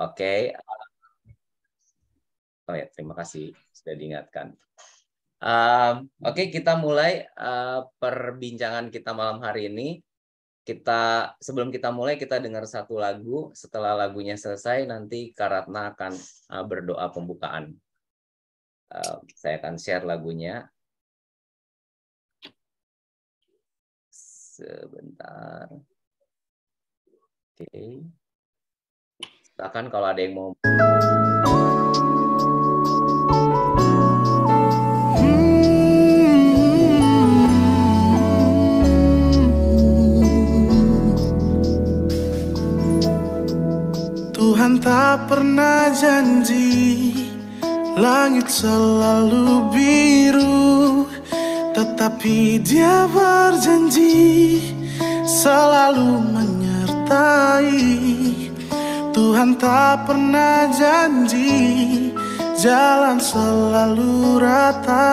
Oke. Oh ya, terima kasih sudah diingatkan. Uh, Oke, okay, kita mulai uh, perbincangan kita malam hari ini. Kita sebelum kita mulai kita dengar satu lagu. Setelah lagunya selesai, nanti Karatna akan uh, berdoa pembukaan. Uh, saya akan share lagunya. Sebentar. Oke. Okay. Silakan kalau ada yang mau. Tuhan tak pernah janji Langit selalu biru Tetapi dia berjanji Selalu menyertai Tuhan tak pernah janji Jalan selalu rata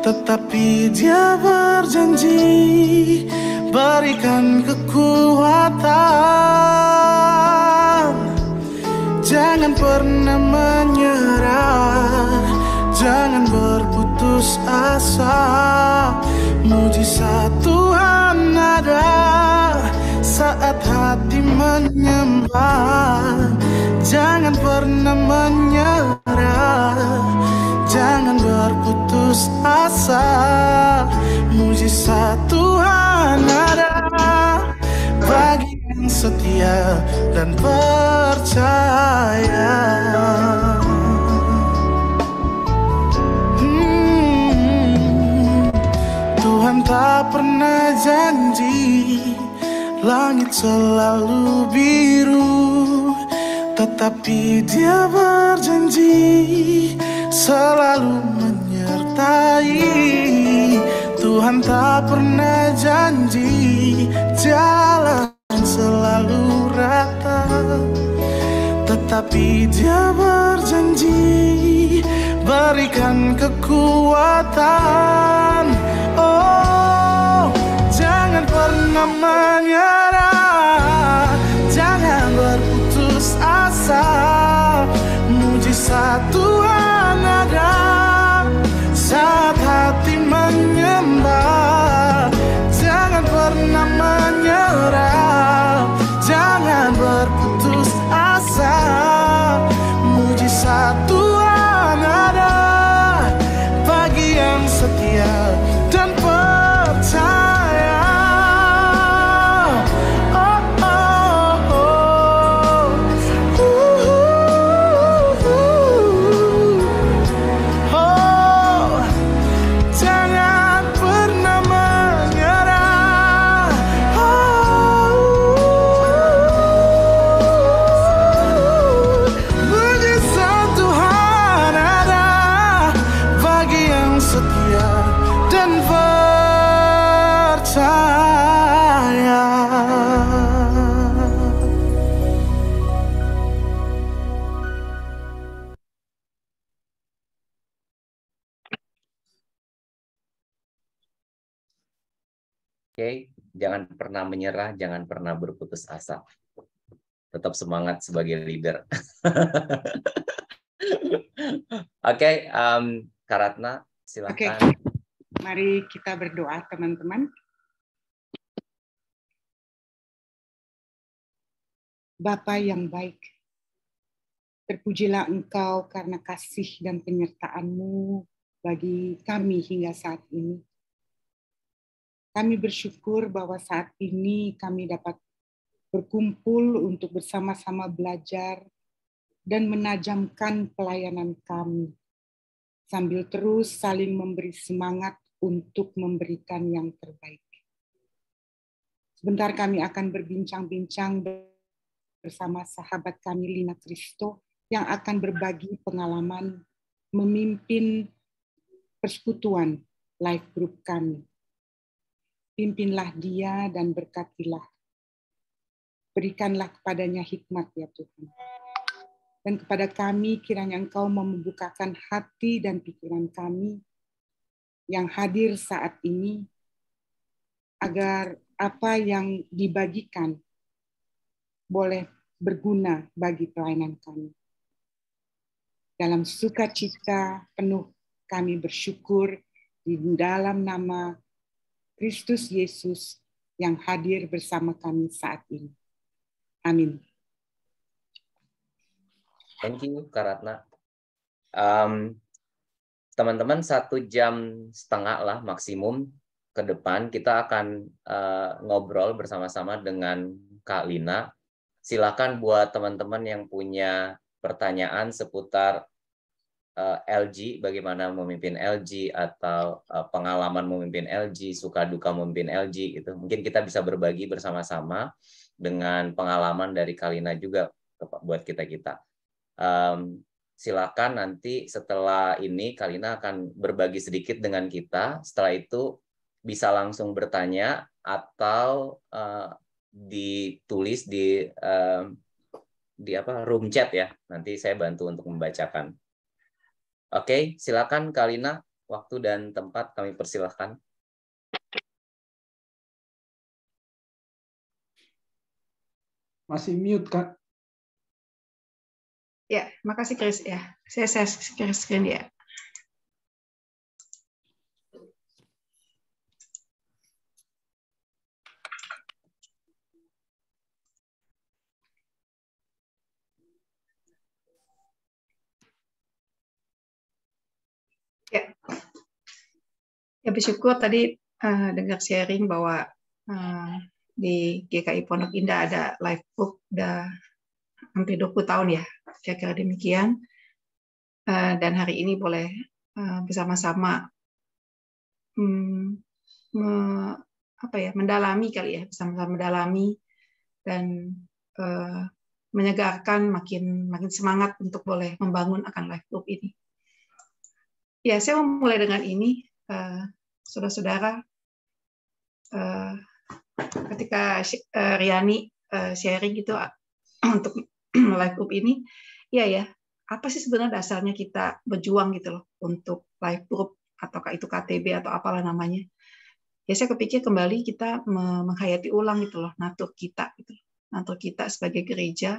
Tetapi dia berjanji Berikan kekuatan. Jangan pernah menyerah Jangan berputus asa. Mujizat Tuhan ada Saat hati menyembah. Jangan pernah menyerah. Jangan berputus asa. Mujizat Tuhan ada Bagi yang setia dan percaya. Hmm, Tuhan tak pernah janji Langit selalu biru Tetapi dia berjanji Selalu menyertai. Tuhan tak pernah janji Jalan selalu rata Tetapi dia berjanji Berikan kekuatan pernah menyerah Jangan berputus asa. Mujizat Tuhan ada Saat hati menyembah. Jangan pernah menyerah Jangan berputus asa Oke, jangan pernah menyerah, jangan pernah berputus asa. Tetap semangat sebagai leader. Oke, um, Karatna, silakan. Oke. Mari kita berdoa teman-teman. Bapa yang baik, terpujilah Engkau karena kasih dan penyertaan-Mu bagi kami hingga saat ini. Kami bersyukur bahwa saat ini kami dapat berkumpul untuk bersama-sama belajar dan menajamkan pelayanan kami, sambil terus saling memberi semangat untuk memberikan yang terbaik. Sebentar kami akan berbincang-bincang bersama sahabat kami Lina Kristo yang akan berbagi pengalaman memimpin persekutuan live group kami. Pimpinlah dia dan berkatilah. Berikanlah kepadanya hikmat ya Tuhan. Dan kepada kami kiranya Engkau membukakan hati dan pikiran kami yang hadir saat ini agar apa yang dibagikan boleh berguna bagi pelayanan kami. Dalam sukacita penuh kami bersyukur di dalam nama Kristus Yesus yang hadir bersama kami saat ini. Amin. Thank you, Karatna. Um, teman-teman satu jam setengah lah maksimum ke depan kita akan uh, ngobrol bersama-sama dengan Kak Lina. Silakan buat teman-teman yang punya pertanyaan seputar LG, bagaimana memimpin LG atau uh, pengalaman memimpin LG, suka duka memimpin LG gitu. Mungkin kita bisa berbagi bersama-sama dengan pengalaman dari Kalina juga buat kita kita. Um, silakan nanti setelah ini Kalina akan berbagi sedikit dengan kita. Setelah itu bisa langsung bertanya atau uh, ditulis di uh, di apa room chat ya. Nanti saya bantu untuk membacakan. Oke, silakan Kalina. Waktu dan tempat kami persilahkan. Masih mute, Kak. Ya, makasih Chris ya. Saya saya share screen ya. Ya, ya bersyukur tadi uh, dengar sharing bahwa uh, di GKI Pondok Indah ada live book udah hampir 20 tahun ya kira-kira demikian. Eh, dan hari ini boleh eh, bersama-sama hmm, apa ya mendalami kali ya bersama-sama mendalami dan uh, menyegarkan makin makin semangat untuk boleh membangun akan live group ini. Ya, saya mau mulai dengan ini, saudara-saudara. Uh, ketika uh, Riani uh, sharing gitu untuk live group ini, ya ya, apa sih sebenarnya dasarnya kita berjuang gitu loh untuk live group ataukah itu KTB atau apalah namanya. Ya saya kepikir kembali kita menghayati ulang gitu loh natur kita gitu. Natur kita sebagai gereja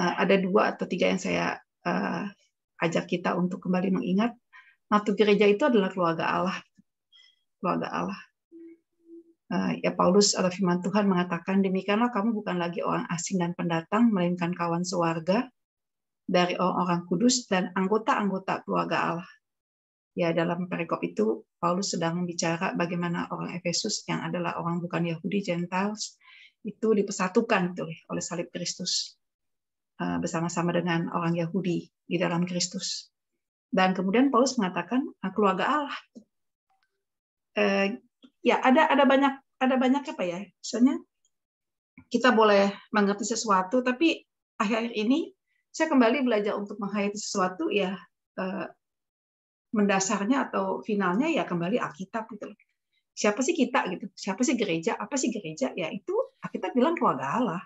eh, ada dua atau tiga yang saya ajak kita untuk kembali mengingat natur gereja itu adalah keluarga Allah. Keluarga Allah. Eh, ya Paulus atau firman Tuhan mengatakan demikianlah kamu bukan lagi orang asing dan pendatang melainkan kawan sewarga dari orang-orang kudus dan anggota-anggota keluarga Allah. Ya dalam perikop itu Paulus sedang bicara bagaimana orang Efesus yang adalah orang bukan Yahudi Gentiles itu dipersatukan gitu, oleh salib Kristus eh, bersama-sama dengan orang Yahudi di dalam Kristus. Dan kemudian Paulus mengatakan ah, keluarga Allah. Eh, ya ada ada banyak ada banyak apa ya? Misalnya kita boleh mengerti sesuatu tapi akhir-akhir ini saya kembali belajar untuk menghayati sesuatu ya eh, mendasarnya atau finalnya ya kembali Alkitab gitu siapa sih kita gitu? Siapa sih gereja? Apa sih gereja? Ya itu kita bilang keluarga Allah.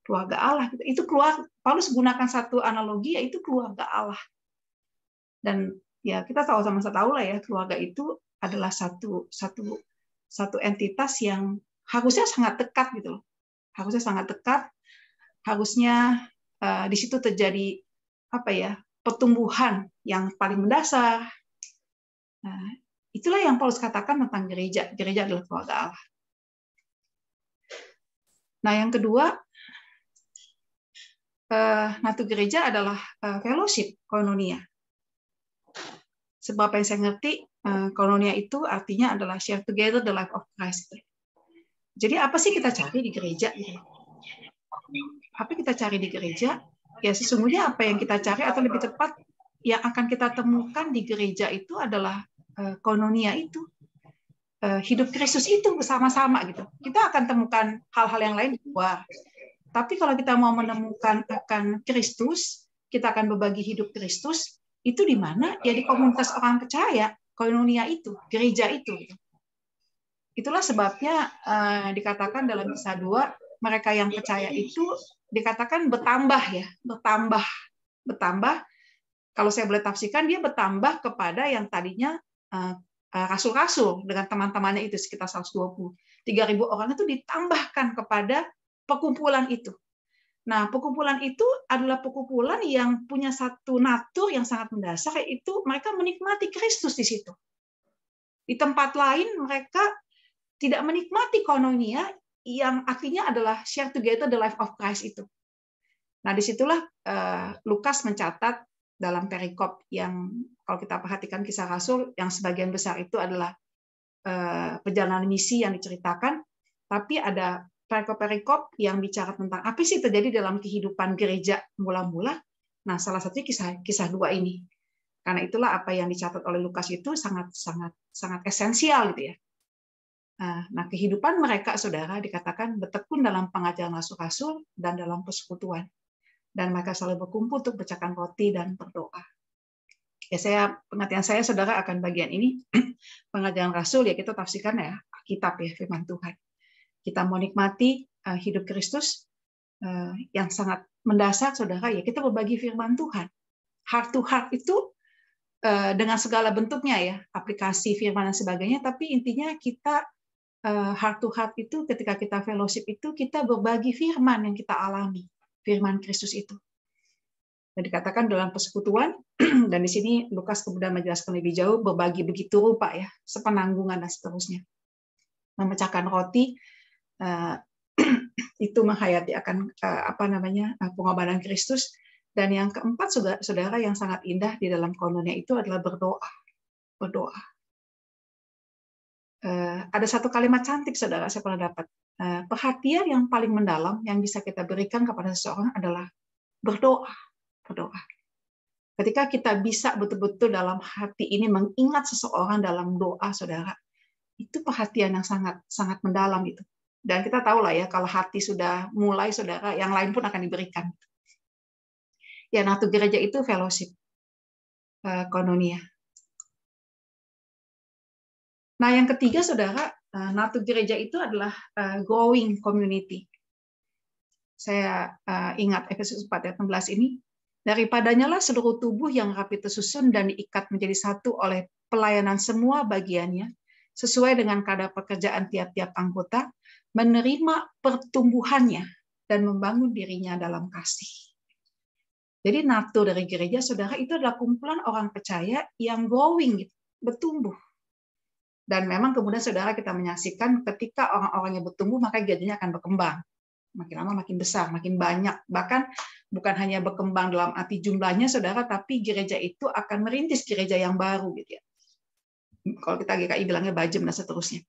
Keluarga Allah gitu. itu keluar Paulus gunakan satu analogi yaitu keluarga Allah dan ya kita tahu sama-sama tahu lah ya keluarga itu adalah satu satu satu entitas yang harusnya sangat dekat gitu loh. Harusnya sangat dekat. Harusnya uh, di situ terjadi apa ya? pertumbuhan yang paling mendasar. Nah, itulah yang Paulus katakan tentang gereja. Gereja adalah keluarga Allah. Nah, yang kedua, uh, natu gereja adalah uh, fellowship, koinonia. Sebab yang saya ngerti, Eh, kolonia itu artinya adalah share together the life of Christ. Jadi apa sih kita cari di gereja? Apa kita cari di gereja? Ya sesungguhnya apa yang kita cari atau lebih tepat yang akan kita temukan di gereja itu adalah uh, koinonia itu. Uh, hidup Kristus itu bersama-sama gitu. Kita akan temukan hal-hal yang lain di luar. Tapi kalau kita mau menemukan akan Kristus, kita akan berbagi hidup Kristus, itu di mana? Ya di komunitas orang percaya koinonia itu, gereja itu. Itulah sebabnya uh, dikatakan dalam kisah 2, mereka yang percaya itu dikatakan bertambah ya, bertambah. Bertambah, kalau saya boleh tafsirkan, dia bertambah kepada yang tadinya uh, rasul-rasul dengan teman-temannya itu sekitar 120. 3.000 orang itu ditambahkan kepada perkumpulan itu. Nah, perkumpulan itu adalah perkumpulan yang punya satu natur yang sangat mendasar, yaitu mereka menikmati Kristus di situ. Di tempat lain mereka tidak menikmati koinonia yang artinya adalah share together the life of Christ itu. Nah, di situlah uh, Lukas mencatat dalam perikop yang kalau kita perhatikan kisah Rasul, yang sebagian besar itu adalah uh, perjalanan misi yang diceritakan, tapi ada perikop-perikop yang bicara tentang apa sih terjadi dalam kehidupan gereja mula-mula. Nah, salah satunya kisah kisah dua ini. Karena itulah apa yang dicatat oleh Lukas itu sangat sangat sangat esensial gitu ya. Nah, kehidupan mereka, saudara, dikatakan bertekun dalam pengajaran rasul-rasul dan dalam persekutuan dan mereka selalu berkumpul untuk pecahkan roti dan berdoa. Ya saya pengertian saya saudara akan bagian ini pengajaran rasul ya kita tafsirkan ya kitab ya firman Tuhan. Kita mau nikmati uh, hidup Kristus uh, yang sangat mendasar saudara ya kita berbagi firman Tuhan. Heart to heart itu uh, dengan segala bentuknya ya aplikasi firman dan sebagainya tapi intinya kita heart to heart itu ketika kita fellowship itu kita berbagi firman yang kita alami firman Kristus itu. Dan dikatakan dalam persekutuan, dan di sini Lukas kemudian menjelaskan lebih jauh, berbagi begitu rupa ya, sepenanggungan dan seterusnya. Memecahkan roti, eh, itu menghayati akan eh, apa namanya eh, pengorbanan Kristus. Dan yang keempat, saudara yang sangat indah di dalam kononnya itu adalah berdoa. Berdoa. Ada satu kalimat cantik, saudara, saya pernah dapat Eh, perhatian yang paling mendalam yang bisa kita berikan kepada seseorang adalah berdoa. Berdoa. Ketika kita bisa betul-betul dalam hati ini mengingat seseorang dalam doa, saudara, itu perhatian yang sangat sangat mendalam itu. Dan kita tahu lah ya, kalau hati sudah mulai, saudara, yang lain pun akan diberikan. Ya, natu gereja itu fellowship, eh, kononia. Nah, yang ketiga, saudara, Eh, Natu gereja itu adalah uh, growing community. Saya ingat Efesus 4 ayat 16 ini, daripadanya lah seluruh tubuh yang rapi tersusun dan diikat menjadi satu oleh pelayanan semua bagiannya, sesuai dengan kadar pekerjaan tiap-tiap anggota, menerima pertumbuhannya dan membangun dirinya dalam kasih. Jadi nato dari gereja, saudara, itu adalah kumpulan orang percaya yang growing, bertumbuh dan memang kemudian saudara kita menyaksikan ketika orang-orangnya bertumbuh maka gerejanya akan berkembang. Makin lama makin besar, makin banyak. Bahkan bukan hanya berkembang dalam arti jumlahnya saudara, tapi gereja itu akan merintis gereja yang baru gitu ya. Kalau kita GKI bilangnya bajem dan seterusnya.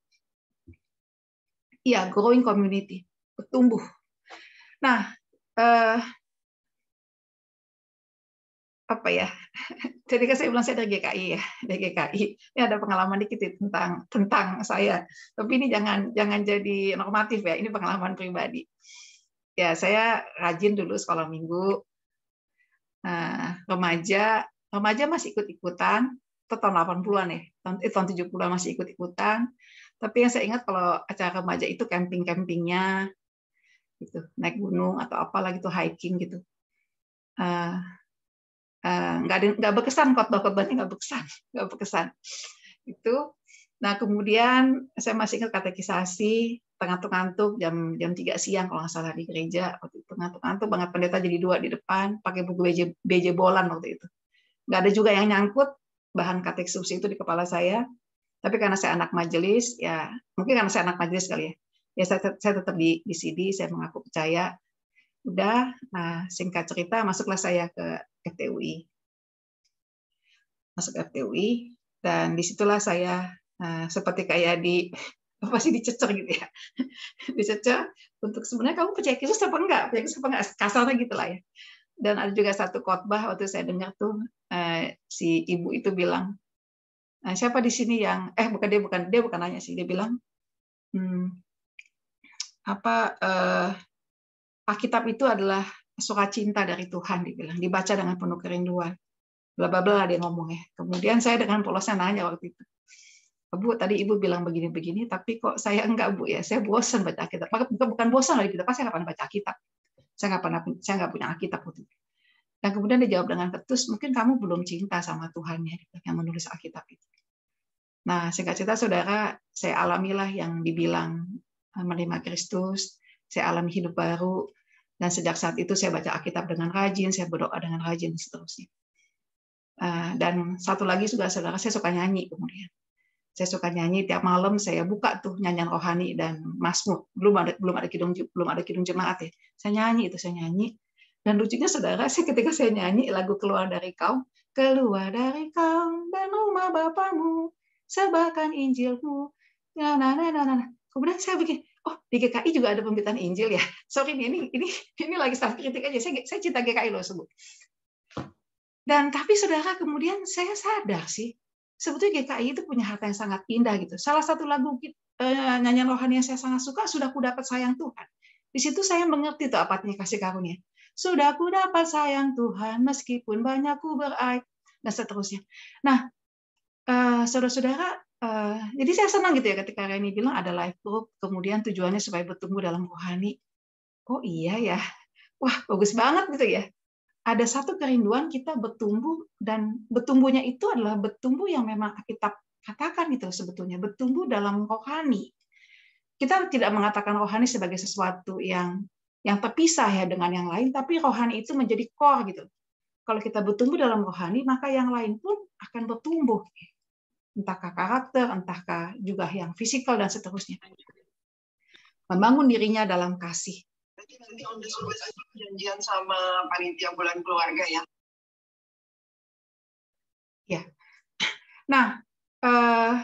Iya, growing community, bertumbuh. Nah, eh, apa ya? Jadi kan saya bilang saya dari GKI ya dari GKI ini ada pengalaman dikit tentang tentang saya. Tapi ini jangan jangan jadi normatif ya ini pengalaman pribadi. Ya saya rajin dulu sekolah minggu. Nah, remaja remaja masih ikut ikutan itu tahun 80-an ya tahun, eh, tahun 70-an masih ikut ikutan tapi yang saya ingat kalau acara remaja itu camping campingnya gitu naik gunung atau apalah gitu hiking gitu. Uh, Eh, nggak nggak berkesan khotbah-khotbahnya nggak berkesan nggak berkesan. Itu nah kemudian saya masih ingat katekisasi ngantuk-ngantuk jam jam tiga siang kalau nggak salah di gereja waktu itu ngantuk-ngantuk banget pendeta jadi dua di depan pakai buku BJ bolan waktu itu. Nggak ada juga yang nyangkut bahan katekisasi itu di kepala saya tapi karena saya anak majelis ya mungkin karena saya anak majelis kali ya. Ya saya, saya tetap di di CD saya mengaku percaya. Udah nah singkat cerita masuklah saya ke FTUI masuk FTUI dan di situlah saya uh, seperti kayak di apa sih dicecer gitu ya. Dicecer untuk sebenarnya kamu percaya Kristus apa enggak? Percaya Kristus apa enggak? Kasarnya gitulah ya. Dan ada juga satu khotbah waktu saya dengar tuh uh, si ibu itu bilang nah, siapa di sini yang eh bukan dia bukan dia bukan nanya sih dia bilang hmm, apa uh, Alkitab itu adalah surat cinta dari Tuhan dibilang dibaca dengan penuh kerinduan. Bla bla bla dia ngomong ya kemudian saya dengan polosnya nanya waktu itu Bu tadi ibu bilang begini-begini tapi kok saya enggak Bu ya? Saya bosan baca Alkitab. Bukan bosan lagi kita pasti kapan baca Alkitab. Saya nggak pernah saya nggak punya Alkitab waktu dan kemudian dia jawab dengan ketus mungkin kamu belum cinta sama Tuhan ya yang menulis Alkitab itu nah singkat cerita saudara saya alamilah yang dibilang eh, menerima Kristus saya alami hidup baru dan sejak saat itu saya baca Alkitab dengan rajin, saya berdoa dengan rajin dan seterusnya. Eh, dan satu lagi juga saudara saya suka nyanyi kemudian. Saya suka nyanyi tiap malam saya buka tuh nyanyian rohani dan masmur. Belum ada belum ada kidung belum ada kidung jemaat ya. Saya nyanyi itu saya nyanyi. Dan lucunya saudara, saya ketika saya nyanyi lagu keluar dari kaum, keluar dari kaum dan rumah bapamu, sebarkan Injilmu. Nah, nah, nah, nah, nah. Kemudian saya bikin, oh di GKI juga ada pemberitaan Injil ya. Sorry ini ini ini, lagi self kritik aja. Saya saya cinta GKI loh sebut. Dan tapi saudara kemudian saya sadar sih sebetulnya GKI itu punya harta yang sangat indah gitu. Salah satu lagu eh, nyanyian rohani yang saya sangat suka sudah ku dapat sayang Tuhan. Di situ saya mengerti tuh apa artinya kasih karunia. Sudah ku dapat sayang Tuhan meskipun banyak ku beraib dan seterusnya. Nah, eh, saudara-saudara, uh, jadi saya senang gitu ya ketika Reni bilang ada live group, kemudian tujuannya supaya bertumbuh dalam rohani. Oh iya ya, wah bagus banget gitu ya ada satu kerinduan kita bertumbuh dan bertumbuhnya itu adalah bertumbuh yang memang kita katakan itu sebetulnya bertumbuh dalam rohani. Kita tidak mengatakan rohani sebagai sesuatu yang yang terpisah ya dengan yang lain, tapi rohani itu menjadi core gitu. Kalau kita bertumbuh dalam rohani, maka yang lain pun akan bertumbuh. Entahkah karakter, entahkah juga yang fisikal dan seterusnya. Membangun dirinya dalam kasih Berarti nanti on the spot janjian sama panitia bulan keluarga ya. Ya. Nah, uh,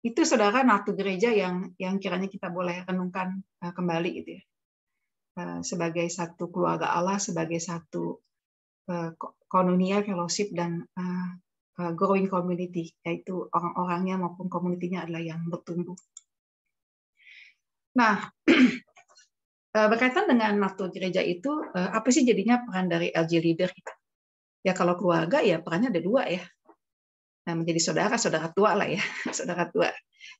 itu saudara natu gereja yang yang kiranya kita boleh renungkan uh, kembali gitu ya. Uh, sebagai satu keluarga Allah, sebagai satu uh, kononia, fellowship dan uh, growing community, yaitu orang-orangnya maupun komunitinya adalah yang bertumbuh. Nah, Eh, berkaitan dengan nato gereja itu, eh, apa sih jadinya peran dari LG leader? Ya kalau keluarga ya perannya ada dua ya. Nah, menjadi saudara, saudara tua lah ya, saudara tua.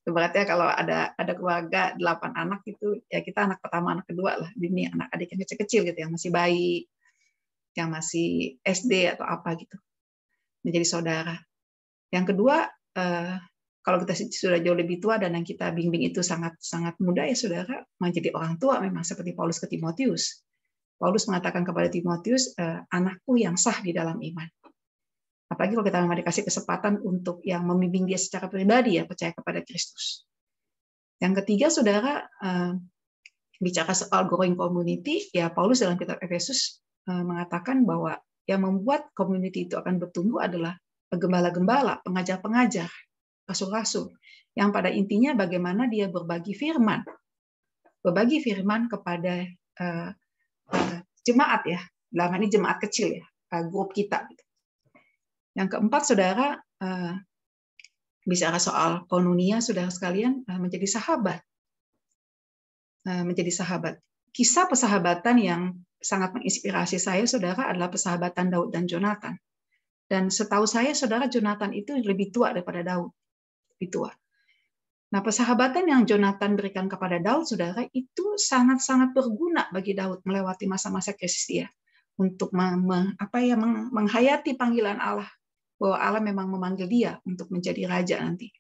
Berarti kalau ada ada keluarga delapan anak itu ya kita anak pertama, anak kedua lah. Ini anak adik yang kecil-kecil gitu yang masih bayi, yang masih SD atau apa gitu. Menjadi saudara. Yang kedua, eh, kalau kita sudah jauh lebih tua dan yang kita bimbing itu sangat sangat muda ya saudara menjadi orang tua memang seperti Paulus ke Timotius. Paulus mengatakan kepada Timotius, e, anakku yang sah di dalam iman. Apalagi kalau kita memang dikasih kesempatan untuk yang membimbing dia secara pribadi ya percaya kepada Kristus. Yang ketiga saudara e, bicara soal growing community ya Paulus dalam kitab Efesus e, mengatakan bahwa yang membuat community itu akan bertumbuh adalah gembala-gembala, pengajar-pengajar rasul-rasul. Yang pada intinya bagaimana dia berbagi firman. Berbagi firman kepada uh, jemaat ya. Dalam ini jemaat kecil ya grup kita yang keempat saudara uh, bicara soal konunia saudara sekalian uh, menjadi sahabat. Uh, menjadi sahabat. Kisah persahabatan yang sangat menginspirasi saya saudara adalah persahabatan Daud dan Jonathan. Dan setahu saya saudara Jonathan itu lebih tua daripada Daud. Lebih tua. Nah, persahabatan yang Jonathan berikan kepada Daud, saudara, itu sangat-sangat berguna bagi Daud melewati masa-masa krisis dia untuk apa ya, menghayati panggilan Allah bahwa Allah memang memanggil dia untuk menjadi raja nanti.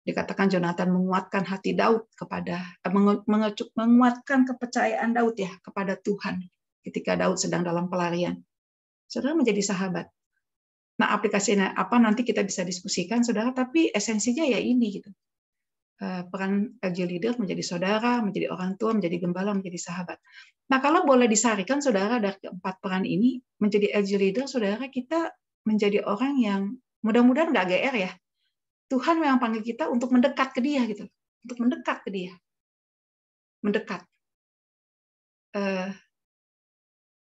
Dikatakan Jonathan menguatkan hati Daud kepada eh, mengejuk, menguatkan kepercayaan Daud ya kepada Tuhan ketika Daud sedang dalam pelarian. Saudara menjadi sahabat. Nah, aplikasinya apa nanti kita bisa diskusikan, saudara. Tapi esensinya ya ini gitu. Eh, peran LG leader menjadi saudara, menjadi orang tua, menjadi gembala, menjadi sahabat. Nah, kalau boleh disarikan, saudara, dari keempat peran ini menjadi LG leader, saudara, kita menjadi orang yang mudah-mudahan nggak GR ya. Tuhan memang panggil kita untuk mendekat ke Dia gitu, untuk mendekat ke Dia, mendekat. Uh,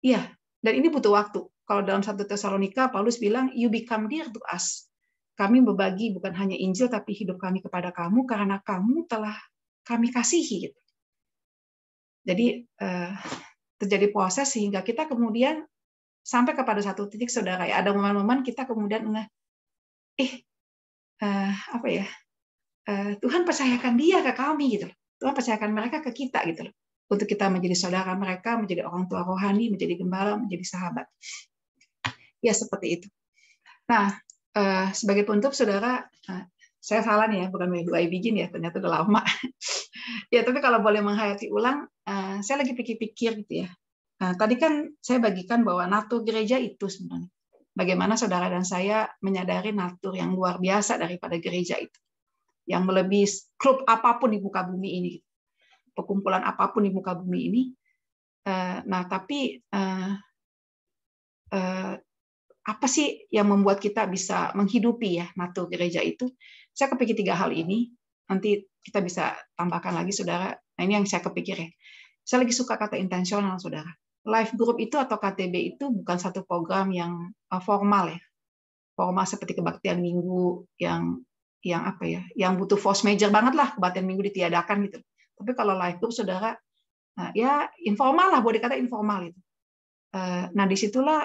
iya, dan ini butuh waktu kalau dalam satu Tesalonika Paulus bilang you become dear to us. Kami berbagi bukan hanya Injil tapi hidup kami kepada kamu karena kamu telah kami kasihi. Gitu. Jadi eh, terjadi proses sehingga kita kemudian sampai kepada satu titik saudara ya ada momen-momen kita kemudian enggak eh, eh apa ya eh, Tuhan percayakan dia ke kami gitu Tuhan percayakan mereka ke kita gitu loh untuk kita menjadi saudara mereka menjadi orang tua rohani menjadi gembala menjadi sahabat Ya seperti itu. Nah, eh, sebagai penutup, saudara, eh, saya salah nih ya, bukan where I begin ya, ternyata udah lama. ya, tapi kalau boleh menghayati ulang, uh, saya lagi pikir-pikir gitu ya. Nah, tadi kan saya bagikan bahwa natur gereja itu sebenarnya. Bagaimana saudara dan saya menyadari natur yang luar biasa daripada gereja itu. Yang melebihi klub apa pun di muka bumi ini. Perkumpulan apa pun di muka bumi ini. Uh, nah, tapi uh, uh, apa sih yang membuat kita bisa menghidupi ya natur gereja itu? Saya kepikir tiga hal ini. Nanti kita bisa tambahkan lagi, saudara. Nah ini yang saya kepikir ya. Saya lagi suka kata intensional, saudara. Live group itu atau KTB itu bukan satu program yang uh, formal ya. Formal seperti kebaktian minggu yang yang apa ya, yang butuh force major banget lah kebaktian minggu ditiadakan gitu. Tapi kalau live group, saudara, nah, ya informal lah, boleh dikata informal itu. Uh, nah di situlah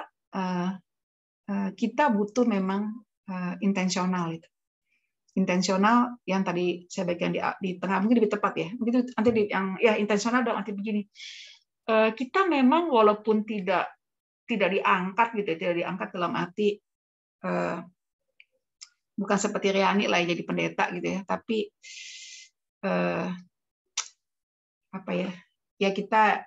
Eh, kita butuh memang intensional itu intensional yang tadi saya bagikan di, tengah mungkin lebih tepat ya begitu nanti yang ya intensional dalam arti begini kita memang walaupun tidak tidak diangkat gitu ya, tidak diangkat dalam arti uh, bukan seperti Riani lah jadi pendeta gitu ya tapi uh, apa ya ya kita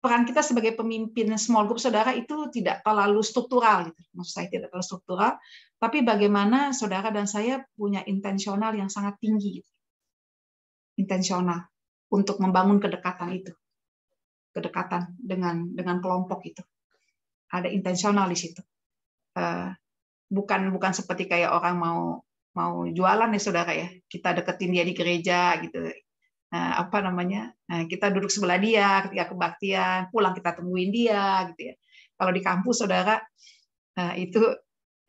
peran kita sebagai pemimpin small group saudara itu tidak terlalu struktural gitu. Maksud saya tidak terlalu struktural, tapi bagaimana saudara dan saya punya intensional yang sangat tinggi. Gitu. Intensional untuk membangun kedekatan itu. Kedekatan dengan dengan kelompok itu. Ada intensional di situ. Eh, bukan bukan seperti kayak orang mau mau jualan ya saudara ya. Kita deketin dia di gereja gitu Nah, apa namanya nah, kita duduk sebelah dia ketika kebaktian pulang kita tungguin dia gitu ya kalau di kampus saudara nah, itu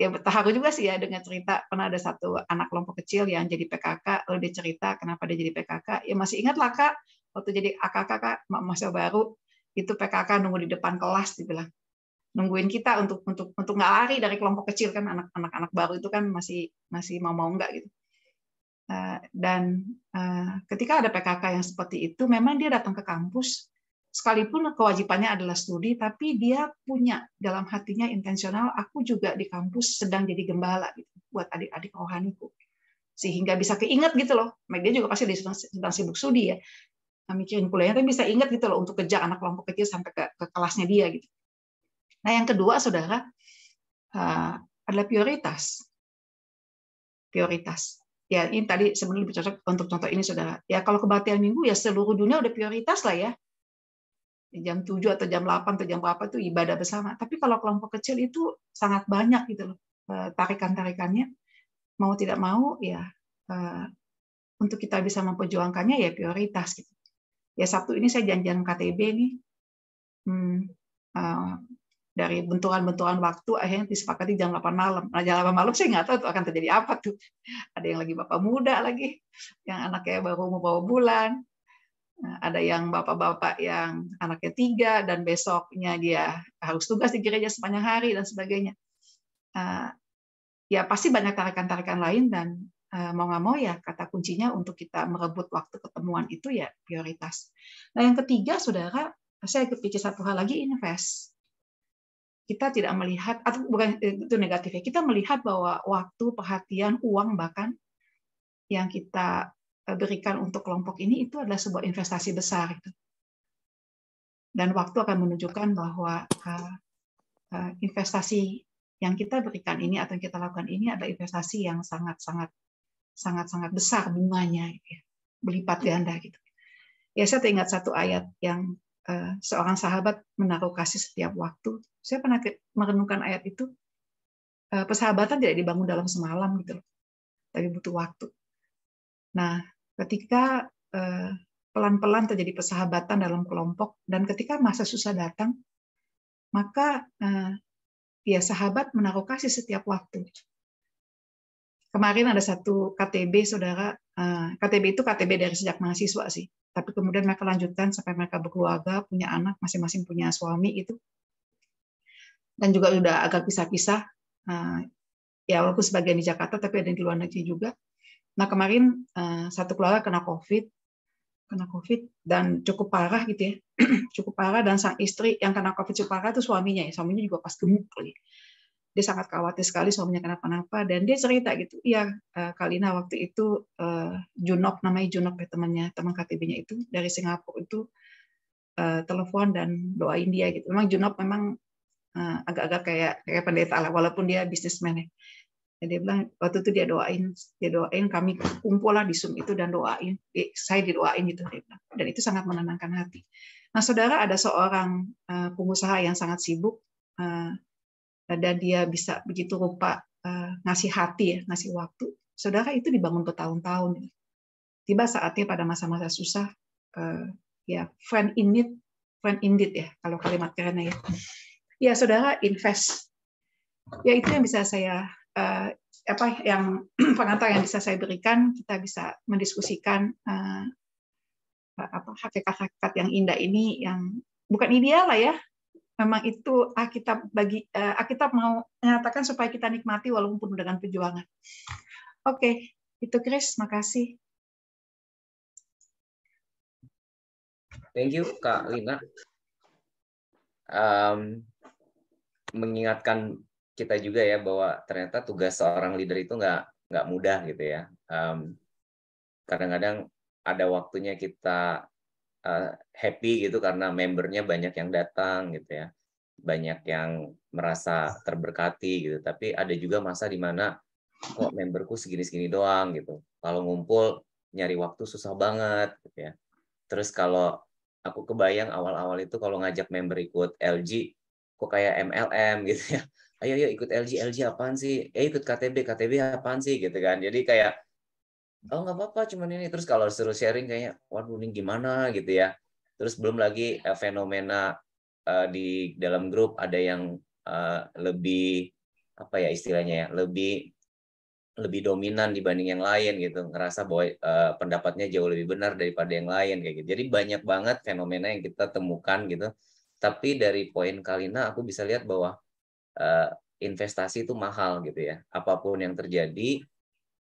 ya terharu juga sih ya dengan cerita pernah ada satu anak kelompok kecil yang jadi PKK lalu dia cerita kenapa dia jadi PKK ya masih ingat lah kak waktu jadi AKK kak masa baru itu PKK nunggu di depan kelas dibilang nungguin kita untuk untuk untuk nggak lari dari kelompok kecil kan anak-anak anak baru itu kan masih masih mau mau nggak gitu. Eh, dan eh, ketika ada PKK yang seperti itu, memang dia datang ke kampus, sekalipun kewajibannya adalah studi, tapi dia punya dalam hatinya intensional, aku juga di kampus sedang jadi gembala gitu, buat adik-adik rohaniku. Sehingga bisa keinget gitu loh. Dia juga pasti sedang, sibuk studi ya. Nah, mikirin kuliahnya, tapi bisa ingat gitu loh untuk kejar anak kelompok kecil sampai ke, ke kelasnya dia gitu. Nah yang kedua, saudara, uh, adalah prioritas. Prioritas ya ini tadi sebenarnya lebih cocok untuk contoh ini saudara. Ya kalau kebaktian minggu ya seluruh dunia udah prioritas lah ya. Jam 7 atau jam 8 atau jam berapa itu ibadah bersama. Tapi kalau kelompok kecil itu sangat banyak gitu loh eh, tarikan-tarikannya. Mau tidak mau ya eh, untuk kita bisa memperjuangkannya ya prioritas gitu. Ya Sabtu ini saya janjian KTB nih. Hmm, eh, dari benturan-benturan waktu akhirnya disepakati jam 8 malam. Nah, jam 8 malam saya nggak tahu tuh akan terjadi apa tuh. Ada yang lagi bapak muda lagi, yang anaknya baru mau bawa bulan. Nah, ada yang bapak-bapak yang anaknya tiga dan besoknya dia harus tugas di gereja sepanjang hari dan sebagainya. Uh, ya pasti banyak tarikan-tarikan lain dan uh, mau nggak mau ya kata kuncinya untuk kita merebut waktu ketemuan itu ya prioritas. Nah yang ketiga saudara, saya kepikir satu hal lagi invest kita tidak melihat atau bukan itu negatif ya kita melihat bahwa waktu perhatian uang bahkan yang kita eh, berikan untuk kelompok ini itu adalah sebuah investasi besar itu dan waktu akan menunjukkan bahwa eh, eh, investasi yang kita berikan ini atau yang kita lakukan ini adalah investasi yang sangat sangat sangat sangat besar bunganya gitu ya. berlipat ganda gitu. Ya saya teringat satu ayat yang seorang sahabat menaruh kasih setiap waktu. Saya pernah merenungkan ayat itu, eh, persahabatan tidak dibangun dalam semalam gitu loh, tapi butuh waktu. Nah, ketika eh, pelan-pelan terjadi persahabatan dalam kelompok dan ketika masa susah datang, maka eh, ya sahabat menaruh kasih setiap waktu. Kemarin ada satu KTB, saudara. KTB itu KTB dari sejak mahasiswa sih. Tapi kemudian mereka lanjutkan sampai mereka berkeluarga, punya anak, masing-masing punya suami itu dan juga sudah agak pisah-pisah. Ya walaupun sebagian di Jakarta, tapi ada di luar negeri juga. Nah kemarin eh, satu keluarga kena COVID, kena COVID dan cukup parah gitu ya, cukup parah dan sang istri yang kena COVID cukup parah itu suaminya ya, suaminya juga pas gemuk lagi. dia sangat khawatir sekali suaminya kenapa-napa dan dia cerita gitu iya uh, Kalina waktu itu uh, Junok namanya Junok ya temannya teman KTB-nya itu dari Singapura itu uh, telepon dan doain dia gitu. Memang Junok memang agak-agak uh, kayak kayak pendeta lah walaupun dia bisnismen ya dan dia bilang waktu itu dia doain dia doain kami kumpul lah di Zoom itu dan doain saya didoain gitu dia bilang dan itu sangat menenangkan hati nah saudara ada seorang uh, pengusaha yang sangat sibuk uh, dan dia bisa begitu rupa ngasih hati ya, ngasih waktu, saudara itu dibangun bertahun-tahun. Tiba saatnya pada masa-masa susah, ya friend in need, friend indeed ya, kalau kalimat kerennya ya. Ya saudara invest. Ya itu yang bisa saya uh, apa yang pengantar yang bisa saya berikan, kita bisa mendiskusikan uh, apa hakikat-hakikat yang indah ini yang bukan ideal lah ya, memang itu Alkitab bagi uh, Alkitab mau mengatakan supaya kita nikmati walaupun dengan perjuangan. Oke, okay, itu Chris, makasih. Thank you Kak Lina. Um, mengingatkan kita juga ya bahwa ternyata tugas seorang leader itu nggak nggak mudah gitu ya. Um, kadang-kadang ada waktunya kita uh, happy gitu karena membernya banyak yang datang gitu ya. Banyak yang merasa terberkati gitu. Tapi ada juga masa di mana kok memberku segini-segini doang gitu. Kalau ngumpul nyari waktu susah banget gitu ya. Terus kalau aku kebayang awal-awal itu kalau ngajak member ikut LG kok kayak MLM gitu ya ayo yuk ikut LG LG apaan sih? Eh ikut KTB KTB apaan sih? Gitu kan. Jadi kayak oh nggak apa-apa cuman ini. Terus kalau seru sharing kayaknya waduh ini gimana? Gitu ya. Terus belum lagi uh, fenomena uh, di dalam grup ada yang uh, lebih apa ya istilahnya ya lebih lebih dominan dibanding yang lain gitu. Ngerasa bahwa uh, pendapatnya jauh lebih benar daripada yang lain kayak gitu. Jadi banyak banget fenomena yang kita temukan gitu. Tapi dari poin Kalina aku bisa lihat bahwa investasi itu mahal gitu ya apa pun yang terjadi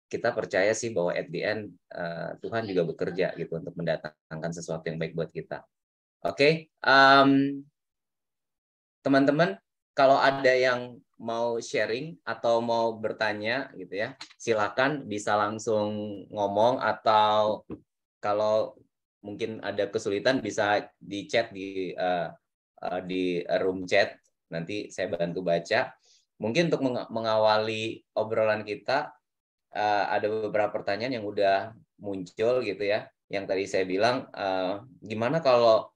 kita percaya sih bahwa at the end uh, Tuhan juga bekerja gitu untuk mendatangkan sesuatu yang baik buat kita. Oke, okay? um, teman-teman, kalau ada yang mau sharing atau mau bertanya gitu ya, silakan bisa langsung ngomong atau kalau mungkin ada kesulitan bisa di chat di uh, uh, di room chat nanti saya bantu baca. Mungkin untuk mengawali obrolan kita uh, ada beberapa pertanyaan yang udah muncul gitu ya. Yang tadi saya bilang, uh, gimana kalau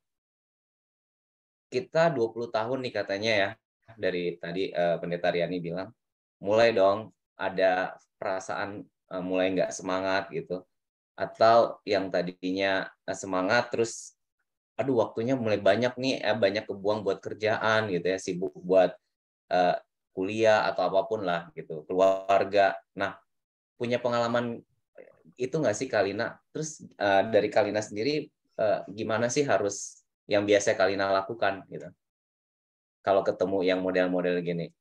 kita 20 tahun nih katanya ya, dari tadi uh, Pendeta Riani bilang, mulai dong ada perasaan mulai nggak semangat gitu. Atau yang tadinya semangat terus, aduh waktunya mulai banyak nih, eh, banyak kebuang buat kerjaan gitu ya, sibuk buat uh, kuliah atau apa pun lah gitu, keluarga. Nah, punya pengalaman itu nggak sih Kalina? Terus uh, dari Kalina sendiri uh, gimana sih harus yang biasa Kalina lakukan gitu? Kalau ketemu yang model-model gini,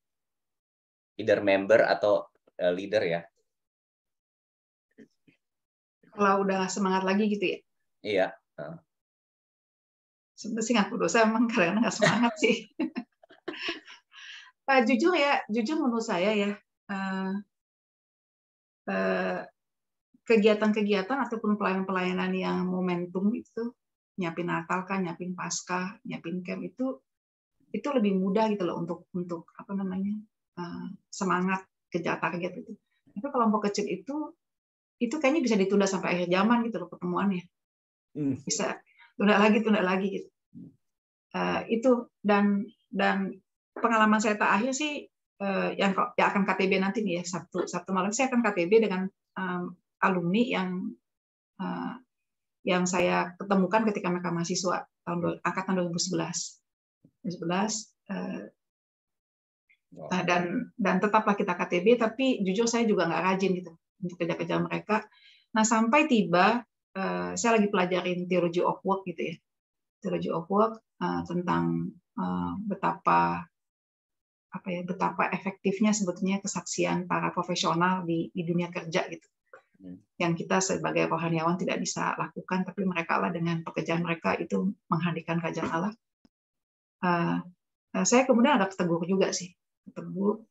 either member atau uh, leader ya? Kalau udah semangat lagi gitu ya? Iya. Uh. Sebenarnya sih ngaku dosa emang karena nggak semangat sih. uh, jujur ya, jujur menurut saya ya, uh, Eh, kegiatan-kegiatan ataupun pelayanan-pelayanan yang momentum itu nyiapin Natal kan, nyiapin Paskah, nyiapin camp itu itu lebih mudah gitu loh untuk untuk apa namanya uh, semangat kerja target itu. Tapi kelompok kecil itu itu kayaknya bisa ditunda sampai akhir zaman gitu loh pertemuannya. Hmm. Bisa tunda lagi, tunda lagi gitu. Uh, itu dan dan pengalaman saya terakhir sih uh, yang ya akan KTB nanti nih ya Sabtu Sabtu malam saya akan KTB dengan um, alumni yang uh, yang saya ketemukan ketika mereka mahasiswa tahun angkatan 2011 2011 uh, Nah, dan dan tetaplah kita KTB, tapi jujur saya juga nggak rajin gitu untuk kerja-kerja mereka. Nah sampai tiba uh, saya lagi pelajarin teologi of work gitu ya, teologi of work uh, tentang uh, betapa apa ya betapa efektifnya sebetulnya kesaksian para profesional di, di dunia kerja gitu hmm. yang kita sebagai rohaniawan tidak bisa lakukan tapi mereka lah dengan pekerjaan mereka itu menghadirkan kerajaan Allah uh, saya kemudian agak tegur juga sih tegur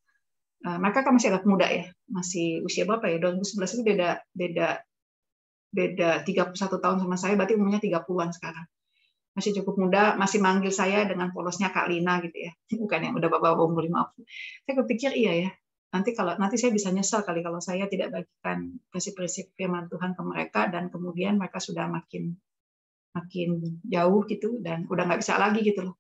uh, mereka kan masih agak muda ya, masih usia berapa ya? 2011 itu beda beda beda 31 tahun sama saya, berarti umurnya 30-an sekarang. Masih cukup muda, masih manggil saya dengan polosnya Kak Lina gitu ya. Bukan yang udah bapak umur 50. Saya kepikir iya ya, nanti kalau nanti saya bisa nyesal kali kalau saya tidak bagikan prinsip-prinsip firman Tuhan ke mereka dan kemudian mereka sudah makin makin jauh gitu dan udah nggak bisa lagi gitu loh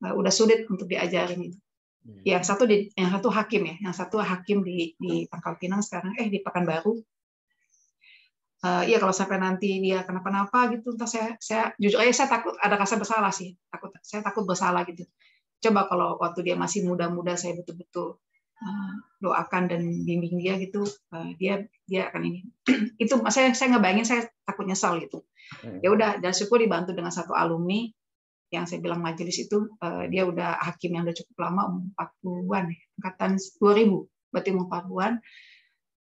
udah sulit untuk diajarin itu Hmm. Yang satu di, yang satu hakim ya, yang satu hakim di di Pangkal Pinang sekarang eh di Pekanbaru. Uh, iya kalau sampai nanti dia kenapa-napa gitu, entah saya saya jujur aja saya takut ada rasa bersalah sih, takut saya takut bersalah gitu. Coba kalau waktu dia masih muda-muda saya betul-betul uh, doakan dan bimbing dia gitu, uh, dia dia akan ini. itu saya saya ngebayangin saya takut nyesal gitu. Hmm. Ya udah dan syukur dibantu dengan satu alumni yang saya bilang majelis itu uh, dia udah hakim yang udah cukup lama umur 40-an ya, angkatan 2000 berarti umur 40-an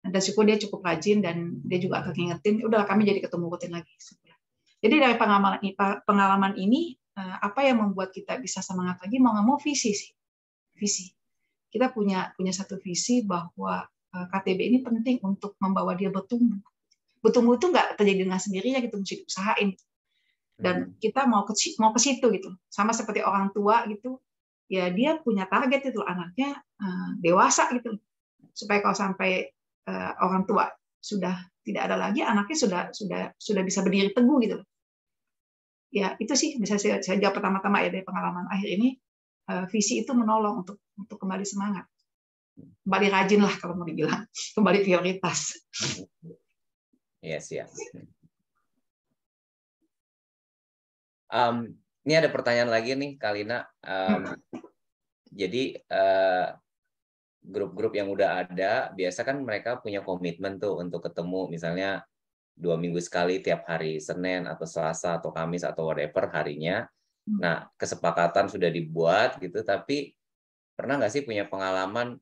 dan syukur dia cukup rajin dan dia juga akan ngingetin udahlah kami jadi ketemu rutin lagi jadi dari pengalaman pengalaman ini uh, apa yang membuat kita bisa semangat lagi? Mau nggak mau visi sih. Visi. Kita punya punya satu visi bahwa eh, KTB ini penting untuk membawa dia bertumbuh. Bertumbuh itu nggak terjadi dengan sendirinya gitu mesti diusahain dan hmm. kita mau ke mau ke situ gitu. Sama seperti orang tua gitu ya dia punya target itu anaknya uh, dewasa gitu. Supaya kalau sampai uh, orang tua. Sudah tidak ada lagi anaknya sudah sudah sudah bisa berdiri teguh gitu. Ya itu sih bisa saya, saya jawab pertama-tama ya dari pengalaman akhir ini. Uh, visi itu menolong untuk untuk kembali semangat. Kembali rajin lah kalau mau dibilang. Kembali prioritas. Yes yes Um, ini ada pertanyaan lagi nih, Kalina. Um, jadi uh, grup-grup yang udah ada, biasa kan mereka punya komitmen tuh untuk ketemu, misalnya dua minggu sekali tiap hari Senin atau Selasa atau Kamis atau whatever harinya. Nah, kesepakatan sudah dibuat gitu, tapi pernah nggak sih punya pengalaman,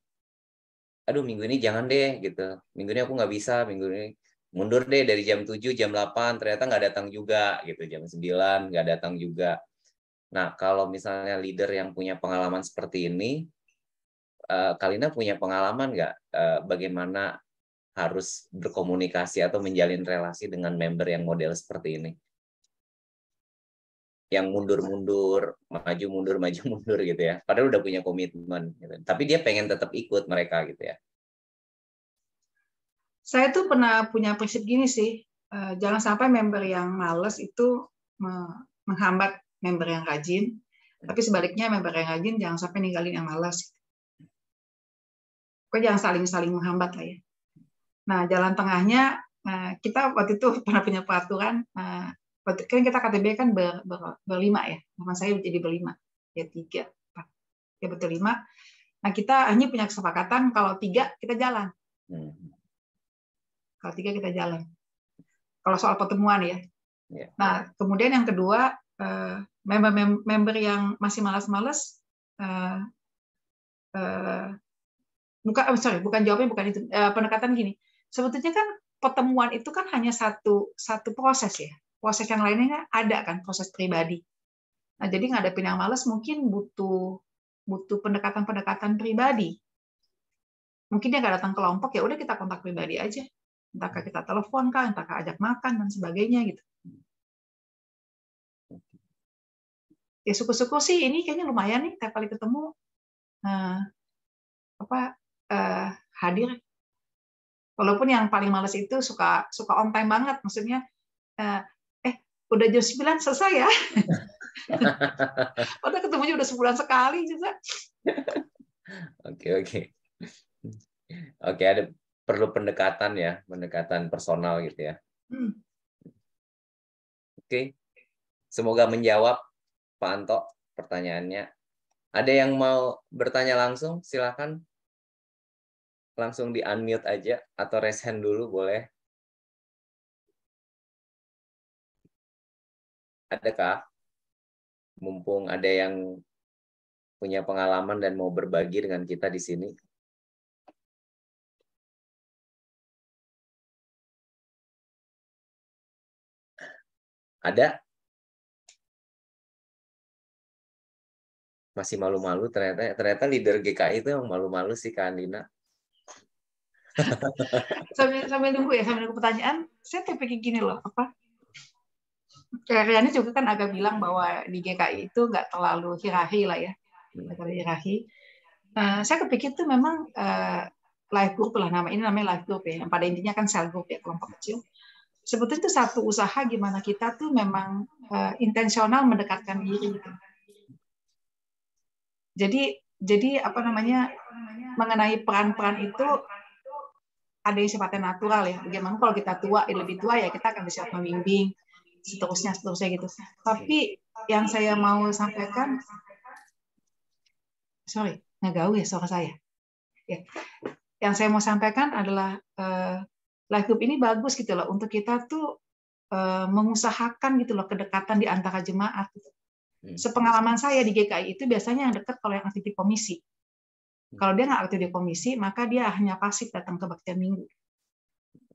aduh minggu ini jangan deh gitu, minggu ini aku nggak bisa, minggu ini mundur deh dari jam 7 jam 8 ternyata nggak datang juga gitu jam 9 nggak datang juga. Nah kalau misalnya leader yang punya pengalaman seperti ini uh, Kalina punya pengalaman nggak uh, bagaimana harus berkomunikasi atau menjalin relasi dengan member yang model seperti ini yang mundur-mundur, maju mundur, maju mundur gitu ya. Padahal udah punya komitmen, gitu. tapi dia pengen tetap ikut mereka gitu ya saya tuh pernah punya prinsip gini sih, uh, jangan sampai member yang males itu menghambat member yang rajin, tapi sebaliknya member yang rajin jangan sampai ninggalin yang malas. Kok jangan saling-saling menghambat lah ya. Nah, jalan tengahnya uh, kita waktu itu pernah punya peraturan, waktu kan kita KTB kan ber, ber, berlima ya, nama saya jadi berlima, ya tiga, empat, ya betul lima. Nah kita hanya punya kesepakatan kalau tiga kita jalan. Hmm. Kalau tiga kita jalan. Kalau soal pertemuan ya. Yeah. Nah, kemudian yang kedua, member-member eh, yang masih malas-malas, bukan, oh, sorry, bukan jawabnya bukan itu, uh, pendekatan gini. Sebetulnya kan pertemuan itu kan hanya satu satu proses ya. Proses yang lainnya ada kan, proses pribadi. Nah, jadi ngadepin yang malas mungkin butuh butuh pendekatan-pendekatan pribadi. Mungkin dia nggak datang kelompok, ya udah kita kontak pribadi aja entahkah kita telepon kah, entahkah ajak makan dan sebagainya gitu. Ya syukur-syukur sih ini kayaknya lumayan nih tiap kali ketemu uh, apa uh, hadir. Walaupun yang paling males itu suka suka on time banget, maksudnya uh, eh udah jam 9 selesai ya. Padahal ketemunya udah sebulan sekali juga. Oke oke. Oke ada perlu pendekatan ya, pendekatan personal gitu ya. Hmm. Oke, semoga menjawab Pak Anto pertanyaannya. Ada yang mau bertanya langsung? Silakan langsung di unmute aja atau raise hand dulu boleh. Adakah? Mumpung ada yang punya pengalaman dan mau berbagi dengan kita di sini. Ada? masih malu-malu ternyata ternyata leader GKI itu yang malu-malu sih Kak Andina. sambil sambil nunggu ya sambil nunggu pertanyaan saya terpikir gini loh apa Riani juga kan agak bilang bahwa di GKI itu nggak terlalu hierarki lah ya nggak terlalu hierarki Nah, saya kepikir tuh memang uh, live group lah nama ini namanya live group ya. Yang pada intinya kan cell group ya kelompok kecil. Sebetulnya itu satu usaha gimana kita tuh memang uh, intensional mendekatkan diri gitu. Jadi jadi apa namanya mengenai peran-peran itu ada yang sifatnya natural ya. Bagaimana kalau kita tua, lebih tua ya kita akan bisa membimbing, seterusnya seterusnya gitu. Tapi yang saya mau sampaikan, sorry, ngegau ya suara saya. Ya. Yang saya mau sampaikan adalah uh, live group ini bagus gitu loh untuk kita tuh uh, mengusahakan gitu loh kedekatan di antara jemaat. Gitu. Hmm. Sepengalaman saya di GKI itu biasanya yang dekat kalau yang aktif di komisi. Kalau dia nggak aktif di komisi, maka dia hanya pasif datang ke baktian minggu.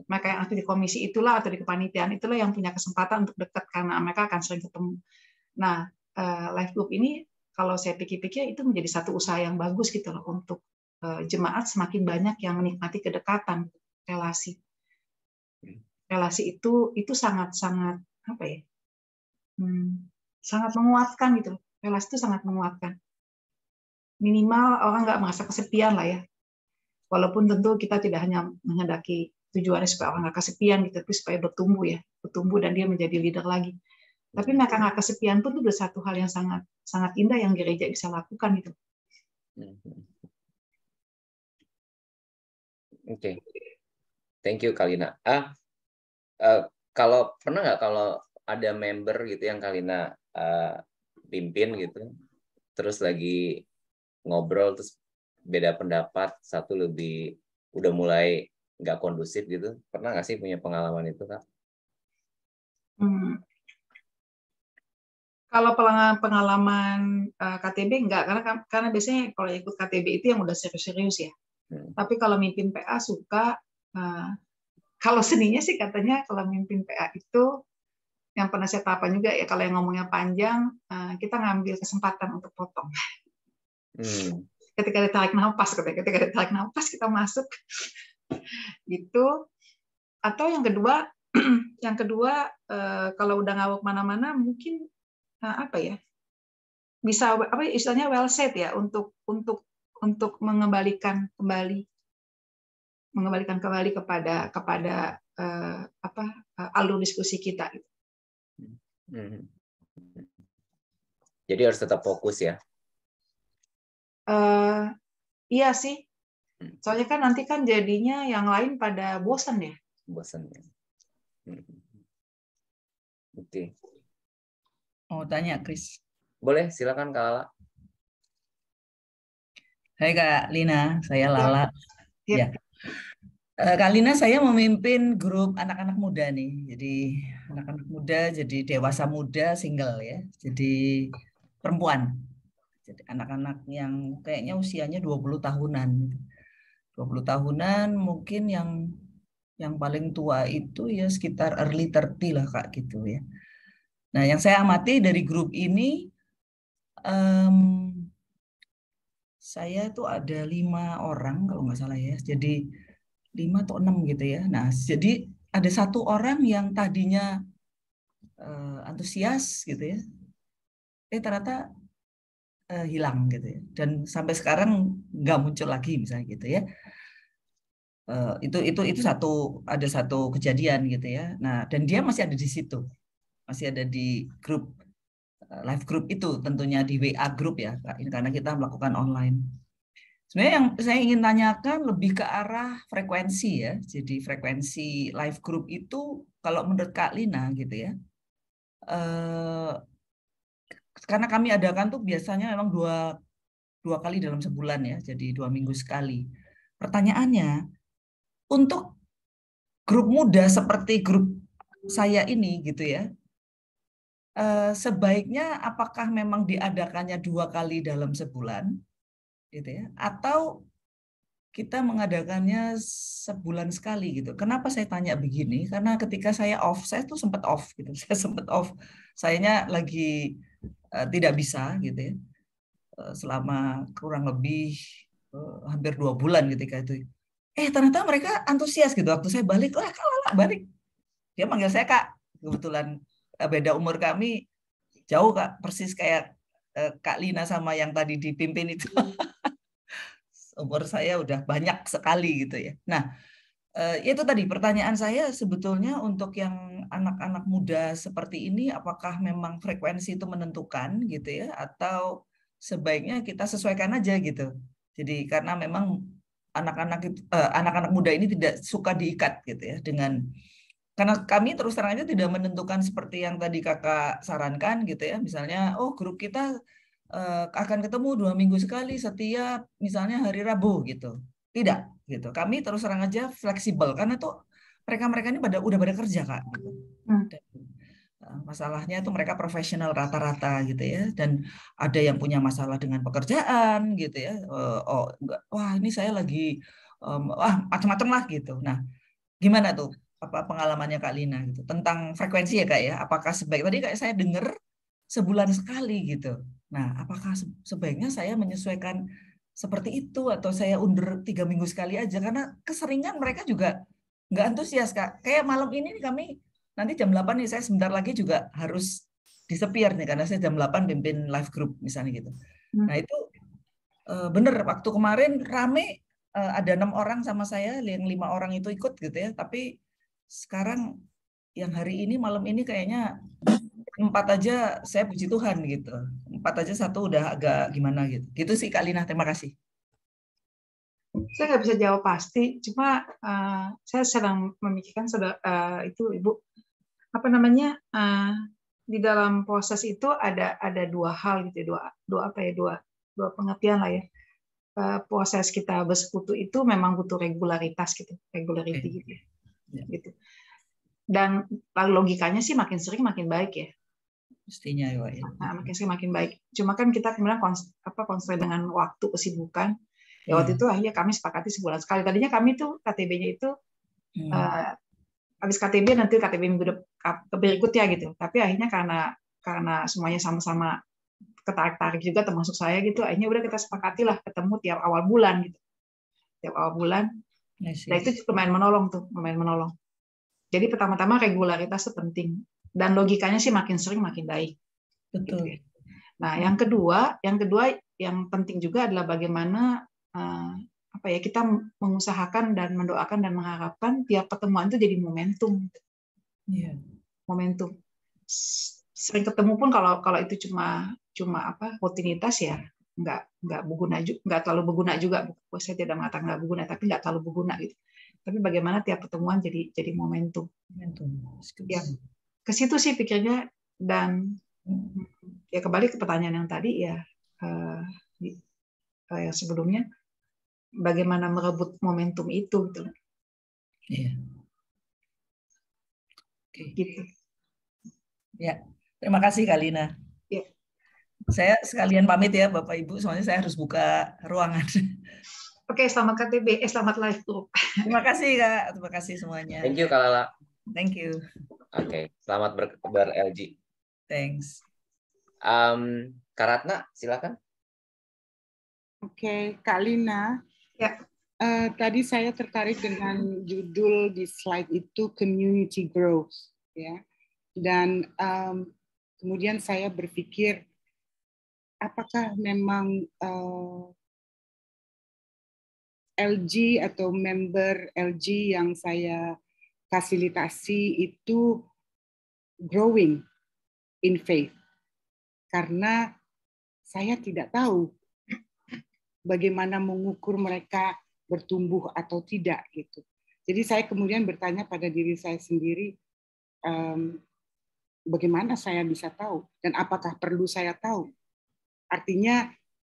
Maka yang aktif di komisi itulah atau di kepanitiaan itulah yang punya kesempatan untuk dekat karena mereka akan sering ketemu. Nah, eh, live group ini kalau saya pikir-pikir itu menjadi satu usaha yang bagus gitu loh untuk eh, jemaat semakin banyak yang menikmati kedekatan relasi. Hmm. Relasi itu itu sangat sangat apa ya? Hmm, sangat menguatkan gitu. Relasi itu sangat menguatkan. Minimal orang nggak merasa kesepian lah ya. Walaupun tentu kita tidak hanya menghendaki tujuannya supaya orang nggak kesepian gitu, tapi supaya bertumbuh ya, bertumbuh dan dia menjadi leader lagi. Tapi mereka nggak kesepian pun itu udah satu hal yang sangat sangat indah yang gereja bisa lakukan gitu. Oke, okay. thank you Kalina. Ah, uh, kalau pernah nggak kalau ada member gitu yang Kalina uh, pimpin gitu terus lagi ngobrol terus beda pendapat satu lebih udah mulai nggak kondusif gitu pernah nggak sih punya pengalaman itu kak? Hmm. Kalau pengalaman pengalaman uh, KTB enggak karena karena biasanya kalau ikut KTB itu yang udah serius-serius ya. Hmm. Tapi kalau mimpin PA suka uh, kalau seninya sih katanya kalau mimpin PA itu yang pernah saya tahapan juga ya kalau yang ngomongnya panjang eh, kita ngambil kesempatan untuk potong hmm. ketika ditarik nafas ketika ditarik nafas kita masuk gitu atau yang kedua yang kedua eh, kalau udah ngawuk mana-mana mungkin eh, apa ya bisa apa istilahnya well set ya untuk untuk untuk mengembalikan kembali mengembalikan kembali kepada kepada apa alur diskusi kita gitu. Hmm. Jadi harus tetap fokus ya. Uh, iya sih. Hmm. Soalnya kan nanti kan jadinya yang lain pada bosan ya. Bosan ya. Hmm. Oke. Okay. Mau tanya, Chris? Boleh, silakan Kak Lala. Hai Kak Lina, saya Lala. Ya. ya. Eh, Kalina saya memimpin grup anak-anak muda nih. Jadi anak-anak muda jadi dewasa muda single ya. Jadi perempuan. Jadi anak-anak yang kayaknya usianya 20 tahunan. 20 tahunan mungkin yang yang paling tua itu ya sekitar early 30 lah Kak gitu ya. Nah, yang saya amati dari grup ini um, saya tuh ada lima orang kalau nggak salah ya. Jadi lima atau enam gitu ya. Nah, jadi ada satu orang yang tadinya uh, antusias gitu ya, eh ternyata uh, hilang gitu ya. Dan sampai sekarang nggak muncul lagi misalnya gitu ya. Uh, itu itu itu satu ada satu kejadian gitu ya. Nah, dan dia masih ada di situ, masih ada di grup live group itu tentunya di WA group ya, karena kita melakukan online. Sebenarnya yang saya ingin tanyakan lebih ke arah frekuensi ya. Jadi frekuensi live group itu kalau menurut Kak Lina gitu ya. Karena kami adakan tuh biasanya memang dua dua kali dalam sebulan ya, jadi dua minggu sekali. Pertanyaannya, untuk grup muda seperti grup saya ini gitu ya, eh, sebaiknya apakah memang diadakannya dua kali dalam sebulan gitu ya atau kita mengadakannya sebulan sekali gitu. Kenapa saya tanya begini? Karena ketika saya off, saya tuh sempat off gitu. Saya sempat off. Sayanya lagi uh, tidak bisa gitu ya. eh, selama kurang lebih eh, hampir dua bulan ketika itu. Eh ternyata mereka antusias gitu. Waktu saya balik, wah kalau balik. Dia manggil saya kak. Kebetulan eh, beda umur kami jauh kak, persis kayak eh, Kak Lina sama yang tadi dipimpin itu. umur saya udah banyak sekali gitu ya. Nah, eh, itu tadi pertanyaan saya sebetulnya untuk yang anak-anak muda seperti ini, apakah memang frekuensi itu menentukan gitu ya, atau sebaiknya kita sesuaikan aja gitu. Jadi karena memang anak-anak eh, anak-anak muda ini tidak suka diikat gitu ya dengan karena kami terus terang aja tidak menentukan seperti yang tadi kakak sarankan gitu ya. Misalnya oh grup kita uh, akan ketemu dua minggu sekali setiap misalnya hari Rabu gitu. Tidak gitu kami terus terang aja fleksibel karena tuh mereka mereka ini pada udah pada kerja kak gitu. Hmm. Dan, uh, masalahnya itu mereka profesional rata-rata gitu ya dan ada yang punya masalah dengan pekerjaan gitu ya uh, oh enggak, wah ini saya lagi um, wah macam-macam lah gitu nah gimana tuh apa pengalamannya Kak Lina gitu tentang frekuensi ya Kak ya apakah sebaik tadi kayak saya dengar sebulan sekali gitu nah apakah sebaiknya saya menyesuaikan seperti itu atau saya undur tiga minggu sekali aja karena keseringan mereka juga nggak antusias Kak. Kayak malam ini nih kami nanti jam 8 nih saya sebentar lagi juga harus disepir nih karena saya jam 8 pimpin live group misalnya gitu. Nah itu eh, bener waktu kemarin rame eh, ada enam orang sama saya yang lima orang itu ikut gitu ya. Tapi sekarang yang hari ini malam ini kayaknya empat aja saya puji Tuhan gitu. Empat aja satu udah agak gimana gitu. Gitu sih Kak Lina. Terima kasih. Saya nggak bisa jawab pasti. Cuma uh, saya sedang memikirkan sudah uh, itu ibu. Apa namanya uh, di dalam proses itu ada ada dua hal gitu ya, dua dua apa ya? Dua dua pengertian lah ya. Uh, proses kita bersekutu itu memang butuh regularitas gitu. Regularity gitu ya. Ya. gitu. Dan logikanya sih makin sering makin baik ya mestinya ya, ya. Nah, makin sering makin baik cuma kan kita kemudian konst, apa konsen dengan waktu kesibukan ya waktu hmm. itu akhirnya kami sepakati sebulan sekali tadinya kami tuh KTB-nya itu hmm. uh, habis KTB nanti KTB minggu depan berikutnya gitu tapi akhirnya karena karena semuanya sama-sama ketarik-tarik juga termasuk saya gitu akhirnya udah kita sepakati lah ketemu tiap awal bulan gitu tiap awal bulan Nah itu lumayan menolong tuh, lumayan menolong. Jadi pertama-tama regularitas itu penting dan logikanya sih makin sering makin baik. Betul. Gitu. Nah yang kedua, yang kedua yang penting juga adalah bagaimana uh, apa ya kita mengusahakan dan mendoakan dan mengharapkan tiap pertemuan itu jadi momentum. Yeah. Momentum. Sering ketemu pun kalau kalau itu cuma cuma apa rutinitas ya nggak nggak berguna juga nggak terlalu berguna juga saya tidak mengatakan nggak berguna tapi nggak terlalu berguna gitu tapi bagaimana tiap pertemuan jadi jadi momentum momentum ya ke situ sih pikirnya dan ya kembali ke pertanyaan yang tadi ya uh, uh, sebelumnya bagaimana merebut momentum itu gitu iya oke gitu ya terima kasih Kalina saya sekalian pamit ya Bapak Ibu, soalnya saya harus buka ruangan. Oke, selamat KTB, eh selamat live group. Terima kasih Kak, terima kasih semuanya. Thank you Kak Lala. Thank you. Oke, okay. selamat ber, ber LG. Thanks. Um, Kak Ratna, silakan. Oke, okay, Kak Lina. Ya. Uh, tadi saya tertarik dengan judul di slide itu community growth, ya. Dan um, kemudian saya berpikir apakah memang uh, eh, LG atau member LG yang saya fasilitasi itu growing in faith karena saya tidak tahu bagaimana mengukur mereka bertumbuh atau tidak gitu. Jadi saya kemudian bertanya pada diri saya sendiri, um, bagaimana saya bisa tahu dan apakah perlu saya tahu? Artinya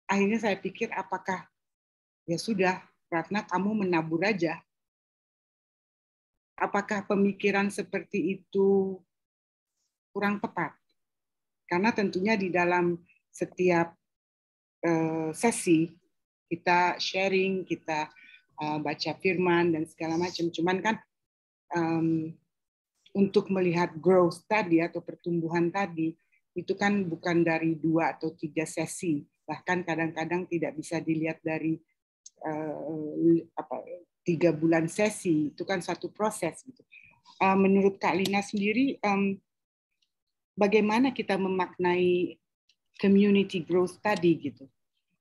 akhirnya saya pikir apakah ya sudah Ratna kamu menabur aja. Apakah pemikiran seperti itu kurang tepat? Karena tentunya di dalam setiap uh, sesi kita sharing, kita uh, baca firman dan segala macam. Cuman kan untuk melihat growth tadi atau pertumbuhan tadi itu kan bukan dari dua atau tiga sesi, Bahkan kadang-kadang tidak bisa dilihat dari uh, apa tiga bulan sesi itu kan satu proses gitu. Uh, menurut Kak Lina sendiri, bagaimana kita memaknai community growth tadi gitu?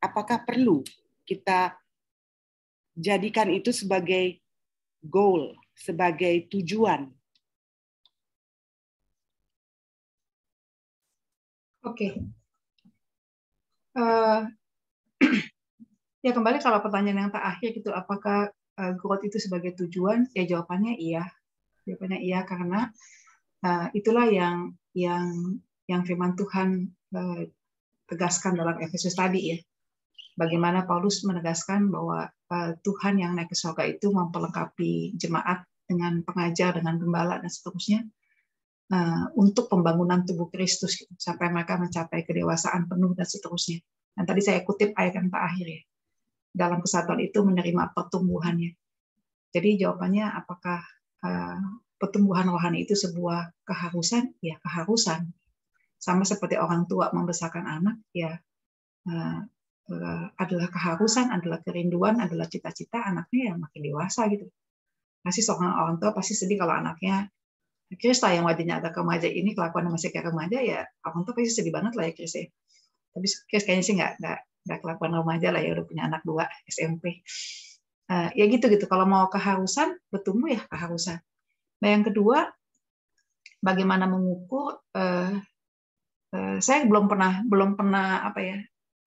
Apakah perlu kita jadikan itu sebagai goal, sebagai tujuan Oke. Okay. Uh, eh, ya kembali kalau pertanyaan yang terakhir gitu, apakah uh, growth itu sebagai tujuan? Ya jawabannya iya. Jawabannya iya karena uh, itulah yang yang yang firman Tuhan uh, tegaskan dalam Efesus tadi ya. Bagaimana Paulus menegaskan bahwa uh, Tuhan yang naik ke surga itu memperlengkapi jemaat dengan pengajar, dengan gembala dan seterusnya uh, untuk pembangunan tubuh Kristus sampai mereka mencapai kedewasaan penuh dan seterusnya. Dan tadi saya kutip ayat yang terakhir ya. Dalam kesatuan itu menerima pertumbuhannya. Jadi jawabannya apakah uh, pertumbuhan rohani itu sebuah keharusan? Ya, keharusan. Sama seperti orang tua membesarkan anak, ya uh, uh, adalah keharusan, adalah kerinduan, adalah cita-cita anaknya yang makin dewasa gitu. Pasti seorang orang tua pasti sedih kalau anaknya Chris lah yang wajahnya agak remaja ini kelakuan masih kayak remaja ya orang tuh pasti sedih banget lah ya Chris ya. Tapi Chris kayaknya sih nggak nggak nggak kelakuan remaja lah ya udah punya anak dua SMP. Uh, eh, ya gitu gitu. Kalau mau keharusan bertumbuh ya keharusan. Nah yang kedua bagaimana mengukur uh, uh, saya belum pernah belum pernah apa ya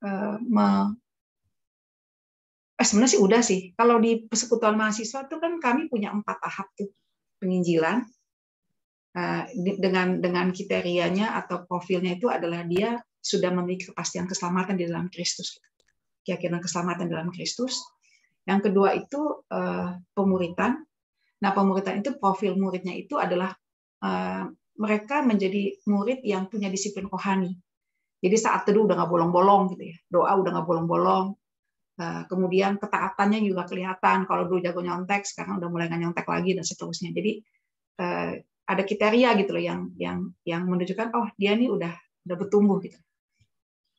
uh, me, eh, sebenarnya sih udah sih kalau di persekutuan mahasiswa itu kan kami punya empat tahap tuh penginjilan dengan dengan kriterianya atau profilnya itu adalah dia sudah memiliki kepastian keselamatan di dalam Kristus. Keyakinan keselamatan dalam Kristus. Yang kedua itu uh, pemuritan. Nah pemuritan itu profil muridnya itu adalah uh, mereka menjadi murid yang punya disiplin rohani. Jadi saat teduh udah nggak bolong-bolong gitu ya. Doa udah nggak bolong-bolong. Kemudian ketaatannya juga kelihatan. Kalau dulu jago nyontek sekarang udah mulai nggak nyontek lagi dan seterusnya. Jadi ada kriteria gitu loh yang yang yang menunjukkan oh dia nih udah udah bertumbuh gitu.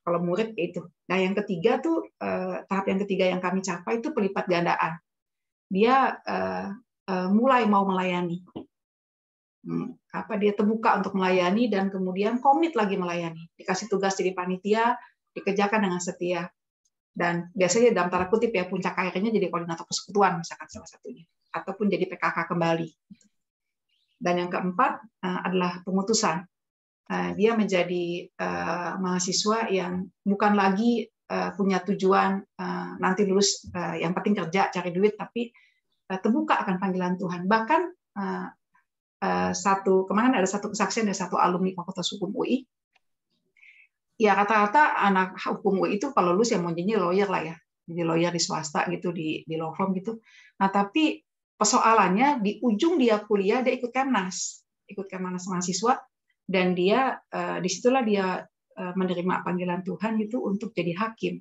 Kalau murid ya itu. Nah yang ketiga tuh eh, tahap yang ketiga yang kami capai itu pelipat gandaan. Dia eh, eh, mulai mau melayani. Hmm, apa dia terbuka untuk melayani dan kemudian komit lagi melayani. Dikasih tugas jadi panitia, dikerjakan dengan setia. Dan biasanya dalam tanda kutip ya puncak akhirnya jadi koordinator persekutuan misalkan salah satunya ataupun jadi PKK kembali. Dan yang keempat adalah pemutusan. Uh, dia menjadi uh, mahasiswa yang bukan lagi uh, punya tujuan nanti lulus yang penting kerja cari duit, tapi terbuka akan panggilan Tuhan. Bahkan satu kemarin ada satu kesaksian dari satu alumni Fakultas Hukum UI. Ya rata-rata anak hukum UI itu kalau lulus yang mau jadi lawyer lah ya, jadi lawyer di swasta gitu di di law firm gitu. Nah tapi persoalannya di ujung dia kuliah dia ikut Kemnas, ikut Kemnas mahasiswa dan dia uh, di situlah dia uh, menerima panggilan Tuhan itu untuk jadi hakim.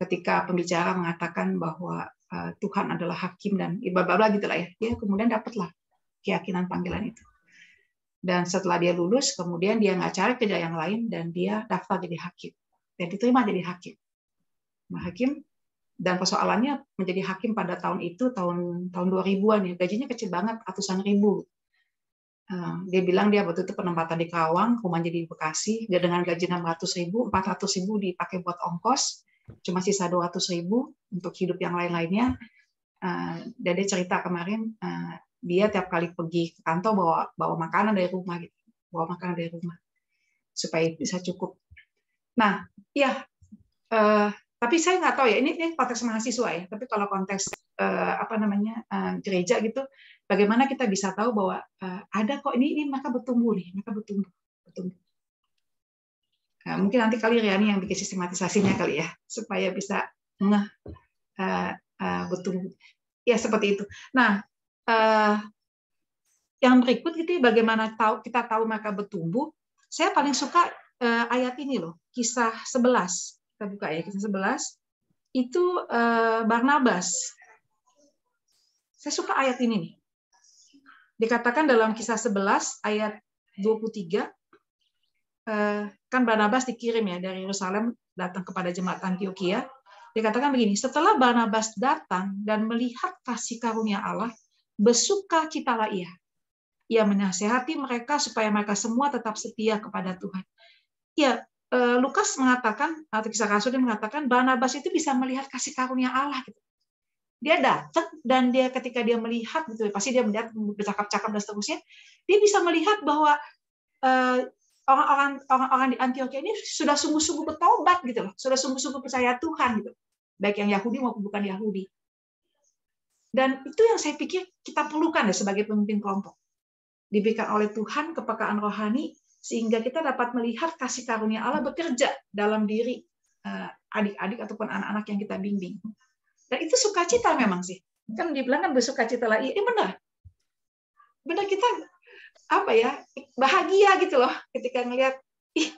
Ketika pembicara mengatakan bahwa uh, Tuhan adalah hakim dan ibadah gitulah ya, dia kemudian dapatlah keyakinan panggilan itu. Dan setelah dia lulus, kemudian dia nggak cari kerja yang lain dan dia daftar jadi hakim dan diterima jadi hakim. Nah, hakim dan persoalannya menjadi hakim pada tahun itu tahun tahun 2000-an ya gajinya kecil banget ratusan ribu dia bilang dia waktu itu penempatan di Karawang rumah jadi di Bekasi dia dengan gaji 600 ribu 400 ribu dipakai buat ongkos cuma sisa 200 ribu untuk hidup yang lain-lainnya. Eh, dan dia cerita kemarin eh, dia tiap kali pergi ke kantor bawa bawa makanan dari rumah gitu bawa makanan dari rumah supaya bisa cukup. Nah ya tapi saya nggak tahu ya ini, ini konteks mahasiswa ya tapi kalau konteks uh, apa namanya uh, gereja gitu bagaimana kita bisa tahu bahwa uh, ada kok ini ini mereka bertumbuh nih mereka bertumbuh bertumbuh. Nah, mungkin nanti kali Riani yang bikin sistematisasinya kali ya supaya bisa ngeh uh, uh, bertumbuh. Ya seperti itu. Nah uh, yang berikut itu bagaimana tahu kita tahu mereka bertumbuh saya paling suka uh, ayat ini loh kisah 11 kita buka ya kisah 11 itu uh, Barnabas. Saya suka ayat ini nih. Dikatakan dalam kisah 11 ayat 23 uh, eh, kan Barnabas dikirim ya dari Yerusalem datang kepada jemaat Antioquia. Dikatakan begini, setelah Barnabas datang dan melihat kasih karunia Allah, bersuka citalah ia. Ia menasehati mereka supaya mereka semua tetap setia kepada Tuhan. Ya, eh, Lukas mengatakan atau kisah Rasul mengatakan Barnabas itu bisa melihat kasih karunia Allah gitu. Dia datang dan dia ketika dia melihat gitu pasti dia melihat bercakap-cakap dan seterusnya, dia bisa melihat bahwa eh, orang-orang orang-orang di Antioquia ini sudah sungguh-sungguh bertobat gitu loh, sudah sungguh-sungguh percaya Tuhan gitu, baik yang Yahudi maupun bukan Yahudi. Dan itu yang saya pikir kita perlukan ya sebagai pemimpin kelompok. Diberikan oleh Tuhan kepekaan rohani sehingga kita dapat melihat kasih karunia Allah bekerja dalam diri eh, adik-adik ataupun anak-anak yang kita bimbing. Dan itu sukacita memang sih. Kan dibilang kan bersukacita lah. Iya, benar. Benar kita apa ya bahagia gitu loh ketika ngelihat ih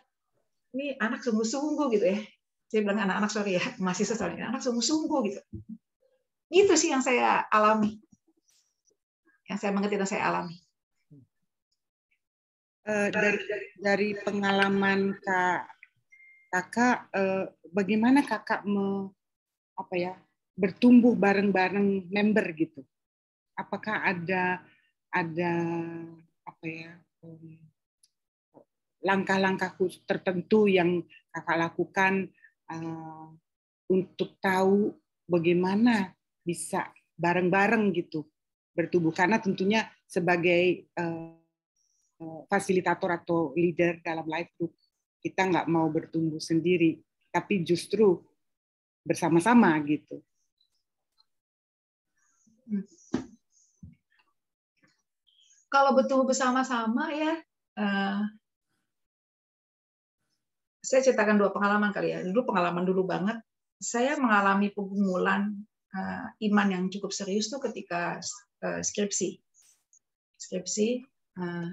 ini anak sungguh-sungguh gitu ya saya bilang anak-anak sorry ya masih soalnya anak sungguh-sungguh gitu itu sih yang saya alami yang saya mengerti dan saya alami uh, dari dari pengalaman kak kakak uh, bagaimana kakak me, apa ya bertumbuh bareng-bareng member gitu apakah ada ada apa ya langkah-langkah tertentu yang kakak lakukan uh, untuk tahu bagaimana bisa bareng-bareng gitu bertubuh karena tentunya sebagai uh, fasilitator atau leader dalam life group kita nggak mau bertumbuh sendiri tapi justru bersama-sama gitu. Kalau betul bersama-sama ya, uh, saya ceritakan dua pengalaman kali ya. Dulu pengalaman dulu banget, saya mengalami pergumulan uh, iman yang cukup serius tuh ketika uh, skripsi. Skripsi, uh,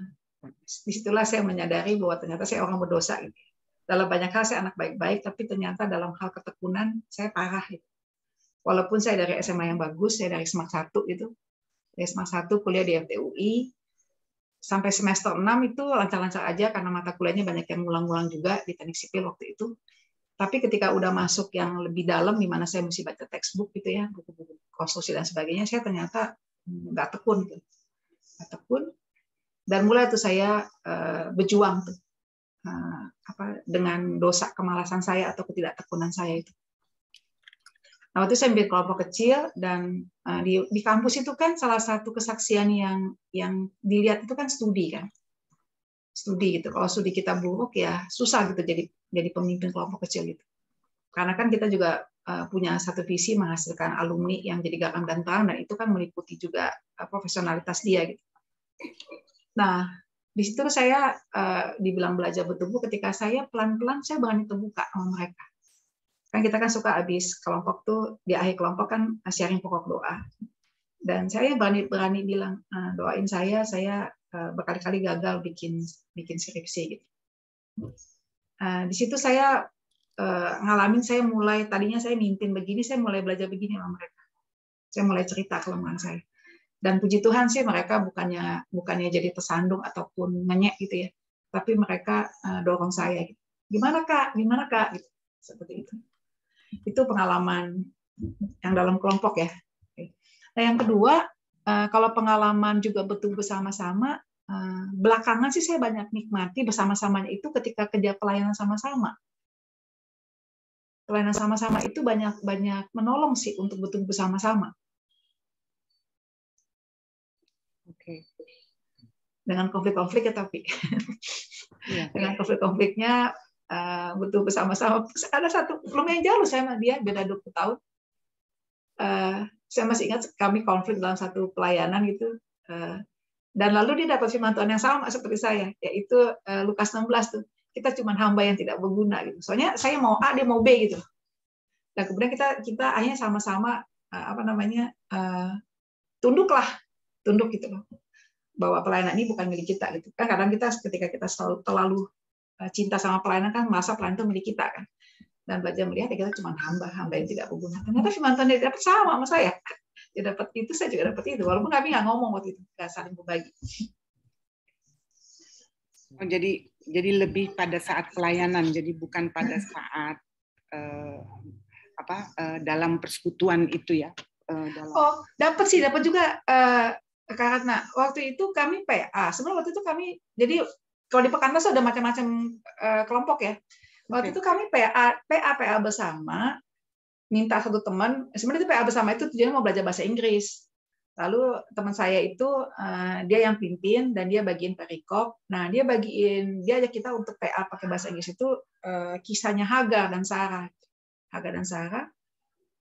di situlah saya menyadari bahwa ternyata saya orang berdosa. Gitu. Dalam banyak hal saya anak baik-baik, tapi ternyata dalam hal ketekunan saya parah. Gitu. Walaupun saya dari SMA yang bagus, saya dari SMAK 1 itu, dari SMAK 1 kuliah di FTUI, sampai semester 6 itu lancar-lancar aja karena mata kuliahnya banyak yang ngulang-ngulang juga di teknik sipil waktu itu. Tapi ketika udah masuk yang lebih dalam di mana saya mesti baca textbook gitu ya, buku-buku konstruksi dan sebagainya, saya ternyata nggak tekun gitu. Nggak tekun. Dan mulai itu saya uh, berjuang tuh. Uh, apa dengan dosa kemalasan saya atau ketidaktegunan saya itu. Nah, waktu itu saya ambil kelompok kecil dan uh, di, di kampus itu kan salah satu kesaksian yang yang dilihat itu kan studi kan. Studi gitu. Kalau studi kita buruk ya susah gitu jadi jadi pemimpin kelompok kecil gitu. Karena kan kita juga uh, punya satu visi menghasilkan alumni yang jadi gakam dan dan itu kan meliputi juga uh, profesionalitas dia gitu. Nah, di situ saya uh, dibilang belajar bertumbuh ketika saya pelan-pelan saya berani terbuka sama mereka kan kita kan suka habis kelompok tuh di akhir kelompok kan sharing pokok doa. Dan saya berani berani bilang ah, doain saya saya eh, berkali-kali gagal bikin bikin skripsi gitu. Ah, di situ saya eh, ngalamin saya mulai tadinya saya mimpin begini saya mulai belajar begini sama mereka. Saya mulai cerita kelemahan saya. Dan puji Tuhan sih mereka bukannya bukannya jadi tersandung ataupun ngenyek gitu ya tapi mereka eh, dorong saya gitu. gimana kak? Gimana kak? Gitu. Seperti itu itu pengalaman yang dalam kelompok ya. Nah, yang kedua, eh, kalau pengalaman juga betul bersama-sama, eh, belakangan sih saya banyak nikmati bersama-samanya itu ketika kerja pelayanan sama-sama. Pelayanan sama-sama itu banyak banyak menolong sih untuk betul bersama-sama. Oke. Dengan konflik-konflik ya tapi. Ya. Dengan konflik-konfliknya uh, betul bersama-sama. Ada satu lumayan jauh saya sama dia beda 20 tahun. Uh, saya masih ingat kami konflik dalam satu pelayanan gitu. Uh, dan lalu dia dapat firman Tuhan yang sama seperti saya, yaitu uh, Lukas 16 tuh. Kita cuma hamba yang tidak berguna gitu. Soalnya saya mau A, dia mau B gitu. Dan kemudian kita kita akhirnya sama-sama apa namanya uh, tunduklah, tunduk gitu loh bahwa pelayanan ini bukan milik kita gitu kan kadang kita ketika kita terlalu Eh, cinta sama pelayanan kan masa pelayanan itu milik kita kan. Dan belajar melihat ya kita cuma hamba hamba yang tidak berguna. Ternyata firman Tuhan dia dapat sama sama saya. Dia dapat itu saya juga dapat itu. Walaupun kami nggak ngomong waktu itu nggak saling berbagi. Oh, jadi jadi lebih pada saat pelayanan, jadi bukan pada saat eh, apa eh, dalam persekutuan itu ya. Eh, dalam, Oh, dapat sih, dapat juga eh, karena waktu itu kami PA. Sebenarnya waktu itu kami jadi kalau di Pekantas ada macam-macam eh, kelompok ya. Waktu Oke. itu kami PA PA PA bersama minta satu teman, sebenarnya itu PA bersama itu tujuannya mau belajar bahasa Inggris. Lalu teman saya itu eh, dia yang pimpin dan dia bagiin perikop. Nah, dia bagiin dia ajak kita untuk PA pakai bahasa Inggris itu eh, kisahnya Hagar dan Sarah. Hagar dan Sarah.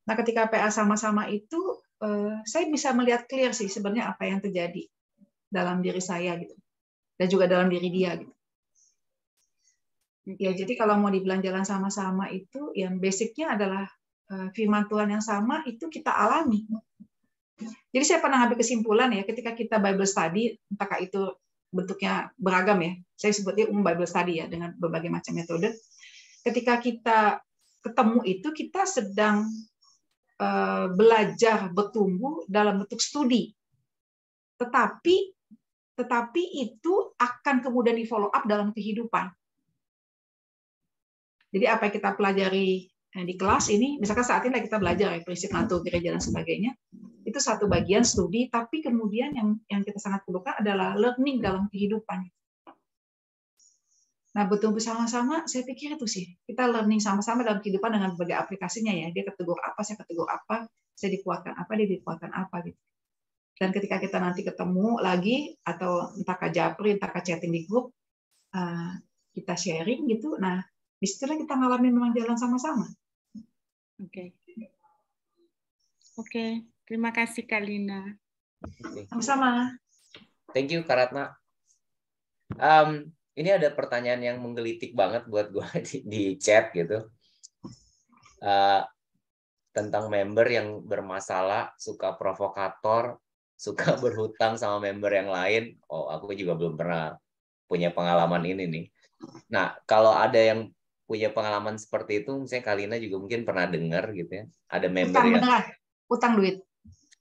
Nah, ketika PA sama-sama itu saya bisa melihat clear sih sebenarnya apa yang terjadi dalam diri saya gitu. Dan juga dalam diri dia gitu. Ya, jadi kalau mau dibilang jalan sama-sama itu yang basicnya adalah eh, firman Tuhan yang sama itu kita alami. Jadi saya pernah ngambil kesimpulan ya ketika kita Bible study, entahkah itu bentuknya beragam ya. Saya sebutnya umum Bible study ya dengan berbagai macam metode. Ketika kita ketemu itu kita sedang eh, belajar bertumbuh dalam bentuk studi. Tetapi tetapi itu akan kemudian di follow up dalam kehidupan. Jadi apa yang kita pelajari eh, di kelas ini, misalkan saat ini kita belajar ya, prinsip nato gereja dan sebagainya, itu satu bagian studi, tapi kemudian yang yang kita sangat perlukan adalah learning dalam kehidupan. Nah, betul bersama-sama, saya pikir itu sih. Kita learning sama-sama dalam kehidupan dengan berbagai aplikasinya ya. Dia ketegur apa, saya ketegur apa, saya dikuatkan apa, dia dikuatkan apa gitu. Dan ketika kita nanti ketemu lagi, atau entah ke Japri, entah ke chatting di grup, eh, kita sharing gitu, nah di situlah kita ngalamin memang jalan sama-sama. Oke. Oke, terima kasih Kak Lina. Oke. Sama-sama. Thank you Karatna. Um, ini ada pertanyaan yang menggelitik banget buat gua di, di chat gitu. Uh, tentang member yang bermasalah, suka provokator, suka berhutang sama member yang lain. Oh, aku juga belum pernah punya pengalaman ini nih. Nah, kalau ada yang punya pengalaman seperti itu, misalnya Kalina juga mungkin pernah dengar gitu ya. Ada member Utang yang beneran, utang duit.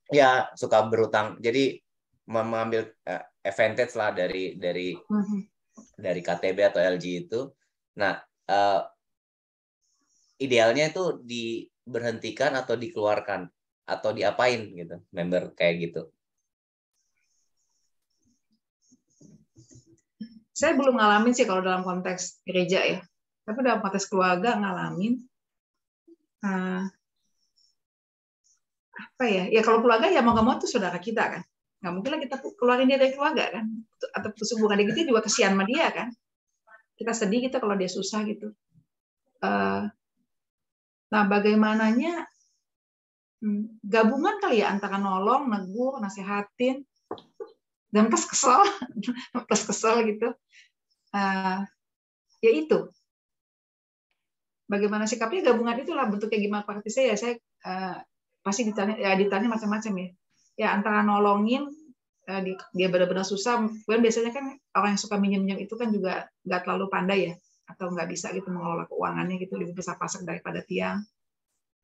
ya suka berhutang. Jadi mengambil eh, advantage lah dari dari Mhm. dari KTB atau LG itu. Nah, eh, idealnya itu diberhentikan atau dikeluarkan atau diapain gitu, member kayak gitu. Saya belum ngalamin sih kalau dalam konteks gereja ya. Tapi dalam konteks keluarga ngalamin. eh, apa ya? Ya kalau keluarga ya mau nggak mau itu saudara kita kan. Nggak mungkin lah kita keluarin dia dari keluarga kan. Atau hubungan dengan kita juga kesian sama dia kan. Kita sedih kita kalau dia susah gitu. Eh, nah bagaimananya hmm, gabungan kali ya antara nolong, negur, nasehatin, dan plus kesel, plus kesel gitu. Eh, ya itu. Bagaimana sikapnya gabungan itulah bentuknya gimana praktisnya ya saya eh, pasti ditanya ya ditanya macam-macam ya. Ya antara nolongin di- dia benar-benar susah. Kemudian biasanya kan orang yang suka minjem-minjem itu kan juga nggak terlalu pandai ya atau nggak bisa gitu mengelola keuangannya gitu lebih bisa pasak daripada tiang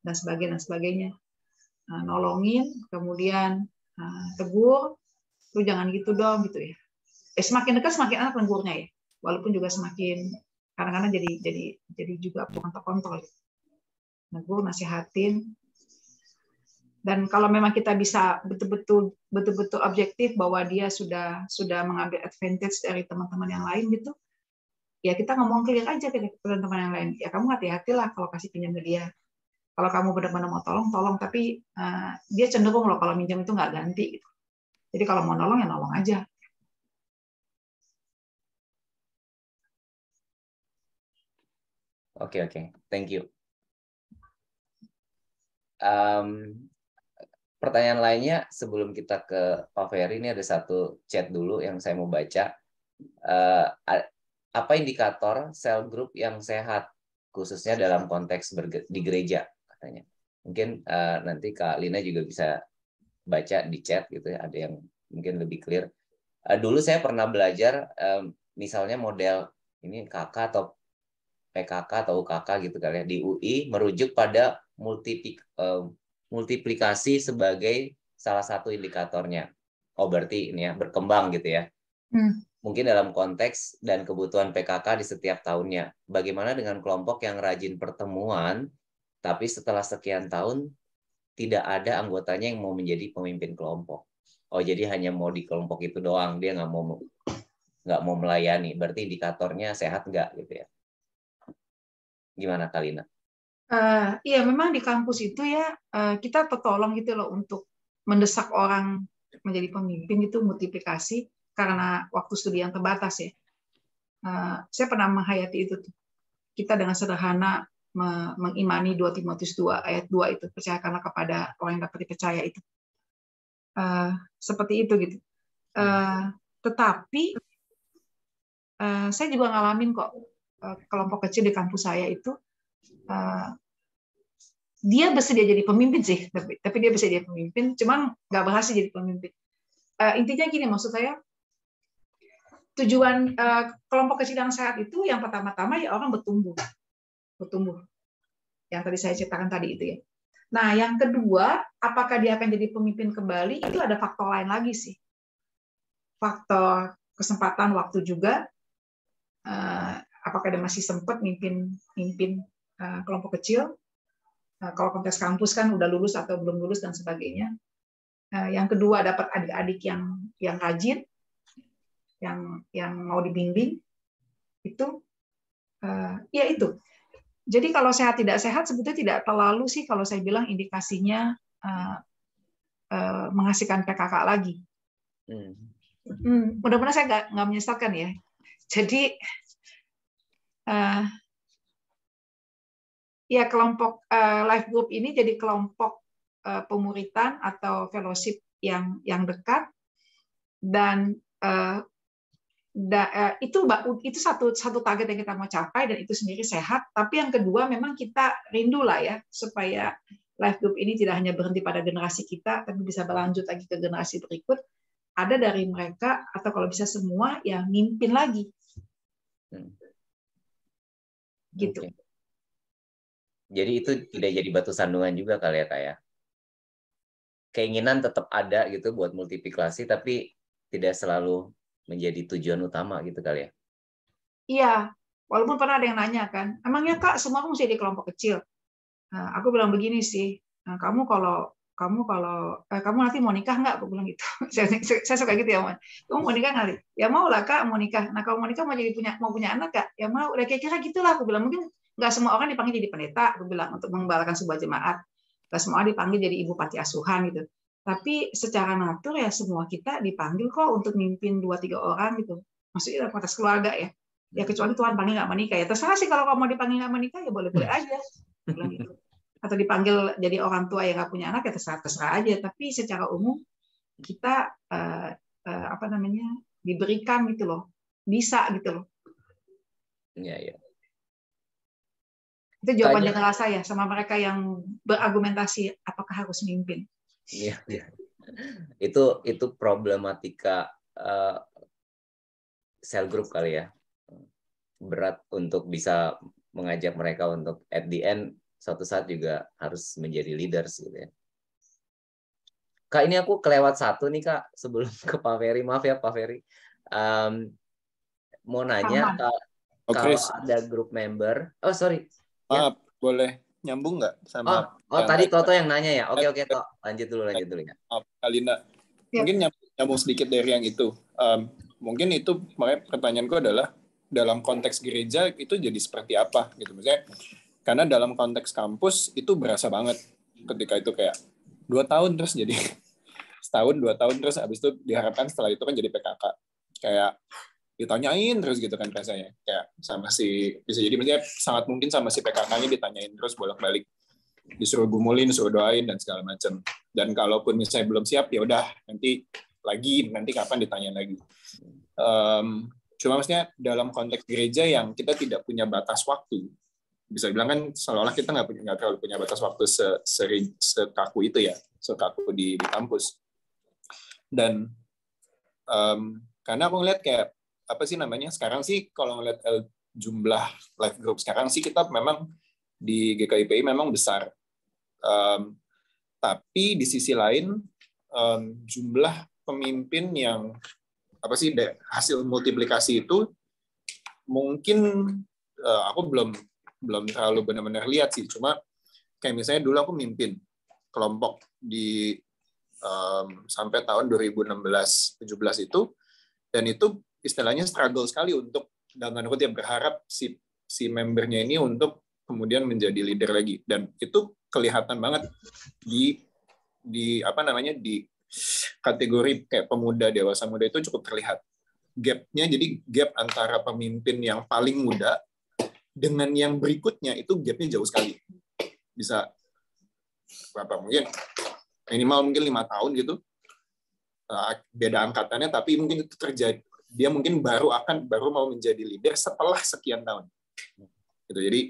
dan sebagainya dan sebagainya. Nah, nolongin, kemudian eh, tegur, lu jangan gitu dong gitu ya. Eh semakin dekat semakin enak negurnya ya. Walaupun juga semakin kadang-kadang jadi jadi jadi juga kontrol-kontrol. Negur, nasihatin. Dan kalau memang kita bisa betul-betul betul-betul objektif bahwa dia sudah sudah mengambil advantage dari teman-teman yang lain gitu, ya kita ngomong clear aja ke teman-teman yang lain. Ya kamu hati-hatilah kalau kasih pinjam ke dia. Kalau kamu benar-benar mau tolong, tolong. Tapi eh, dia cenderung loh kalau minjam itu nggak ganti. Gitu. Jadi kalau mau nolong ya nolong aja. Oke oke, thank you. Em, pertanyaan lainnya sebelum kita ke Pak Ferry ini ada satu chat dulu yang saya mau baca. A- apa indikator sel group yang sehat khususnya dalam konteks di gereja katanya. Mungkin eh, nanti Kak Lina juga bisa baca di chat gitu ya. Ada yang mungkin lebih clear. Eh, dulu saya pernah belajar em, misalnya model ini kakak atau PKK atau UKK gitu kali ya di UI merujuk pada multiplik, eh, multiplikasi sebagai salah satu indikatornya. Oh berarti ini ya berkembang gitu ya. Hmm. mungkin dalam konteks dan kebutuhan PKK di setiap tahunnya. Bagaimana dengan kelompok yang rajin pertemuan, tapi setelah sekian tahun tidak ada anggotanya yang mau menjadi pemimpin kelompok. Oh jadi hanya mau di kelompok itu doang, dia nggak mau nggak mau melayani. Berarti indikatornya sehat nggak gitu ya? Gimana Kalina? Uh, iya memang di kampus itu ya uh, kita tertolong gitu loh untuk mendesak orang menjadi pemimpin itu multiplikasi karena waktu studi yang terbatas ya. Uh, saya pernah menghayati itu. Kita dengan sederhana mengimani 2 Timotius 2 ayat 2 itu percayakanlah kepada orang yang dapat dipercaya itu. Uh, seperti itu gitu. Uh, tetapi uh, saya juga ngalamin kok uh, kelompok kecil di kampus saya itu uh, dia bersedia jadi pemimpin sih, tapi, tapi dia bersedia pemimpin, cuman nggak berhasil jadi pemimpin. Uh, intinya gini, maksud saya tujuan uh, kelompok kecil yang sehat itu yang pertama-tama ya orang bertumbuh, bertumbuh. Yang tadi saya ceritakan tadi itu ya. Nah, yang kedua, apakah dia akan jadi pemimpin kembali? Itu ada faktor lain lagi sih. Faktor kesempatan waktu juga. Uh, apakah dia masih sempat mimpin mimpin uh, kelompok kecil? Uh, kalau konteks kampus kan udah lulus atau belum lulus dan sebagainya. Yang kedua dapat adik-adik yang yang rajin yang yang mau dibimbing itu ya itu. Jadi kalau sehat tidak sehat sebetulnya tidak terlalu sih kalau saya bilang indikasinya uh, uh, menghasilkan PKK lagi. Hmm. Hmm, mudah-mudahan saya nggak nggak menyesalkan ya. Jadi uh, ya kelompok uh, life group ini jadi kelompok uh, pemuritan atau fellowship yang yang dekat dan uh, da, eh, itu itu satu satu target yang kita mau capai dan itu sendiri sehat. Tapi yang kedua memang kita rindu lah ya supaya life group ini tidak hanya berhenti pada generasi kita, tapi bisa berlanjut lagi ke generasi berikut. Ada dari mereka atau kalau bisa semua yang mimpin lagi. Hmm. Gitu. Okay. Jadi itu tidak jadi batu sandungan juga kali ya kak ya? Keinginan tetap ada gitu buat multiplikasi, tapi tidak selalu menjadi tujuan utama gitu kali ya? Iya, walaupun pernah ada yang nanya kan, emangnya kak semua mesti di kelompok kecil? Nah, aku bilang begini sih, nah, kamu kalau kamu kalau eh, kamu nanti mau nikah nggak? Aku bilang gitu. saya, saya suka gitu ya, man. Kamu mau nikah nggak? Ya mau lah kak, mau nikah. Nah kalau mau nikah mau jadi punya mau punya anak kak? Ya mau. Udah kira-kira gitulah. Aku bilang mungkin nggak semua orang dipanggil jadi pendeta. Aku bilang untuk mengembalakan sebuah jemaat. Nggak semua orang dipanggil jadi ibu panti asuhan gitu. Tapi secara natur ya semua kita dipanggil kok untuk mimpin dua tiga orang gitu. Maksudnya dalam konteks keluarga ya. Ya hmm. kecuali Tuhan panggil nggak menikah ya terserah sih kalau kamu mau dipanggil nggak menikah ya boleh boleh aja. gitu. Atau dipanggil jadi orang tua yang nggak punya anak ya terserah terserah aja. Tapi secara umum kita uh, uh, apa namanya diberikan gitu loh, bisa gitu loh. Iya iya. Itu jawaban generasi saya sama mereka yang berargumentasi apakah harus mimpin. Iya, iya. Itu itu problematika uh, sel group kali ya. Berat untuk bisa mengajak mereka untuk at the end suatu saat juga harus menjadi leaders gitu ya. Kak ini aku kelewat satu nih kak sebelum ke Pak Ferry maaf ya Pak Ferry um, mau nanya kak, oh, kalau ada grup member oh sorry maaf ya. boleh nyambung nggak sama Oh, oh tadi Toto yang nanya ya. Oke oke Toto. Lanjut dulu lanjut dulu ya. Kalina. Ya. Mungkin nyambung, nyambung sedikit dari yang itu. Um, mungkin itu makanya pertanyaanku adalah dalam konteks gereja itu jadi seperti apa gitu maksudnya karena dalam konteks kampus itu berasa banget ketika itu kayak dua tahun terus jadi setahun dua tahun terus habis itu diharapkan setelah itu kan jadi PKK kayak ditanyain terus gitu kan rasanya kayak sama si bisa jadi maksudnya sangat mungkin sama si PKK-nya ditanyain terus bolak-balik disuruh gumulin, disuruh doain dan segala macam. Dan kalaupun misalnya belum siap ya udah nanti lagi nanti kapan ditanya lagi. Um, cuma maksudnya dalam konteks gereja yang kita tidak punya batas waktu, bisa bilang kan seolah-olah kita nggak punya nggak terlalu punya batas waktu se, seri, sekaku itu ya, sekaku di, di kampus. Dan um, karena aku ngeliat kayak apa sih namanya sekarang sih kalau ngeliat uh, jumlah live group sekarang sih kita memang di GKIPI memang besar. Um, tapi di sisi lain um, jumlah pemimpin yang apa sih hasil multiplikasi itu mungkin uh, aku belum belum terlalu benar-benar lihat sih. Cuma kayak misalnya dulu aku mimpin kelompok di um, sampai tahun 2016 17 itu dan itu istilahnya struggle sekali untuk dalam tanda kutip berharap si si membernya ini untuk kemudian menjadi leader lagi. Dan itu kelihatan banget di di apa namanya di kategori kayak pemuda dewasa muda itu cukup terlihat. Gapnya jadi gap antara pemimpin yang paling muda dengan yang berikutnya itu gapnya jauh sekali. Bisa berapa mungkin? Minimal mungkin lima tahun gitu. Uh, beda angkatannya tapi mungkin itu terjadi. Dia mungkin baru akan baru mau menjadi leader setelah sekian tahun. Gitu jadi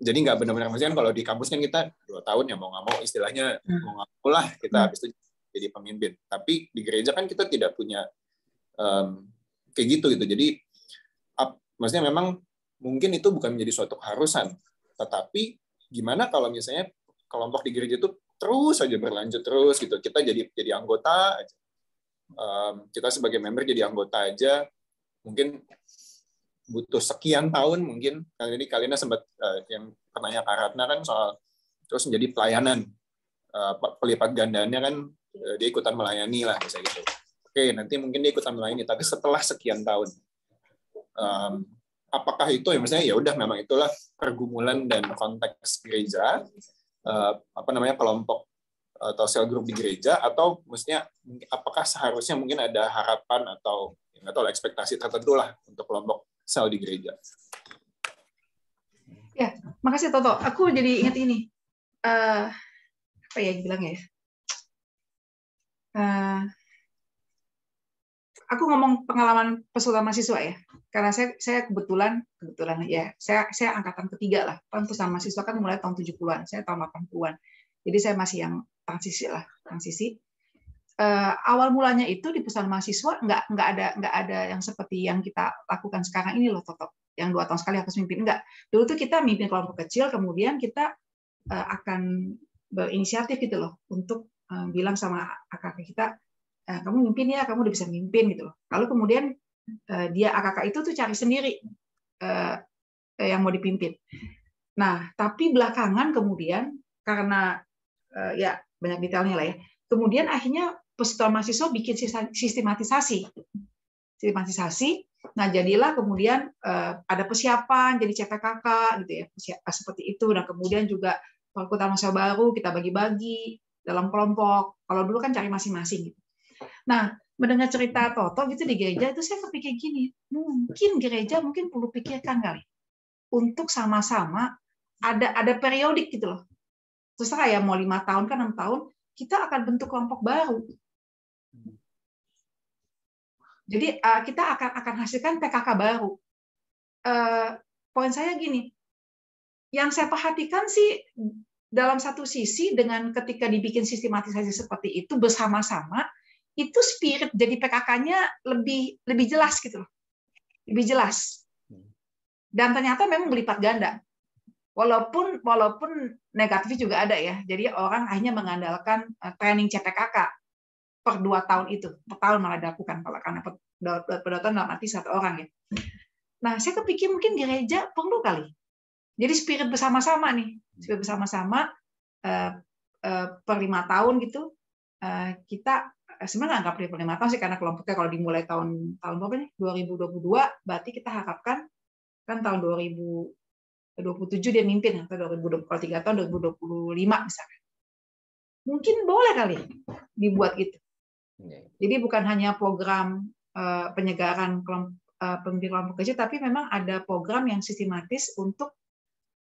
jadi nggak benar-benar maksudnya kalau di kampus kan kita dua tahun ya mau nggak mau istilahnya hmm. mau nggak mau lah kita hmm. habis itu jadi pemimpin. Tapi di gereja kan kita tidak punya um, kayak gitu gitu. Jadi up, maksudnya memang mungkin itu bukan menjadi suatu keharusan. Tetapi gimana kalau misalnya kelompok di gereja itu terus saja berlanjut terus gitu. Kita jadi jadi anggota aja. Um, kita sebagai member jadi anggota aja. Mungkin butuh sekian tahun mungkin. Kali ini kalian sempat uh, yang pertanyaan Karatna kan soal terus menjadi pelayanan uh, pelipat gandanya kan uh, dia ikutan melayani lah misalnya gitu. Oke nanti mungkin dia ikutan melayani tapi setelah sekian tahun um, apakah itu ya? Misalnya ya udah memang itulah pergumulan dan konteks gereja uh, apa namanya kelompok atau sel grup di gereja atau mestinya apakah seharusnya mungkin ada harapan atau ya nggak tahu ekspektasi tertentu lah untuk kelompok sel di gereja. Ya, makasih Toto. Aku jadi ingat ini. Uh, apa ya bilang ya? Uh, aku ngomong pengalaman peserta mahasiswa ya. Karena saya saya kebetulan kebetulan ya, saya saya angkatan ketiga lah. Kan peserta mahasiswa kan mulai tahun 70-an, saya tahun 80-an. Jadi saya masih yang transisi lah, transisi. Uh, awal mulanya itu di pesan mahasiswa nggak nggak ada nggak ada yang seperti yang kita lakukan sekarang ini loh Toto. Yang dua tahun sekali harus mimpin enggak dulu tuh kita mimpin kelompok kecil kemudian kita uh, akan berinisiatif gitu loh untuk uh, bilang sama kakak kita kamu mimpin ya kamu udah bisa mimpin gitu loh. Lalu kemudian uh, dia kakak itu tuh cari sendiri uh, yang mau dipimpin. Nah tapi belakangan kemudian karena uh, ya banyak detailnya lah ya kemudian akhirnya peserta mahasiswa bikin sistematisasi. Sistematisasi. Nah, jadilah kemudian uh, ada persiapan jadi CPKK gitu ya, persiapan seperti itu. Dan kemudian juga fakultas mahasiswa baru kita bagi-bagi dalam kelompok. Kalau dulu kan cari masing-masing gitu. Nah, mendengar cerita Toto gitu di gereja itu saya kepikir gini, mungkin gereja mungkin perlu pikirkan kali untuk sama-sama ada ada periodik gitu loh. Terus ya mau lima tahun kan enam tahun, kita akan bentuk kelompok baru. Jadi uh, kita akan akan hasilkan PKK baru. Uh, poin saya gini, yang saya perhatikan sih dalam satu sisi dengan ketika dibikin sistematisasi seperti itu bersama-sama itu spirit jadi PKK-nya lebih lebih jelas gitu loh. Lebih jelas. Dan ternyata memang berlipat ganda. Walaupun walaupun negatif juga ada ya. Jadi orang hanya mengandalkan eh, training CPKK per dua tahun itu per tahun malah dilakukan kalau karena per, dua tahun dalam arti satu orang ya. Nah saya kepikir mungkin gereja perlu kali. Jadi spirit bersama-sama nih spirit bersama-sama uh, uh, per lima tahun gitu uh, kita sebenarnya nggak perlu per lima tahun sih karena kelompoknya kalau dimulai tahun tahun berapa nih? 2022 berarti kita harapkan kan tahun 2027 dia mimpin atau 2020 kalau tiga tahun 2025 misalnya. Mungkin boleh kali dibuat Iya. Jadi bukan hanya program uh, penyegaran kelompok, uh, pemimpin kelompok kecil, tapi memang ada program yang sistematis untuk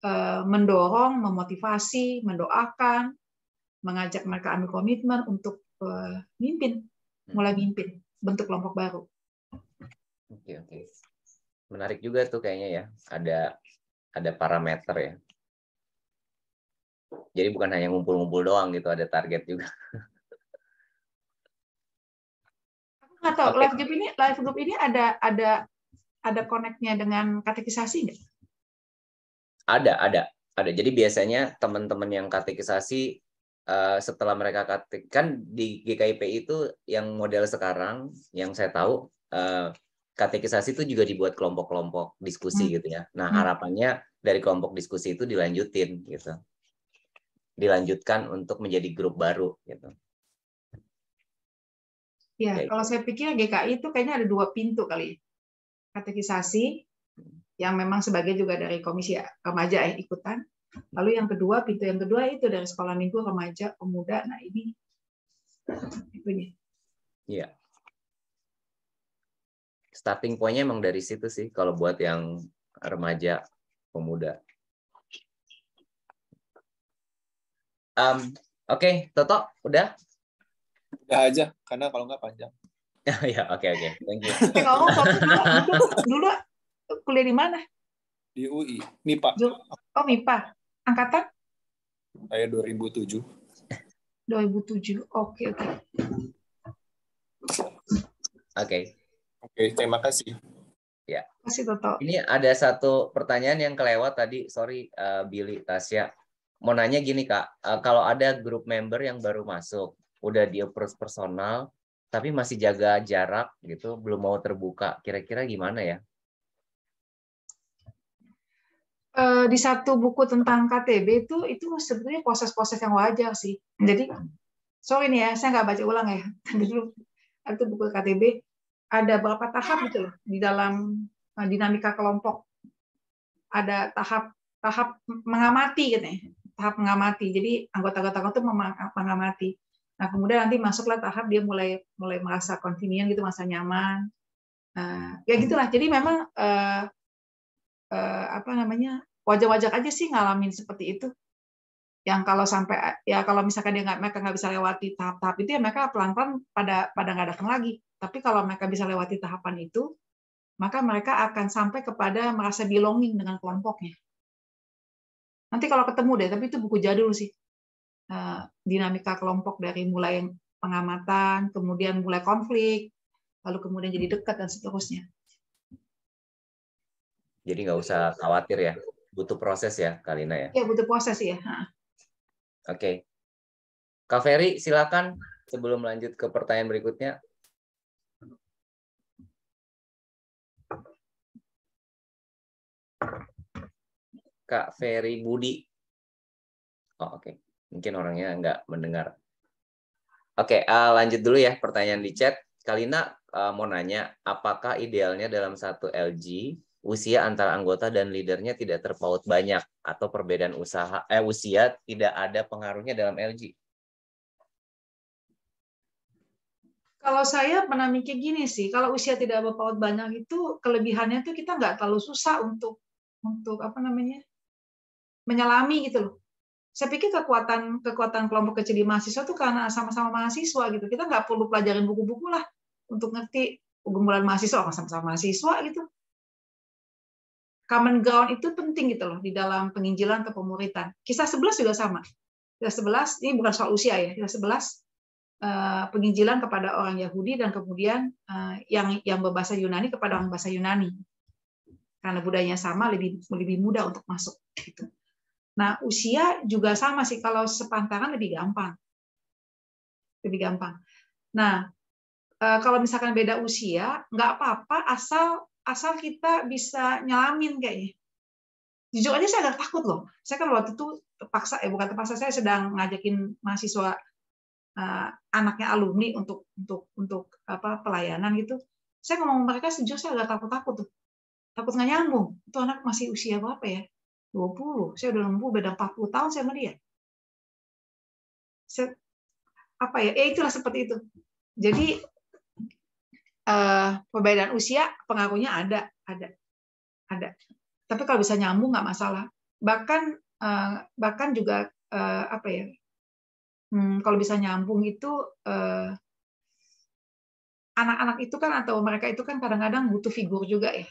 uh, mendorong, memotivasi, mendoakan, mengajak mereka ambil komitmen untuk uh, mimpin, mulai hmm. mimpin, bentuk kelompok baru. Oke oke, menarik juga tuh kayaknya ya, ada ada parameter ya. Jadi bukan hanya ngumpul-ngumpul doang gitu, ada target juga. atau okay. live group ini live group ini ada ada ada koneknya dengan katekisasi nggak? Ada, ada, ada. Jadi biasanya teman-teman yang katekisasi uh, setelah mereka katek kan di GKIP itu yang model sekarang yang saya tahu eh, katekisasi itu juga dibuat kelompok-kelompok diskusi Hmm. gitu ya. Nah, Hmm. harapannya dari kelompok diskusi itu dilanjutin gitu. Dilanjutkan untuk menjadi grup baru gitu. Ya, Oke. kalau saya pikir GKI itu kayaknya ada dua pintu kali. Katekisasi yang memang sebagai juga dari komisi remaja ya ikutan. Lalu yang kedua, pintu yang kedua itu dari sekolah minggu remaja, pemuda. Nah, ini itunya. Iya. Starting point-nya emang dari situ sih kalau buat yang remaja, pemuda. Um, Oke, Toto, udah? Udah aja, karena kalau nggak panjang. ya, oke oke. Thank you. Eh, ngomong dulu, dulu, dulu kuliah di mana? Di UI, MIPA, Oh, MIPA. Angkatan saya 2007. 2007. Oke, oke. Oke. Oke, terima kasih. Kasih Toto. Ini ada satu pertanyaan yang kelewat tadi. Sorry, eh, Billy, Tasya. Mau nanya gini, Kak. Eh, kalau ada grup member yang baru masuk, udah di approach personal, tapi masih jaga jarak gitu, belum mau terbuka. Kira-kira gimana ya? Eh, di satu buku tentang KTB itu itu sebenarnya proses-proses yang wajar sih. Jadi sorry nih ya, saya nggak baca ulang ya. Dulu itu buku KTB ada berapa tahap gitu loh di dalam eh, dinamika kelompok. Ada tahap tahap mengamati gitu ya, tahap mengamati. Jadi anggota-anggota itu mengamati. Nah kemudian nanti masuklah tahap dia mulai mulai merasa convenient gitu, merasa nyaman. Nah, ya gitulah. Jadi memang eh, eh, apa namanya wajar-wajar aja sih ngalamin seperti itu. Yang kalau sampai ya kalau misalkan dia nggak mereka nggak bisa lewati tahap-tahap itu ya mereka pelan-pelan pada pada nggak datang lagi. Tapi kalau mereka bisa lewati tahapan itu maka mereka akan sampai kepada merasa belonging dengan kelompoknya. Nanti kalau ketemu deh tapi itu buku jadul sih dinamika kelompok dari mulai pengamatan kemudian mulai konflik lalu kemudian jadi dekat dan seterusnya Jadi nggak usah khawatir ya. Butuh proses ya, Kalina ya. ya butuh proses ya. Oke. Kak Ferry, silakan sebelum lanjut ke pertanyaan berikutnya. Kak Ferry Budi. Oh, oke. Mungkin orangnya nggak mendengar. Oke, eh, lanjut dulu ya pertanyaan di chat. Kalina eh, mau nanya, apakah idealnya dalam satu LG usia antara anggota dan leadernya tidak terpaut banyak atau perbedaan usaha eh usia tidak ada pengaruhnya dalam LG? Kalau saya pernah mikir gini sih, kalau usia tidak berpaut banyak itu kelebihannya tuh kita nggak terlalu susah untuk untuk apa namanya menyelami gitu loh. Saya pikir kekuatan kekuatan kelompok kecil di mahasiswa tuh karena sama-sama mahasiswa gitu. Kita nggak perlu pelajarin buku-buku lah untuk ngerti pergumulan mahasiswa, oh, sama-sama mahasiswa gitu. Common ground itu penting gitu loh di dalam penginjilan kepemuritan. Kisah 11 juga sama. Kisah 11 ini bukan soal usia ya. Kisah 11 eh, penginjilan kepada orang Yahudi dan kemudian eh, yang yang berbahasa Yunani kepada orang bahasa Yunani karena budayanya sama lebih lebih mudah untuk masuk gitu. Nah usia juga sama sih kalau sepantaran lebih gampang lebih gampang. Nah eh, kalau misalkan beda usia nggak apa-apa asal asal kita bisa nyelamin kayaknya. Jujur aja saya agak takut loh. Saya kan waktu itu terpaksa, eh bukan terpaksa, saya sedang ngajakin mahasiswa eh, anaknya alumni untuk untuk untuk apa pelayanan gitu. Saya ngomong mereka sejujur saya agak takut-takut tuh. Takut nggak nyambung. Itu anak masih usia berapa ya? 20. Saya udah nunggu beda 40 tahun sama dia. Saya, apa ya? Eh itulah seperti itu. Jadi eh, perbedaan usia pengaruhnya ada, ada, ada. Tapi kalau bisa nyambung nggak masalah. Bahkan eh, bahkan juga eh, apa ya? Hmm, kalau bisa nyambung itu eh, anak-anak itu kan atau mereka itu kan kadang-kadang butuh figur juga ya,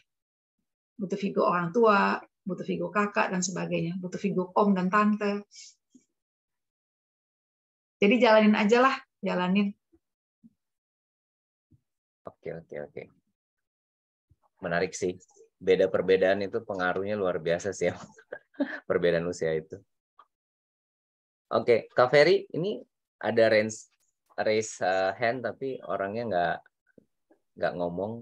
butuh figur orang tua, butuh figur kakak dan sebagainya, butuh figur om dan tante. Jadi jalanin aja lah, jalanin. Oke, oke, oke. Menarik sih. Beda perbedaan itu pengaruhnya luar biasa sih. emang. perbedaan usia itu. Oke, Kak Ferry, ini ada range raise uh, hand tapi orangnya nggak nggak ngomong.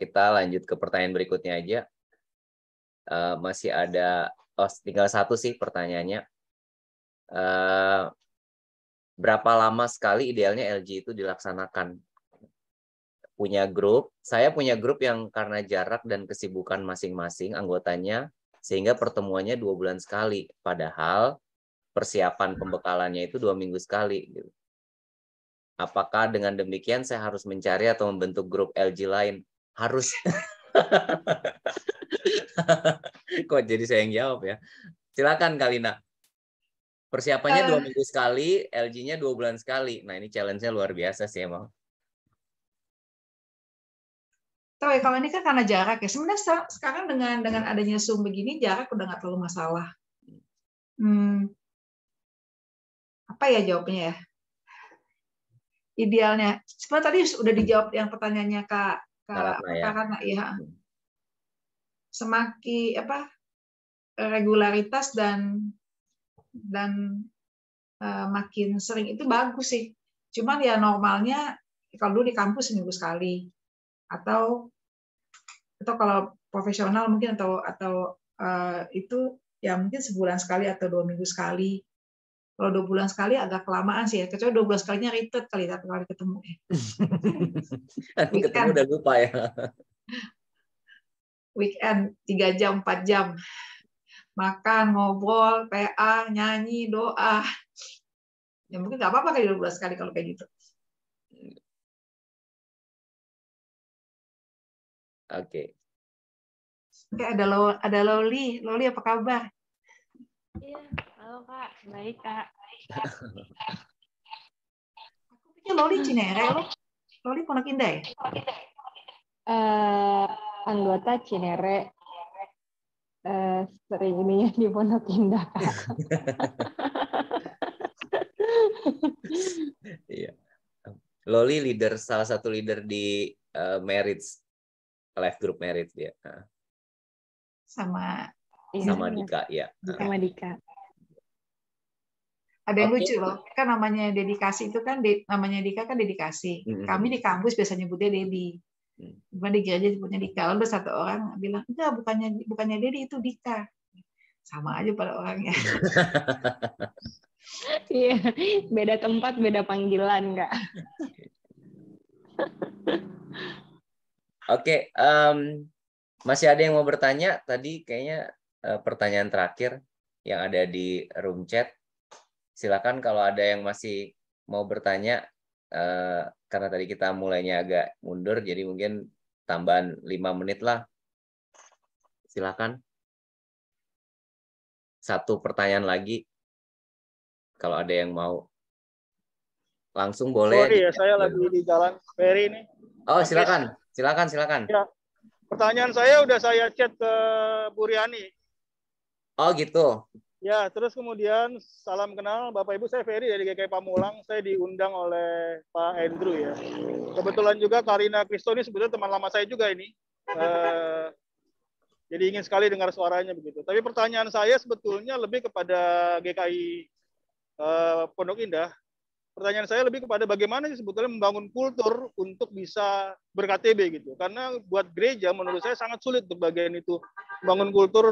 Kita lanjut ke pertanyaan berikutnya aja. Uh, masih ada, oh tinggal satu sih pertanyaannya. Uh, berapa lama sekali idealnya LG itu dilaksanakan? Punya grup, saya punya grup yang karena jarak dan kesibukan masing-masing anggotanya, sehingga pertemuannya dua bulan sekali. Padahal persiapan pembekalannya itu dua minggu sekali. Gitu. Apakah dengan demikian saya harus mencari atau membentuk grup LG lain? Harus. Kok jadi saya yang jawab ya? Silakan Kalina. Persiapannya dua eh. minggu sekali, LG-nya dua bulan sekali. Nah ini challenge-nya luar biasa sih emang. Tahu ya kalau ini kan karena jarak ya. Sebenarnya sekarang dengan dengan adanya Zoom begini jarak udah nggak terlalu masalah. Hmm. Apa ya jawabnya ya? idealnya sebenarnya tadi sudah dijawab yang pertanyaannya kak kak ya. karena ya semakin apa regularitas dan dan uh, makin sering itu bagus sih cuman ya normalnya kalau dulu di kampus seminggu sekali atau atau kalau profesional mungkin atau atau uh, itu ya mungkin sebulan sekali atau dua minggu sekali kalau dua bulan sekali agak kelamaan sih ya. Kecuali dua bulan sekalinya retreat kali satu kali ketemu. Nanti ketemu udah lupa ya. Weekend tiga jam, empat jam. Makan, ngobrol, PA, nyanyi, doa. Ya mungkin nggak apa-apa kali dua bulan sekali kalau kayak gitu. Oke. Okay. Oke, ada lo, ada Loli. Loli apa kabar? Iya, Halo Kak, baik Kak. Aku pikir Loli Cinere, lo. Loli Pondok Indah ya? Uh, anggota Cinere uh, sering ini di Pondok. Iya. Loli leader salah satu leader di uh, Marriage Live Group Marriage dia. Sama sama Dika ya. Sama Dika ada yang okay. lucu loh kan namanya dedikasi itu kan de, namanya Dika kan dedikasi hmm. kami di kampus biasanya nyebutnya Dedi Cuma di gereja nyebutnya Dika. Lalu satu orang bilang enggak bukannya bukannya Dedi itu Dika. Sama aja pada orangnya. Iya beda tempat beda panggilan enggak. Oke, okay, um, masih ada yang mau bertanya? Tadi kayaknya uh, pertanyaan terakhir yang ada di room chat. Silakan kalau ada yang masih mau bertanya uh, karena tadi kita mulainya agak mundur jadi mungkin tambahan lima menit lah. Silakan. Satu pertanyaan lagi kalau ada yang mau. Langsung boleh sorry ya saya lagi di jalan ferry ini. Oh silakan. Silakan silakan. Ya. pertanyaan saya udah saya chat ke Buriani oh gitu Ya, terus kemudian salam kenal Bapak Ibu, saya Ferry dari GKI Pamulang. Saya diundang oleh Pak Andrew ya. Kebetulan juga Karina Kristo ini sebetulnya teman lama saya juga ini. Uh, jadi ingin sekali dengar suaranya begitu. Tapi pertanyaan saya sebetulnya lebih kepada GKI uh, eh, Pondok Indah. Pertanyaan saya lebih kepada bagaimana sih sebetulnya membangun kultur untuk bisa ber-KTB gitu. Karena buat gereja menurut saya sangat sulit untuk bagian itu membangun kultur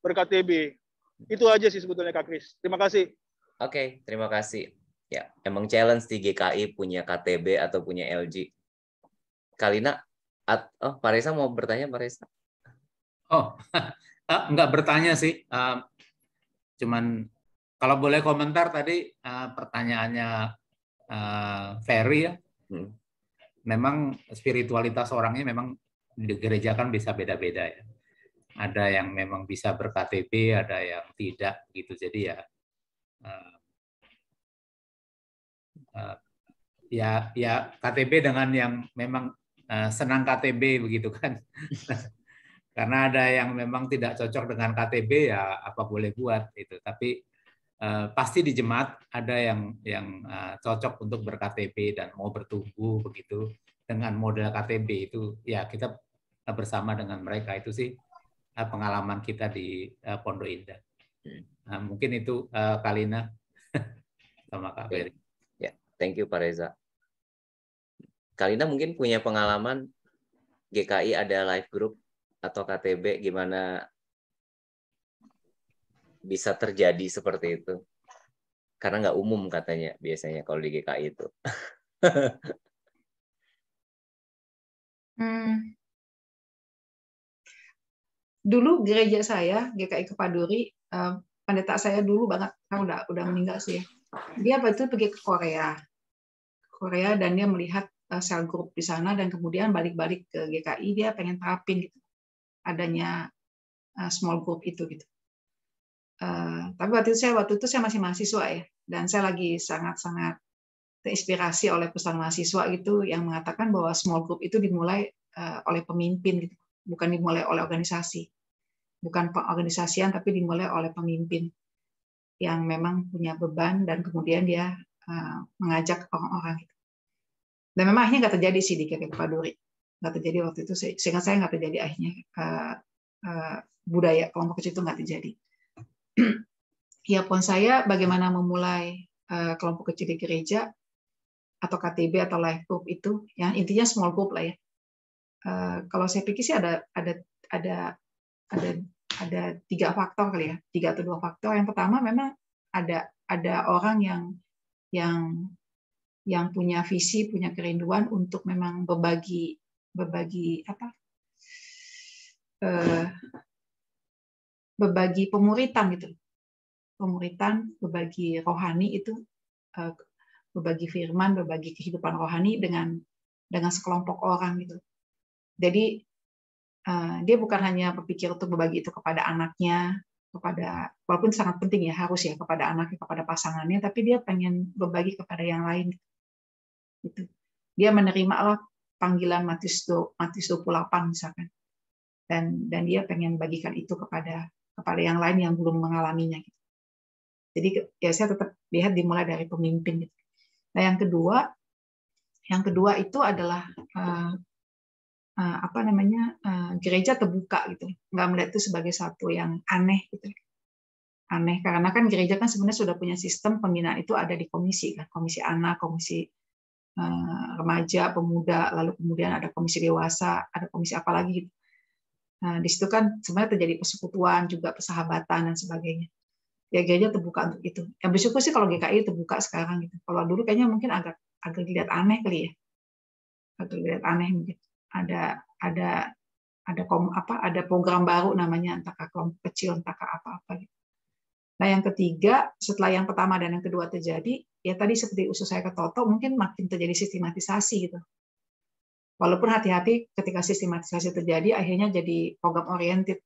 ber-KTB itu aja sih sebetulnya Kak Kris. Terima kasih. Oke, okay, terima kasih. Ya, emang challenge di GKI punya KTB atau punya LG. Kalina, at, oh Pak Reza mau bertanya Pak Reza? Oh, enggak bertanya sih. Uh, cuman kalau boleh komentar tadi uh, pertanyaannya uh, Ferry ya. Hmm. Memang spiritualitas orangnya memang di gereja kan bisa beda-beda ya ada yang memang bisa berKTP, ada yang tidak gitu. Jadi ya uh, ya ya KTP dengan yang memang uh, senang KTB begitu kan. Karena ada yang memang tidak cocok dengan KTB ya apa boleh buat itu. Tapi pasti di jemaat ada yang yang cocok untuk berKTP dan mau bertumbuh begitu dengan model KTB itu ya kita bersama dengan mereka itu sih pengalaman kita di uh, Pondok Indah. Hmm. Nah, mungkin itu uh, Kalina sama Kak Ferry. Ya, thank you Pak Reza. Kalina mungkin punya pengalaman GKI ada live group atau KTB gimana bisa terjadi seperti itu? Karena nggak umum katanya biasanya kalau di GKI itu. hmm. Dulu gereja saya GKI Kepaduri, uh, pendeta saya dulu banget, kan udah udah meninggal sih. Ya. Dia waktu itu pergi ke Korea, Korea dan dia melihat uh, sel grup di sana dan kemudian balik-balik ke GKI dia pengen terapin gitu. Adanya uh, small group itu gitu. Uh, tapi waktu itu saya waktu itu saya masih mahasiswa ya. Dan saya lagi sangat-sangat terinspirasi oleh pesan mahasiswa gitu yang mengatakan bahwa small group itu dimulai oleh pemimpin gitu, bukan dimulai oleh organisasi. Bukan pengorganisasian tapi dimulai oleh pemimpin yang memang punya beban dan kemudian dia uh, mengajak orang-orang. Dan memang akhirnya nggak terjadi sih di KKP Paduri. Nggak terjadi waktu itu, sehingga saya nggak terjadi akhirnya uh, uh, budaya kelompok kecil itu nggak terjadi. ya pun saya bagaimana memulai kelompok kecil di gereja atau KTB atau life group itu ya intinya small group lah ya uh, kalau saya pikir sih ada ada ada ada ada tiga faktor kali ya. Tiga atau dua faktor. Yang pertama memang ada ada orang yang yang yang punya visi punya kerinduan untuk memang berbagi berbagi apa? Uh, berbagi pemuritan gitu. Pemuritan berbagi rohani itu uh, berbagi firman, berbagi kehidupan rohani dengan dengan sekelompok orang gitu. Jadi uh, dia bukan hanya berpikir untuk berbagi itu kepada anaknya, kepada walaupun sangat penting ya harus ya kepada anaknya, kepada pasangannya, tapi dia pengen berbagi kepada yang lain. Gitu. Dia menerima Allah panggilan Matius Matius 28 misalkan. Dan dan dia pengen bagikan itu kepada kepada yang lain yang belum mengalaminya. Jadi ya saya tetap lihat dimulai dari pemimpin Nah, yang kedua, yang kedua itu adalah uh, apa namanya uh, gereja terbuka gitu, nggak melihat itu sebagai satu yang aneh gitu. Aneh karena kan gereja kan sebenarnya sudah punya sistem pembinaan itu ada di komisi kan, komisi anak, komisi uh, remaja, pemuda, lalu kemudian ada komisi dewasa, ada komisi apa lagi gitu. Nah, di situ kan sebenarnya terjadi persekutuan juga persahabatan dan sebagainya ya gereja terbuka untuk itu. Yang bersyukur sih kalau GKI terbuka sekarang gitu. Kalau dulu kayaknya mungkin agak agak dilihat aneh kali ya. Agak dilihat aneh mungkin. Ada ada ada kom, apa ada program baru namanya entah kelompok kecil entah apa-apa gitu. Nah yang ketiga setelah yang pertama dan yang kedua terjadi ya tadi seperti usus saya ke Toto mungkin makin terjadi sistematisasi gitu. Walaupun hati-hati ketika sistematisasi terjadi akhirnya jadi program oriented.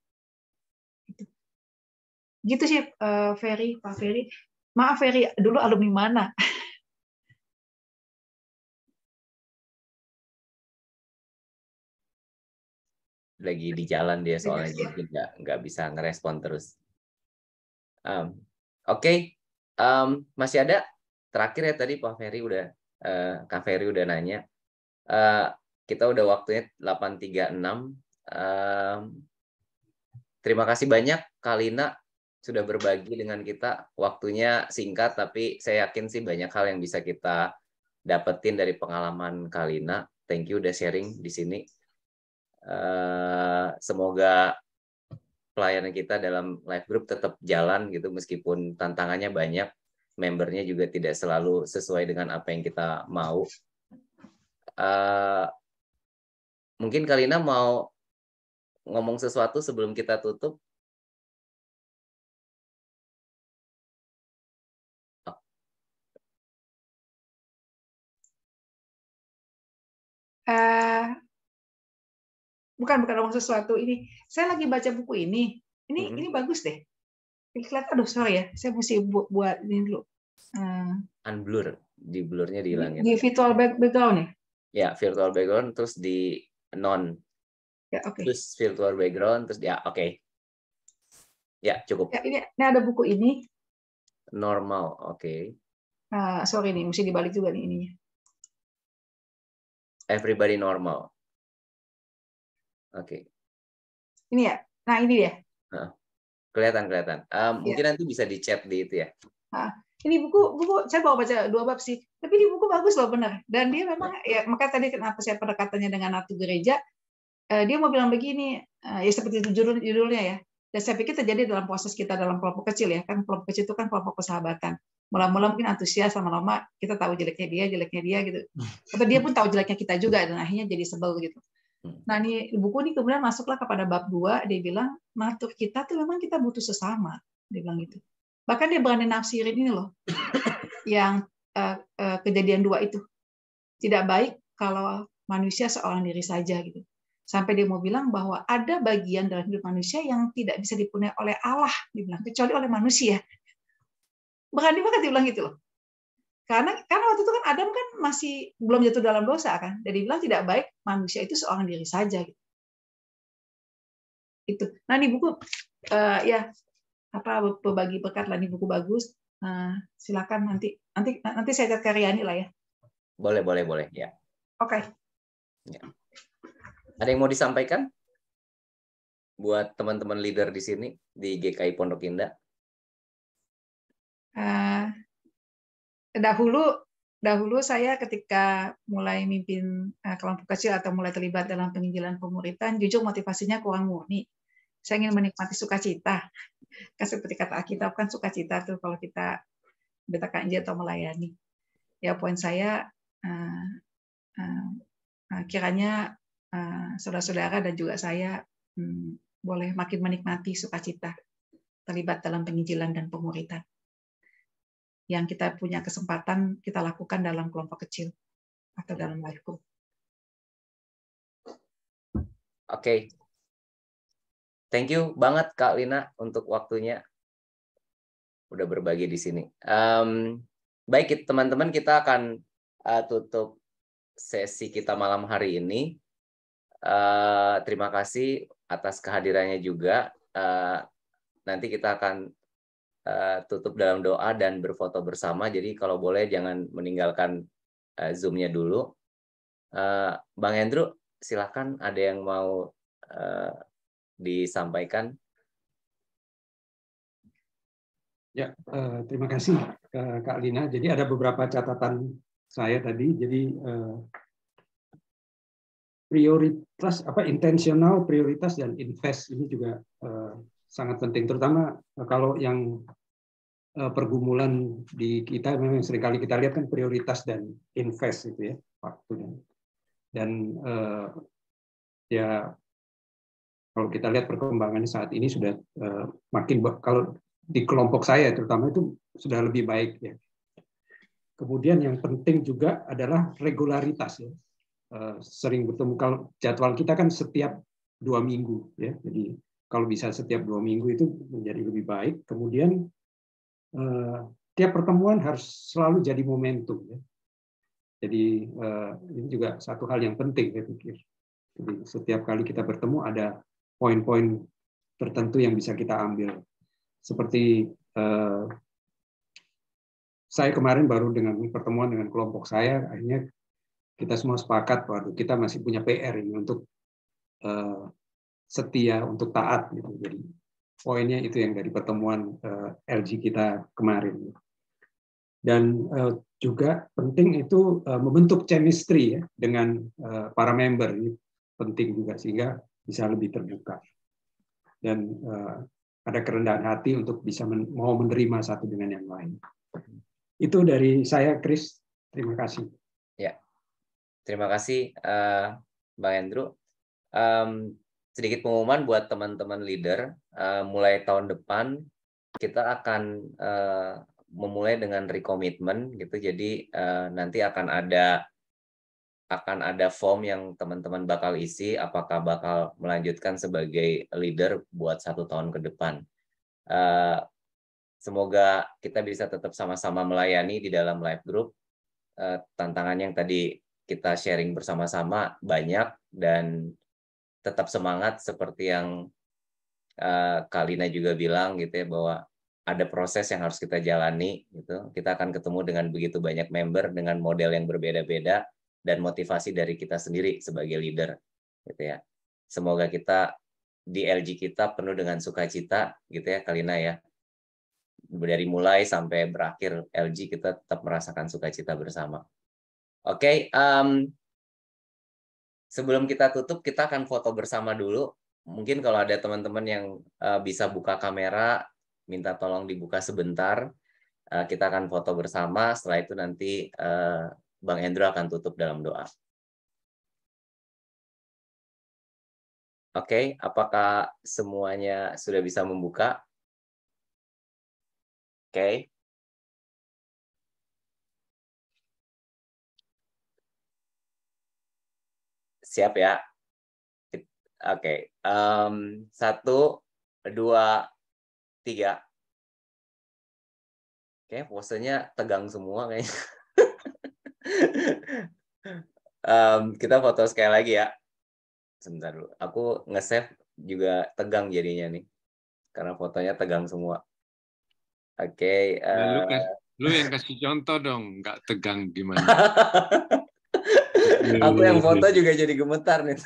Gitu gitu sih uh, Ferry Pak Ferry maaf Ferry dulu alumni mana lagi di jalan dia soalnya jadi nggak nggak bisa ngerespon terus um, oke okay. um, masih ada terakhir ya tadi Pak Ferry udah uh, Kak Ferry udah nanya uh, kita udah waktunya 8.36 um, terima kasih banyak Kalina sudah berbagi dengan kita. Waktunya singkat, tapi saya yakin sih banyak hal yang bisa kita dapetin dari pengalaman Kalina. Thank you udah sharing di sini. Uh, semoga pelayanan kita dalam live group tetap jalan gitu meskipun tantangannya banyak membernya juga tidak selalu sesuai dengan apa yang kita mau. Uh, mungkin Kalina mau ngomong sesuatu sebelum kita tutup? Uh, bukan bukan ngomong sesuatu. Ini saya lagi baca buku ini. Ini hmm. ini bagus deh. Kelihatan aduh sorry ya. Saya mesti buat, buat ini dulu. Uh, unblur. Di blurnya dihilangin di virtual background ya? Ya virtual background terus di non. Ya oke. Okay. terus virtual background terus ya oke. Okay. ya cukup. Ya ini, ini ada buku ini. Normal oke. Okay. uh, sorry nih mesti dibalik juga nih ininya. Everybody normal. Oke. Okay. Ini ya. Nah, ini dia. Nah, kelihatan kelihatan. Um, ya. Mungkin nanti bisa di chat di itu ya. Nah, ini buku buku saya bawa baca dua bab sih. Tapi ini buku bagus loh benar. Dan dia memang ya maka tadi kenapa saya pendekatannya dengan natu gereja eh, dia mau bilang begini, eh, ya seperti itu judul judulnya ya. Dan saya pikir terjadi dalam proses kita dalam kelompok kecil ya, kan kelompok kecil itu kan kelompok persahabatan. Mula-mula mungkin antusias, lama-lama kita tahu jeleknya dia, jeleknya dia gitu. Atau dia pun tahu jeleknya kita juga dan akhirnya jadi sebel gitu. Nah, ini buku ini kemudian masuklah kepada bab dua, dia bilang natur kita tuh memang kita butuh sesama, dia bilang gitu. Bahkan dia berani nafsirin ini loh, yang uh, uh, kejadian dua itu tidak baik kalau manusia seorang diri saja gitu. Sampai dia mau bilang bahwa ada bagian dalam hidup manusia yang tidak bisa dipenuhi oleh Allah, dibilang kecuali oleh manusia. Berani banget dia bilang gitu loh. Karena karena waktu itu kan Adam kan masih belum jatuh dalam dosa kan. Jadi bilang tidak baik manusia itu seorang diri saja gitu. Itu. Nah, ini buku uh, ya apa berbagi berkat lah ini buku bagus. Uh, silakan nanti nanti nanti saya chat Karyani lah ya. Boleh, boleh, boleh, ya. Oke. Okay. Ya. Ada yang mau disampaikan buat teman-teman leader di sini di GKI Pondok Indah? Uh, dahulu dahulu saya ketika mulai mimpin uh, kelompok kecil atau mulai terlibat dalam penginjilan pemuritan, jujur motivasinya kurang murni. Saya ingin menikmati sukacita. Kan seperti kata Alkitab kan sukacita tuh kalau kita bertakan atau melayani. Ya poin saya uh, uh, kiranya Eh, saudara-saudara dan juga saya hmm, boleh makin menikmati sukacita terlibat dalam penginjilan dan pemuritan. Yang kita punya kesempatan kita lakukan dalam kelompok kecil atau dalam life group. Oke. Okay. Thank you banget Kak Lina untuk waktunya. Udah berbagi di sini. Um, baik teman-teman kita akan uh, tutup sesi kita malam hari ini Uh, terima kasih atas kehadirannya juga. Uh, nanti kita akan uh, tutup dalam doa dan berfoto bersama. Jadi kalau boleh jangan meninggalkan uh, zoom dulu. Uh, Bang Hendro, silahkan ada yang mau uh, disampaikan. Ya, uh, terima kasih Kak Lina. Jadi ada beberapa catatan saya tadi. Jadi uh, prioritas apa intensional prioritas dan invest ini juga uh, sangat penting terutama kalau yang pergumulan di kita memang sering kali kita lihat kan prioritas dan invest itu ya waktu dan dan uh, ya kalau kita lihat perkembangan saat ini sudah uh, makin kalau di kelompok saya terutama itu sudah lebih baik ya. Kemudian yang penting juga adalah regularitas ya. Eh, sering bertemu kalau jadwal kita kan setiap dua minggu ya. Jadi kalau bisa setiap dua minggu itu menjadi lebih baik. Kemudian eh, tiap pertemuan harus selalu jadi momentum ya. Jadi eh, ini juga satu hal yang penting saya pikir. Jadi setiap kali kita bertemu ada poin-poin tertentu yang bisa kita ambil. Seperti saya kemarin baru dengan pertemuan dengan kelompok saya akhirnya kita semua sepakat waduh kita masih punya PR ini untuk setia untuk taat gitu. Jadi poinnya itu yang dari pertemuan eh, LG kita kemarin. Dan uh, juga penting itu uh, membentuk chemistry ya dengan para member ini penting juga sehingga bisa lebih terbuka. Dan ada kerendahan hati untuk bisa men mau menerima satu dengan yang lain. Itu dari saya Chris. Terima kasih. Terima kasih, uh, Bang Andrew. Um, sedikit pengumuman buat teman-teman leader, uh, mulai tahun depan kita akan uh, memulai dengan rekomitmen gitu. Jadi uh, nanti akan ada akan ada form yang teman-teman bakal isi apakah bakal melanjutkan sebagai leader buat satu tahun ke depan. Uh, semoga kita bisa tetap sama-sama melayani di dalam live group. Uh, tantangan yang tadi kita sharing bersama-sama banyak dan tetap semangat seperti yang uh, Kalina juga bilang gitu ya bahwa ada proses yang harus kita jalani gitu. Kita akan ketemu dengan begitu banyak member dengan model yang berbeda-beda dan motivasi dari kita sendiri sebagai leader gitu ya. Semoga kita di LG kita penuh dengan sukacita gitu ya Kalina ya. Dari mulai sampai berakhir LG kita tetap merasakan sukacita bersama. Oke, okay, um, sebelum kita tutup kita akan foto bersama dulu. Mungkin kalau ada teman-teman yang uh, bisa buka kamera, minta tolong dibuka sebentar. Uh, kita akan foto bersama. Setelah itu nanti uh, Bang Endro akan tutup dalam doa. Oke, okay, apakah semuanya sudah bisa membuka? Oke. Okay. Siap ya? Oke. Okay. Um, satu, dua, tiga. Oke, okay, posenya tegang semua kayaknya. um, kita foto sekali lagi ya. Sebentar dulu. Aku nge-save juga tegang jadinya nih. Karena fotonya tegang semua. Oke. Okay, uh... lu, lu yang kasih contoh dong, nggak tegang gimana? Aku yang foto juga jadi gemetar nih.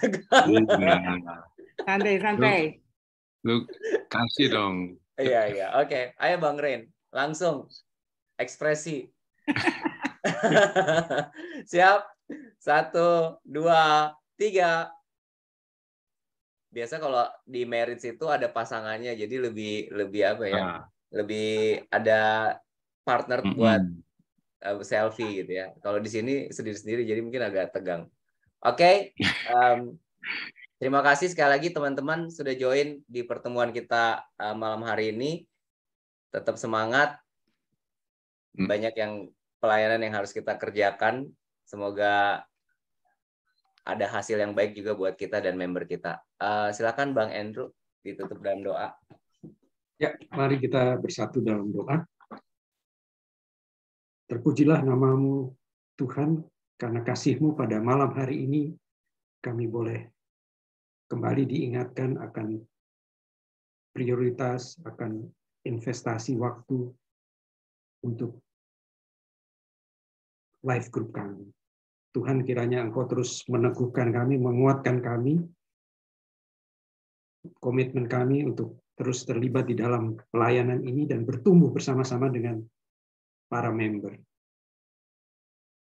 santai, santai. Lu, lu kasih dong. Iya, iya. Oke, okay. ayo Bang Ren, langsung ekspresi. Siap? Satu, dua, tiga. Biasa kalau di marriage itu ada pasangannya, jadi lebih lebih apa ya? Ah. Lebih ada partner mm -hmm. Uh, selfie gitu ya. Kalau di sini sendiri-sendiri, jadi mungkin agak tegang. Oke, okay. um, terima kasih sekali lagi teman-teman sudah join di pertemuan kita uh, malam hari ini. Tetap semangat. Mm. Banyak yang pelayanan yang harus kita kerjakan. Semoga ada hasil yang baik juga buat kita dan member kita. Uh, silakan Bang Andrew ditutup dalam doa. Ya, mari kita bersatu dalam doa. Terpujilah namamu Tuhan, karena kasihmu pada malam hari ini kami boleh kembali diingatkan akan prioritas, akan investasi waktu untuk life group kami. Tuhan kiranya Engkau terus meneguhkan kami, menguatkan kami, komitmen kami untuk terus terlibat di dalam pelayanan ini dan bertumbuh bersama-sama dengan para member.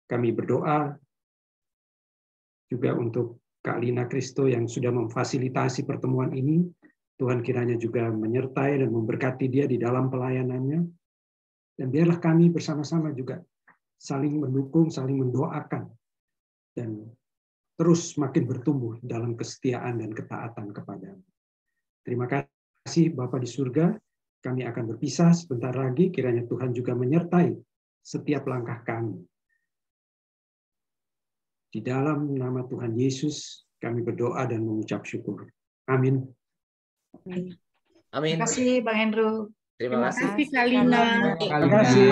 Kami berdoa juga untuk Kak Lina Kristo yang sudah memfasilitasi pertemuan ini. Tuhan kiranya juga menyertai dan memberkati dia di dalam pelayanannya. Dan biarlah kami bersama-sama juga saling mendukung, saling mendoakan, dan terus makin bertumbuh dalam kesetiaan dan ketaatan kepada Terima kasih Bapak di surga, kami akan berpisah sebentar lagi, kiranya Tuhan juga menyertai setiap langkah kami. Di dalam nama Tuhan Yesus, kami berdoa dan mengucap syukur. Amin. Amin. Terima kasih Bang Andrew. Terima, kasih Kalina. Terima kasih.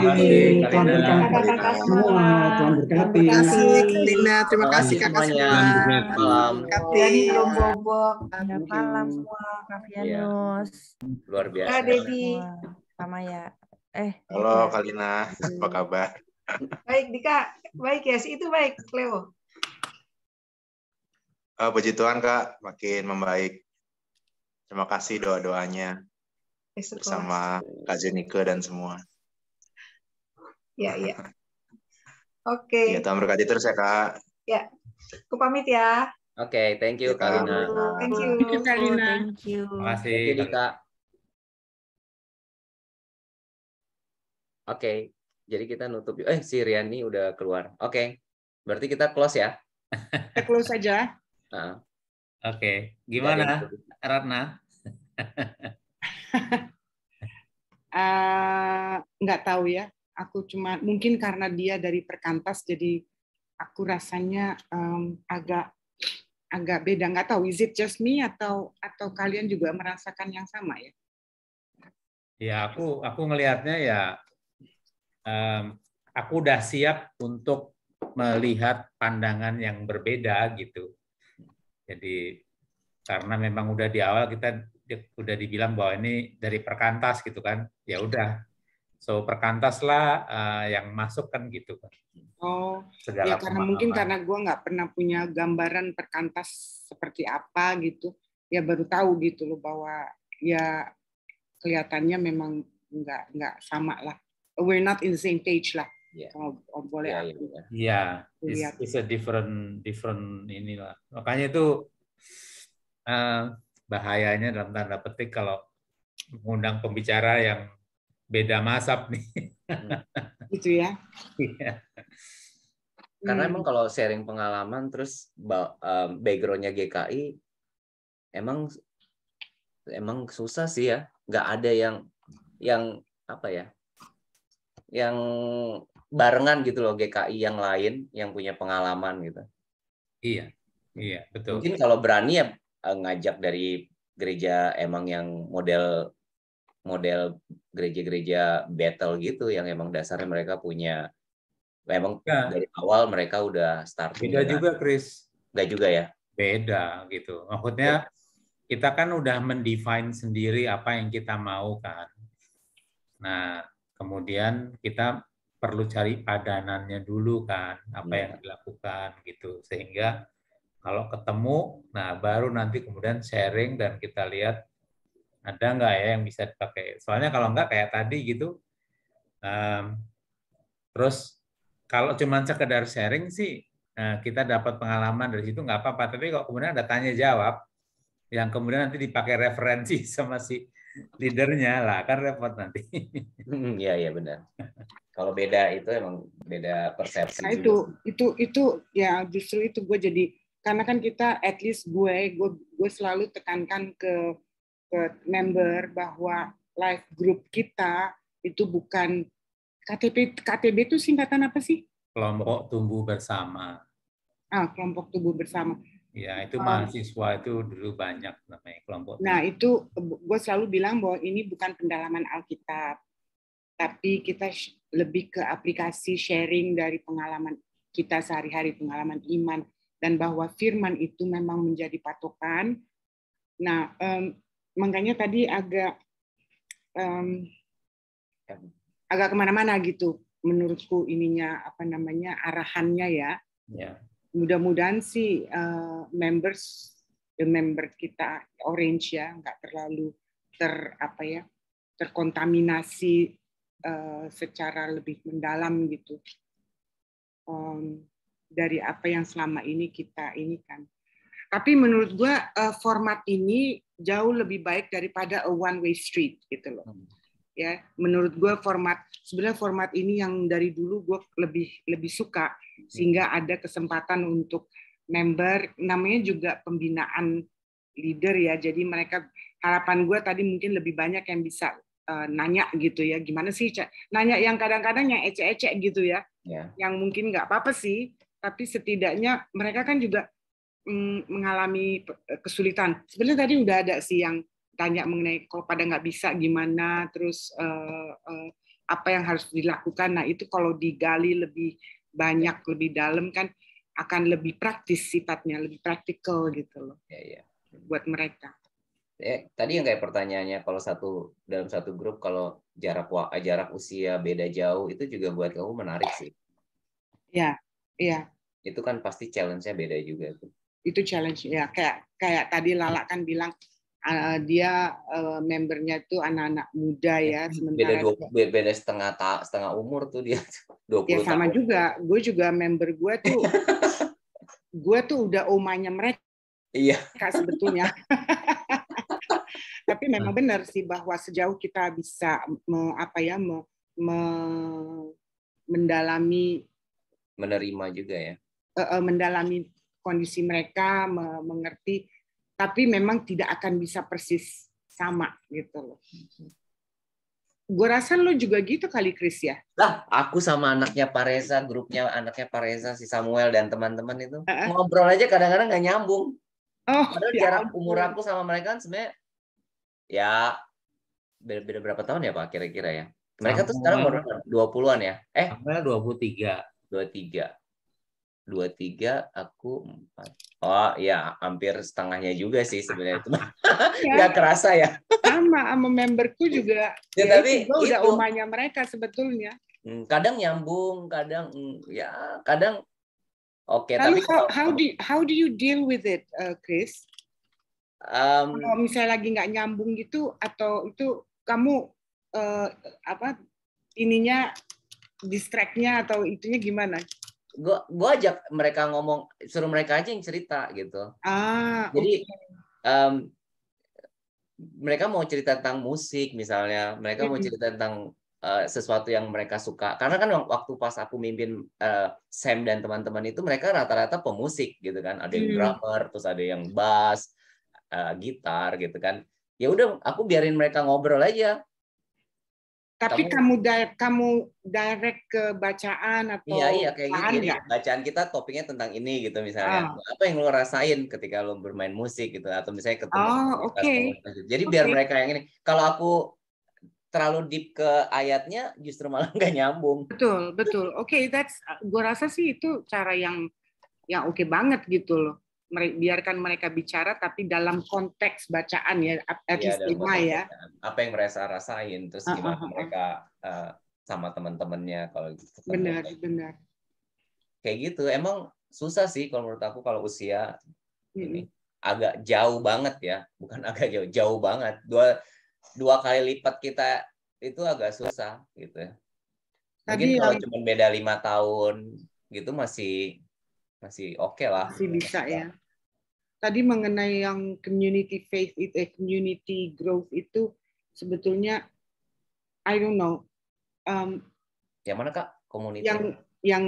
Tuhan berkati semua. Tuhan berkati. Terima kasih Kalina. Terima kasih kakak semua. Malam. Dari Bobok. Malam semua Kak Fianus. Luar biasa. Kak Dedi. Sama ya. Eh. Halo Kalina. Apa kabar? Baik Dika. Baik ya. Itu baik Leo. Uh, puji Tuhan Kak, makin membaik. Terima kasih doa-doanya bersama Kak Jenike dan semua. Ya, ya. Oke. Okay. Ya, Tuhan berkati terus ya, Kak. Ya. Aku pamit ya. Oke, okay, thank you, Kak Lina. Thank you. Thank you, Kak Lina. Thank you. Terima kasih. You, Kak. Oke, okay. jadi kita nutup. Eh, si Riani udah keluar. Oke, okay. berarti kita close ya. Kita close saja. Nah. Oke, okay. gimana, Ratna? uh, nggak tahu ya. Aku cuma mungkin karena dia dari perkantas, jadi aku rasanya um, agak agak beda. Nggak tahu, is it just me atau atau kalian juga merasakan yang sama ya? Ya, aku aku ngelihatnya ya, um, aku udah siap untuk melihat pandangan yang berbeda gitu. Jadi karena memang udah di awal kita udah dibilang bahwa ini dari perkantas gitu kan. Ya udah. So perkantas lah uh, yang masuk kan gitu kan oh Segala ya karena mungkin karena gue nggak pernah punya gambaran perkantas seperti apa gitu. Ya baru tahu gitu loh bahwa ya kelihatannya memang nggak nggak sama lah. We're not in the same page lah. Iya. Kalau kalau boleh Iya, aku iya, iya. Iya, it's, it's a different different inilah. Makanya itu eh, bahayanya dalam tanda petik kalau mengundang pembicara yang beda masab nih. Gitu ya. Iya. Karena Hmm. emang kalau sharing pengalaman terus ba- backgroundnya GKI emang emang susah sih ya. Nggak ada yang yang apa ya? Yang barengan gitu loh GKI yang lain yang punya pengalaman gitu. Iya, iya betul. Mungkin kalau berani ya ngajak dari gereja emang yang model model gereja-gereja battle gitu yang emang dasarnya mereka punya memang Ya. dari awal mereka udah starting Beda dengan- juga, Chris. Nggak juga ya? Beda gitu. Maksudnya kita kan udah mendefine sendiri apa yang kita mau kan. Nah, kemudian kita perlu cari padanannya dulu kan, apa Iya. yang dilakukan gitu. Sehingga kalau ketemu, nah baru nanti kemudian sharing dan kita lihat ada nggak ya yang bisa dipakai. Soalnya kalau nggak kayak tadi gitu, em, terus kalau cuma sekedar sharing sih eh, kita dapat pengalaman dari situ nggak apa-apa. Tapi kalau kemudian ada tanya jawab yang kemudian nanti dipakai referensi sama si leadernya lah kan repot nanti. Hmm, Iya iya benar. Kalau beda itu emang beda persepsi Nah itu itu itu ya justru itu gue jadi karena kan kita at least gue gue gue selalu tekankan ke ke member bahwa live group kita itu bukan KTP KTB itu singkatan apa sih? Kelompok tumbuh bersama. Ah kelompok tubuh bersama. Ya, itu Oh. mahasiswa itu dulu banyak namanya kelompok. Nah itu gue selalu bilang bahwa ini bukan pendalaman Alkitab, tapi kita lebih ke aplikasi sharing dari pengalaman kita sehari-hari, pengalaman iman, dan bahwa firman itu memang menjadi patokan. Nah, em, makanya tadi agak em, agak ke mana-mana gitu, menurutku ininya apa namanya arahannya ya Ya. mudah-mudahan sih eh, members the member kita orange ya nggak terlalu ter apa ya terkontaminasi eh, secara lebih mendalam gitu Em, dari apa yang selama ini kita ini kan. Tapi menurut gua eh, format ini jauh lebih baik daripada a one way street gitu loh. Ya menurut gue format sebenarnya format ini yang dari dulu gue lebih lebih suka. Sehingga ada kesempatan untuk member namanya juga pembinaan leader ya. Jadi mereka harapan gue tadi mungkin lebih banyak yang bisa eh, nanya gitu ya. Gimana sih nanya yang kadang-kadang yang ecek-ecek gitu ya. Ya. yang mungkin nggak apa-apa sih tapi setidaknya mereka kan juga mm, mengalami pe- kesulitan. Sebenarnya tadi udah ada sih yang tanya mengenai kalau pada nggak bisa gimana terus eh, eh, apa yang harus dilakukan. Nah itu kalau digali lebih banyak lebih dalam kan akan lebih praktis sifatnya lebih praktikal gitu loh. Ya, ya. buat mereka. Eh, tadi yang kayak pertanyaannya kalau satu dalam satu grup kalau jarak eh, jarak usia beda jauh itu juga buat kamu menarik sih. ya ya Itu kan pasti challenge-nya beda juga tuh. itu challenge ya kayak kayak tadi Lala kan bilang eh, dia eh, membernya tuh anak-anak muda ya Beda sementara dua, be- beda setengah ta, setengah umur tuh dia 20 ya sama tahun. juga gue juga member gue tuh gue tuh udah omanya mereka Iya. sebetulnya tapi memang benar sih bahwa sejauh kita bisa me- apa ya me- me- mendalami Menerima juga ya. Eh, mendalami kondisi mereka me- mengerti tapi memang tidak akan bisa persis sama gitu loh gue rasa lo juga gitu kali Chris ya Lah, aku sama anaknya Pak Reza, grupnya anaknya Pak Reza, si Samuel dan teman-teman itu ngobrol aja kadang-kadang nggak nyambung. Oh, Padahal ya jarak ampun. umur aku sama mereka kan sebenarnya ya beda, beda berapa tahun ya Pak kira-kira ya? Mereka tuh sekarang Samuel. umur 20-an ya? Eh, Samuel 23. 23. 23, aku 4. Oh, ya hampir setengahnya juga sih sebenarnya. Cuma nggak kerasa ya. sama sama memberku juga Ya, ya, tapi itu, udah itu. omanya mereka sebetulnya Hmm, Kadang nyambung, kadang mm, ya, kadang oke, lalu tapi how, how do how do you deal with it uh, Chris um, kalau misalnya lagi nggak nyambung gitu atau itu kamu eh, apa ininya distract-nya atau itunya gimana? Gua gua ajak mereka ngomong, suruh mereka aja yang cerita gitu. Ah, Jadi oke. em, mereka mau cerita tentang musik misalnya, mereka mau Mm-mm. cerita tentang eh, sesuatu yang mereka suka. Karena kan waktu pas aku mimpin eh, Sam dan teman-teman itu mereka rata-rata pemusik gitu kan. Ada yang Hmm. drummer, terus ada yang bass, eh, gitar gitu kan. Ya udah, aku biarin mereka ngobrol aja. Tapi Kamu- kamu di- kamu direct ke bacaan atau Iya iya kayak gitu. bahan Jadi nggak? bacaan kita topiknya tentang ini gitu misalnya. Ah. Apa yang lo rasain ketika lo bermain musik gitu atau misalnya ketemu Oh, oke. gitu. Jadi biar Oke. mereka yang ini. Kalau aku terlalu deep ke ayatnya justru malah nggak nyambung. Betul, betul. Oke, that's gue rasa sih itu cara yang yang oke banget gitu loh. Biarkan mereka bicara tapi dalam konteks bacaan ya, at Iya, least lima ya. bacaan. Apa yang mereka rasain terus gimana ah, ah. mereka eh, sama teman-temannya kalau ketemu Benar, kayak, benar. kayak gitu. Emang susah sih kalau menurut aku kalau usia Mm-mm. agak jauh banget ya, bukan agak jauh, jauh banget. Dua dua kali lipat kita itu agak susah gitu ya. Mungkin Tadi kalau yang- cuma beda lima tahun gitu masih masih oke lah. Masih bisa ya. Tadi mengenai yang community faith itu, eh, community growth itu sebetulnya I don't know. Um, Yang mana kak? Komunitas. yang yang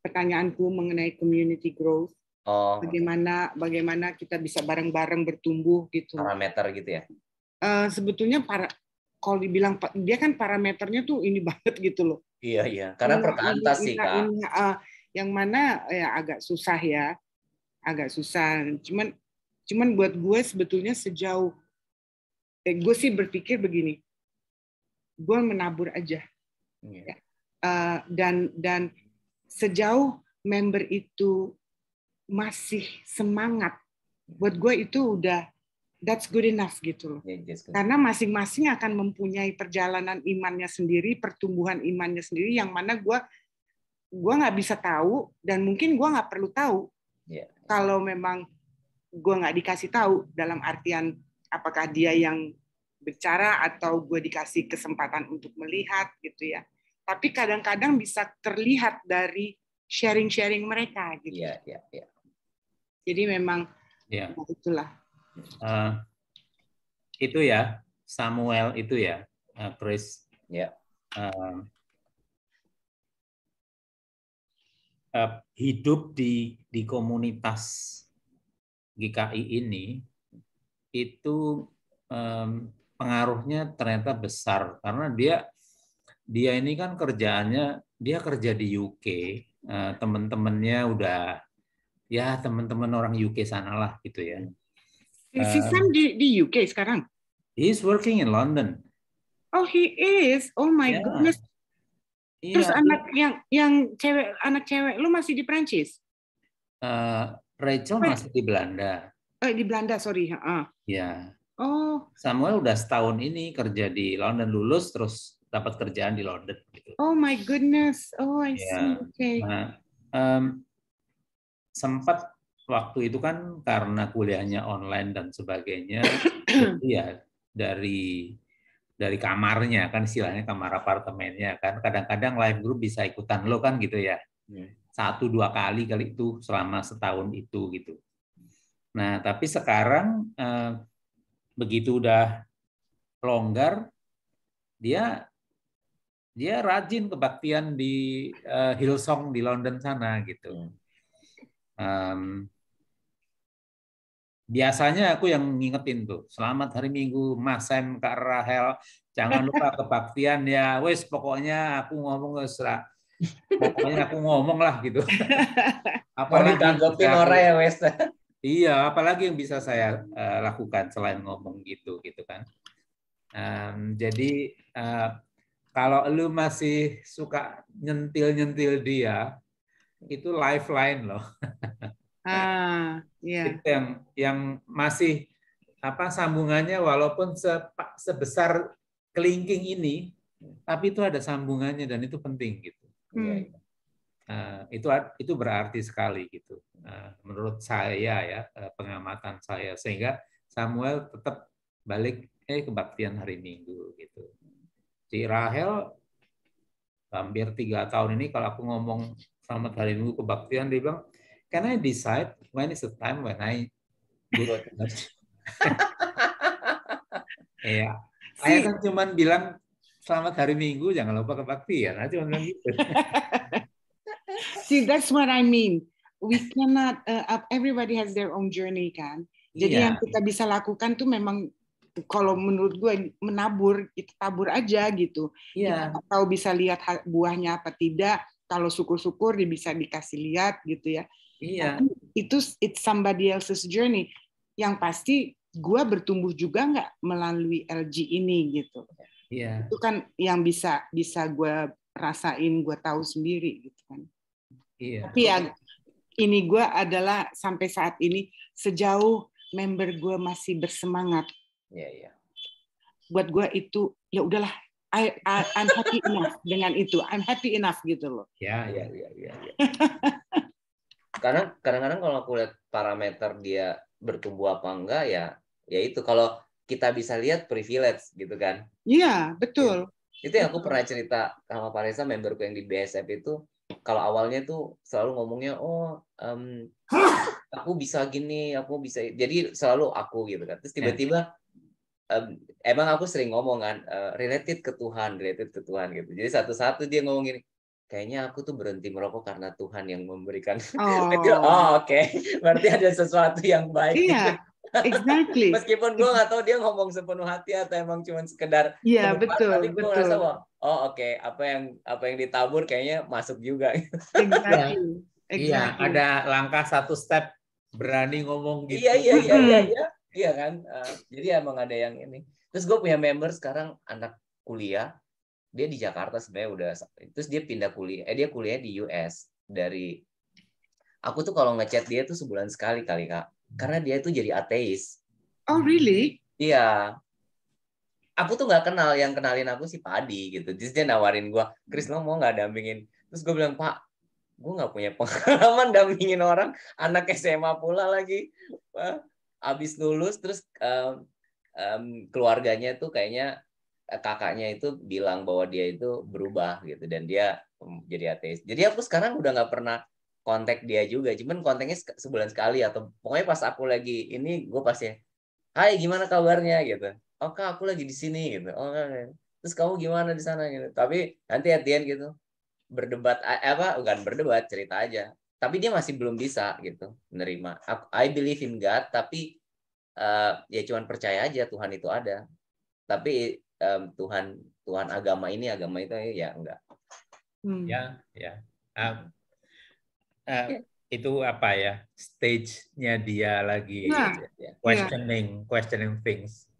pertanyaanku mengenai community growth, Oh, bagaimana bagaimana kita bisa bareng-bareng bertumbuh gitu. parameter gitu ya. Eh, sebetulnya para kalau dibilang dia kan parameternya tuh ini banget gitu loh. Iya iya. Karena perkantas sih kak. ini, eh, yang mana ya agak susah ya, agak susah. Cuman cuman buat gue sebetulnya sejauh eh, gue sih berpikir begini, gue menabur aja. Iya. Eh, dan dan sejauh member itu masih semangat, buat gue itu udah that's good enough gitu loh. Ya, just- Karena masing-masing akan mempunyai perjalanan imannya sendiri, pertumbuhan imannya sendiri, yang mana gue gue nggak bisa tahu dan mungkin gue nggak perlu tahu Iya. kalau memang gue nggak dikasih tahu dalam artian apakah dia yang bicara atau gue dikasih kesempatan untuk melihat gitu ya. Tapi kadang-kadang bisa terlihat dari sharing-sharing mereka gitu. Iya iya iya. Jadi memang Ya. nah, itulah. Eh, itu ya Samuel itu ya eh, Chris Ya. eh, eh, hidup di di komunitas GKI ini itu em, pengaruhnya ternyata besar karena dia dia ini kan kerjaannya dia kerja di UK eh, teman-temannya udah ya teman-teman orang UK sanalah gitu ya Si Sam di, di UK sekarang. He's working in London. Oh, he is. Oh my Ya. goodness. Terus Iya, anak yang yang cewek anak cewek lu masih di Prancis? eh, Rachel masih di Belanda. Eh di Belanda, sorry. Heeh. Ya, Oh, Samuel udah setahun ini kerja di London lulus terus dapat kerjaan di London gitu. oh my goodness. Oh, I see. Ya. Okay. Nah, em, sempat waktu itu kan karena kuliahnya online dan sebagainya, jadi ya dari dari kamarnya kan istilahnya kamar apartemennya kan kadang-kadang live group bisa ikutan lo kan gitu ya satu dua kali kali itu selama setahun itu gitu. Nah tapi sekarang eh, begitu udah longgar dia dia rajin kebaktian di eh, Hillsong di London sana gitu. Em, biasanya aku yang ngingetin tuh, selamat hari Minggu, Mas Sam, Kak Rahel, jangan lupa kebaktian ya, wes pokoknya aku ngomong wes lah. pokoknya aku ngomong lah gitu. Ditanggepin bisa aku- orang ya Wes. Iya, apalagi yang bisa saya eh, lakukan selain ngomong gitu, gitu kan. Em, jadi eh, kalau lu masih suka nyentil-nyentil dia, itu lifeline loh. Ah, iya. Itu yang yang masih apa sambungannya walaupun sepa- sebesar kelingking ini, tapi itu ada sambungannya dan itu penting gitu. Hmm. Eh, itu itu berarti sekali gitu Eh, menurut saya ya eh, pengamatan saya sehingga Samuel tetap balik eh kebaktian hari Minggu gitu si Rahel hampir tiga tahun ini kalau aku ngomong selamat hari minggu kebaktian dia bilang can I decide when is the time when I go to church Iya. Saya kan cuman bilang selamat hari Minggu, jangan lupa kebaktian. Nah, cuma bilang gitu. See, that's what I mean. We cannot. Uh, everybody has their own journey, kan. Jadi Iya. yang kita bisa lakukan tuh memang kalau menurut gue menabur, kita tabur aja gitu. Iya. Kita tahu bisa lihat ha- buahnya apa tidak. Kalau syukur-syukur dia bisa dikasih lihat gitu ya. Iya. Itu it's somebody else's journey. Yang pasti gue bertumbuh juga nggak melalui LG ini gitu. Iya. Itu kan yang bisa bisa gue rasain, gue tahu sendiri gitu kan. Iya. Tapi ya ini gue adalah sampai saat ini sejauh member gue masih bersemangat. Iya, iya. Buat gue itu ya udahlah. I, I, I'm happy enough dengan itu. I'm happy enough gitu loh. Ya, Iya, iya, iya. iya. Karena kadang-kadang kalau aku lihat parameter dia bertumbuh apa enggak ya, ya itu kalau kita bisa lihat privilege gitu kan. Iya betul. Itu yang aku pernah cerita sama Pak Reza, memberku yang di BSF itu, kalau awalnya tuh selalu ngomongnya, oh em, aku bisa gini, aku bisa, jadi selalu aku gitu kan. Terus tiba-tiba em, emang aku sering ngomong kan, eh, related ke Tuhan, related ke Tuhan gitu. Jadi satu-satu dia ngomong gini, kayaknya aku tuh berhenti merokok karena Tuhan yang memberikan. Oh. Itu, oh oke, berarti ada sesuatu yang baik. Iya, exactly. Meskipun gue nggak tahu dia ngomong sepenuh hati atau emang cuma sekedar Iya, depan, betul, tapi gue betul. ngerasa wah, oh oke apa yang apa yang ditabur kayaknya masuk juga. Exactly. Iya, ada langkah satu step berani ngomong gitu. Iya iya iya iya iya iya kan. Eh, jadi emang ada yang ini. Terus gue punya member sekarang anak kuliah, dia di Jakarta sebenarnya udah. Terus dia pindah kuliah, eh dia kuliah di US dari. Aku tuh kalau ngechat dia tuh sebulan sekali kali kak, karena dia tuh jadi ateis. Oh really? Iya. Aku tuh nggak kenal, yang kenalin aku si Padi gitu. Terus dia nawarin gua, Chris lo mau nggak dampingin? Terus gue bilang, Pak, gue nggak punya pengalaman dampingin orang, anak SMA pula lagi. Abis lulus, terus em, em, keluarganya tuh kayaknya kakaknya itu bilang bahwa dia itu berubah gitu dan dia em, jadi ateis. Jadi aku sekarang udah nggak pernah kontak dia juga, cuman kontaknya sebulan sekali atau pokoknya pas aku lagi ini gue pasti Hai gimana kabarnya gitu. Oh kak aku lagi di sini gitu. Oh Kak, terus kamu gimana di sana gitu. Tapi nanti end gitu berdebat apa bukan berdebat cerita aja. Tapi dia masih belum bisa gitu menerima. I believe in God tapi eh, ya cuman percaya aja Tuhan itu ada. Tapi em, Tuhan Tuhan agama ini agama itu ya enggak. Hmm. Ya, ya. Ah, ah, itu apa ya? Stage-nya dia lagi Nah, iya. questioning, questioning things.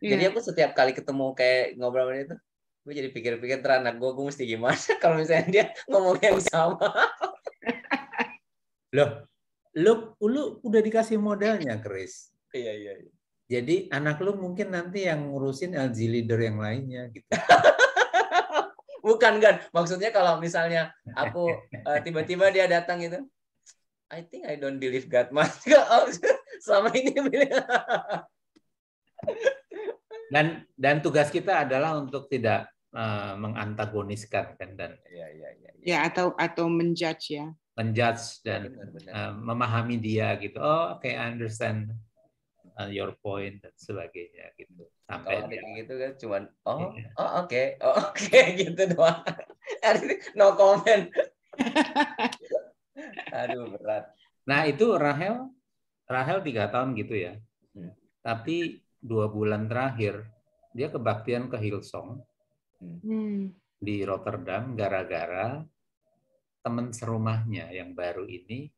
Iya. Jadi aku setiap kali ketemu kayak ngobrol tuh, gue jadi pikir-pikir terus anak gue, gue mesti gimana kalau misalnya dia ngomong yang sama. Loh, lu lu udah dikasih modalnya, Chris. Iya iya. iya. Jadi anak lu mungkin nanti yang ngurusin LG leader yang lainnya gitu. Bukan kan? Maksudnya kalau misalnya aku eh, tiba-tiba dia datang gitu, I think I don't believe God much. Oh, Selama ini Dan dan tugas kita adalah untuk tidak eh, mengantagoniskan kan dan Iya iya iya. Ya atau atau menjudge ya. menjudge dan Benar-benar. eh, memahami dia gitu. Oh, oke, I understand uh, your point dan sebagainya gitu. Sampai Kalau ada kayak gitu kan cuman oh Iya. oh oke oh oke gitu doang. no comment. Aduh berat. Nah itu Rahel, Rahel tiga tahun gitu ya. Hmm. Tapi dua bulan terakhir dia kebaktian ke Hillsong Hmm. di Rotterdam gara-gara teman serumahnya yang baru ini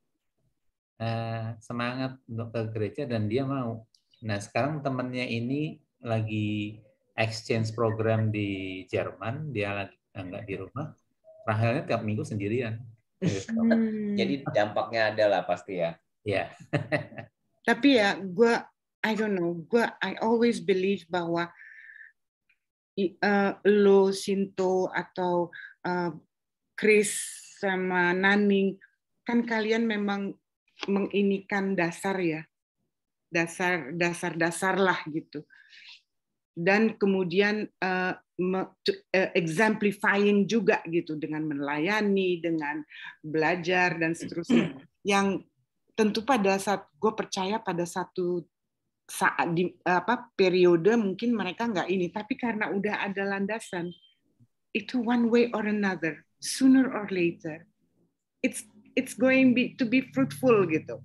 eh, semangat untuk ke gereja dan dia mau. Nah sekarang temannya ini lagi exchange program di Jerman, dia lagi nggak di rumah. Rahelnya tiap minggu sendirian. Hmm. Jadi dampaknya ada lah pasti ya. Ya. Tapi ya gue I don't know, gue I always believe bahwa eh, lo Sinto atau eh, Chris sama Naning kan kalian memang menginikan dasar ya dasar dasar dasar lah gitu dan kemudian eh, exemplifying juga gitu dengan melayani, dengan belajar dan seterusnya. Yang tentu pada saat gue percaya pada satu saat di apa periode mungkin mereka nggak ini, tapi karena udah ada landasan itu one way or another, sooner or later, it's it's going be, to be fruitful gitu.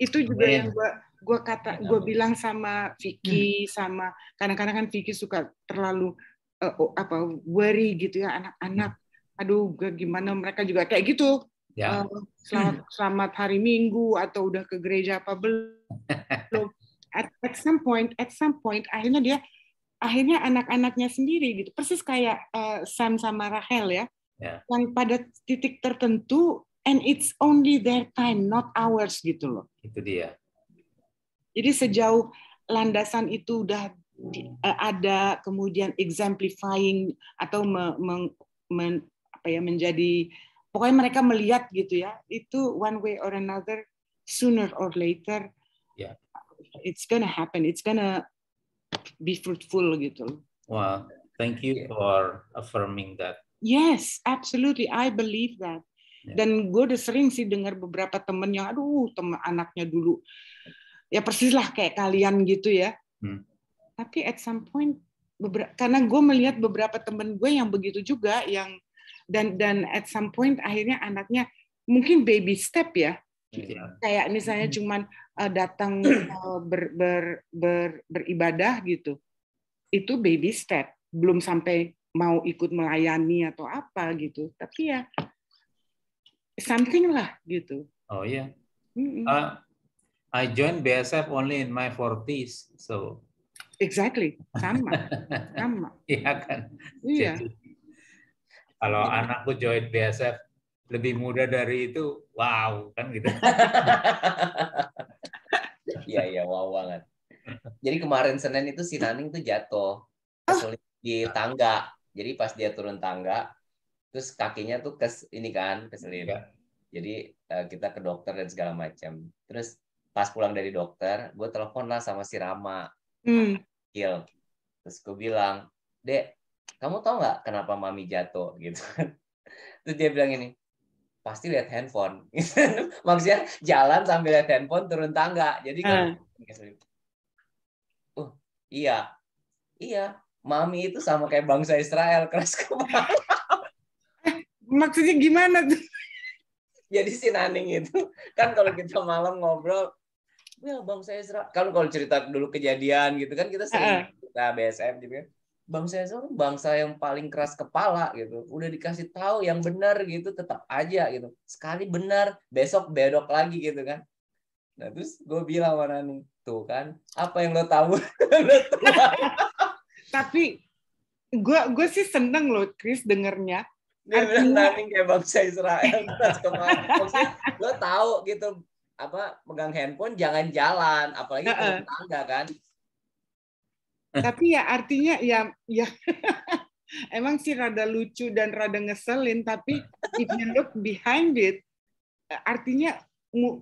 Itu juga Amin. yang gue gue kata gue bilang sama Vicky sama kadang-kadang kan Vicky suka terlalu oh, apa worry gitu ya anak-anak. Aduh gue gimana mereka juga kayak gitu. Ya. Eh, selamat selamat hari Minggu atau udah ke gereja apa belum. At, at some point at some point akhirnya dia akhirnya anak-anaknya sendiri gitu. Persis kayak eh, Sam sama Rahel ya. Ya. yang pada titik tertentu and it's only their time not ours gitu loh Itu dia. jadi sejauh landasan itu udah eh, ada kemudian exemplifying atau me- meng- men- apa ya menjadi pokoknya mereka melihat gitu ya itu one way or another sooner or later Ya. it's gonna happen it's gonna be fruitful gitu Wow. Thank you for affirming that. yes absolutely I believe that dan gue udah sering sih dengar beberapa temen yang aduh temen anaknya dulu. Ya persis lah kayak kalian gitu ya. Hmm. tapi at some point karena gue melihat beberapa temen gue yang begitu juga yang dan dan at some point akhirnya anaknya mungkin baby step ya. Ya. kayak misalnya cuman uh, datang uh, ber, ber, ber, beribadah gitu itu baby step. Belum sampai mau ikut melayani atau apa gitu. Tapi ya something lah gitu Oh yeah. Mm-mm. Uh, I joined BSF only in my 40s, so exactly sama sama iya kan. iya Jadi, kalau anakku join BSF lebih muda dari itu, wow kan gitu. Iya iya wow banget. Jadi kemarin Senin itu si Naning tuh jatuh keselip di tangga. Jadi pas dia turun tangga, terus kakinya tuh kes ini kan keselip. Jadi eh, kita ke dokter dan segala macam. Terus pas pulang dari dokter, gue telepon lah sama si Rama, Hmm. Gil. Terus gue bilang, Dek, kamu tahu nggak kenapa mami jatuh gitu kan? Terus dia bilang ini, pasti lihat handphone. Maksudnya jalan sambil lihat handphone turun tangga. Jadi kan, oh iya, iya, mami itu sama kayak bangsa Israel keras kepala. Maksudnya gimana tuh Jadi si Naning itu kan kalau kita malam ngobrol, ya bangsa Israel. Kan kalau cerita dulu kejadian gitu kan kita sering kita BSF gitu kan. Israel tuh bangsa yang paling keras kepala gitu. Udah dikasih tahu yang benar gitu tetap aja gitu. Sekali benar, besok bedok lagi gitu kan. Nah terus gue bilang sama Naning, tuh kan, apa yang lo tahu? Tapi gue gue sih seneng loh Chris dengernya Dia bilang Artinya- Naning kayak bangsa Israel. Kepala. Maksudnya lo tahu gitu apa megang handphone jangan jalan. Apalagi turun tangga kan. Tapi ya artinya ya ya. Emang sih rada lucu dan rada ngeselin tapi if you look behind it artinya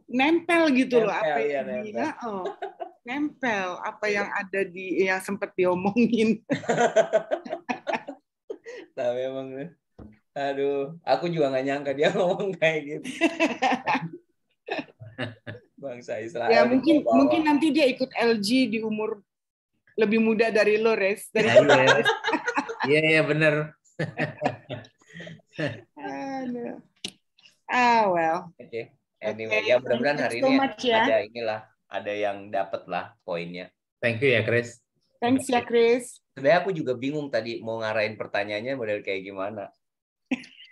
nempel gitu loh Nempel, apa iya, yang di- nempel. oh, nempel apa yang ada di yang sempat diomongin. Tapi emang aduh aku juga nggak nyangka dia ngomong kayak gitu bangsa Israel ya mungkin bawah. mungkin nanti dia ikut LG di umur lebih muda dari lo Res dari Iya, iya, iya bener. Aduh. ah well oke anyway Oke, ya mudah-mudahan hari so ini much ya. ada inilah ada yang dapat lah poinnya Thank you ya Chris. thanks ya Chris sebenarnya aku juga bingung tadi mau ngarahin pertanyaannya model kayak gimana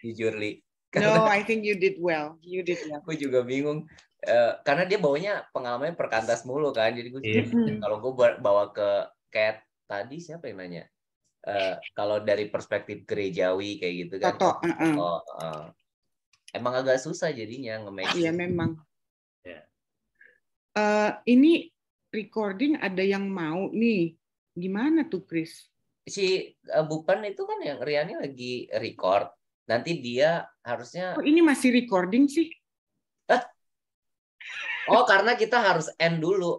jujur li no I think you did well you did well aku juga bingung Eh, karena dia bawanya pengalamannya perkantas mulu kan jadi gue Iya. kalau gue ba- bawa ke kayak tadi siapa yang nanya Eh, kalau dari perspektif gerejawi kayak gitu kan Toto, uh-uh. oh, eh, emang agak susah jadinya nge-match Iya memang. Ya. Eh, ini recording ada yang mau nih. Gimana tuh Chris? si eh, Bupan itu kan yang Riani lagi record nanti dia harusnya Oh, ini masih recording sih? oh karena kita harus end dulu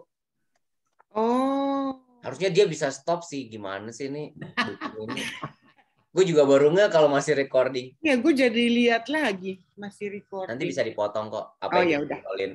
Oh. harusnya dia bisa stop sih gimana sih ini ini Gue juga baru nggak kalau masih recording. Ya, gue jadi lihat lagi masih record. Nanti bisa dipotong kok. Oh, Apa ya yang udah. ditontonin.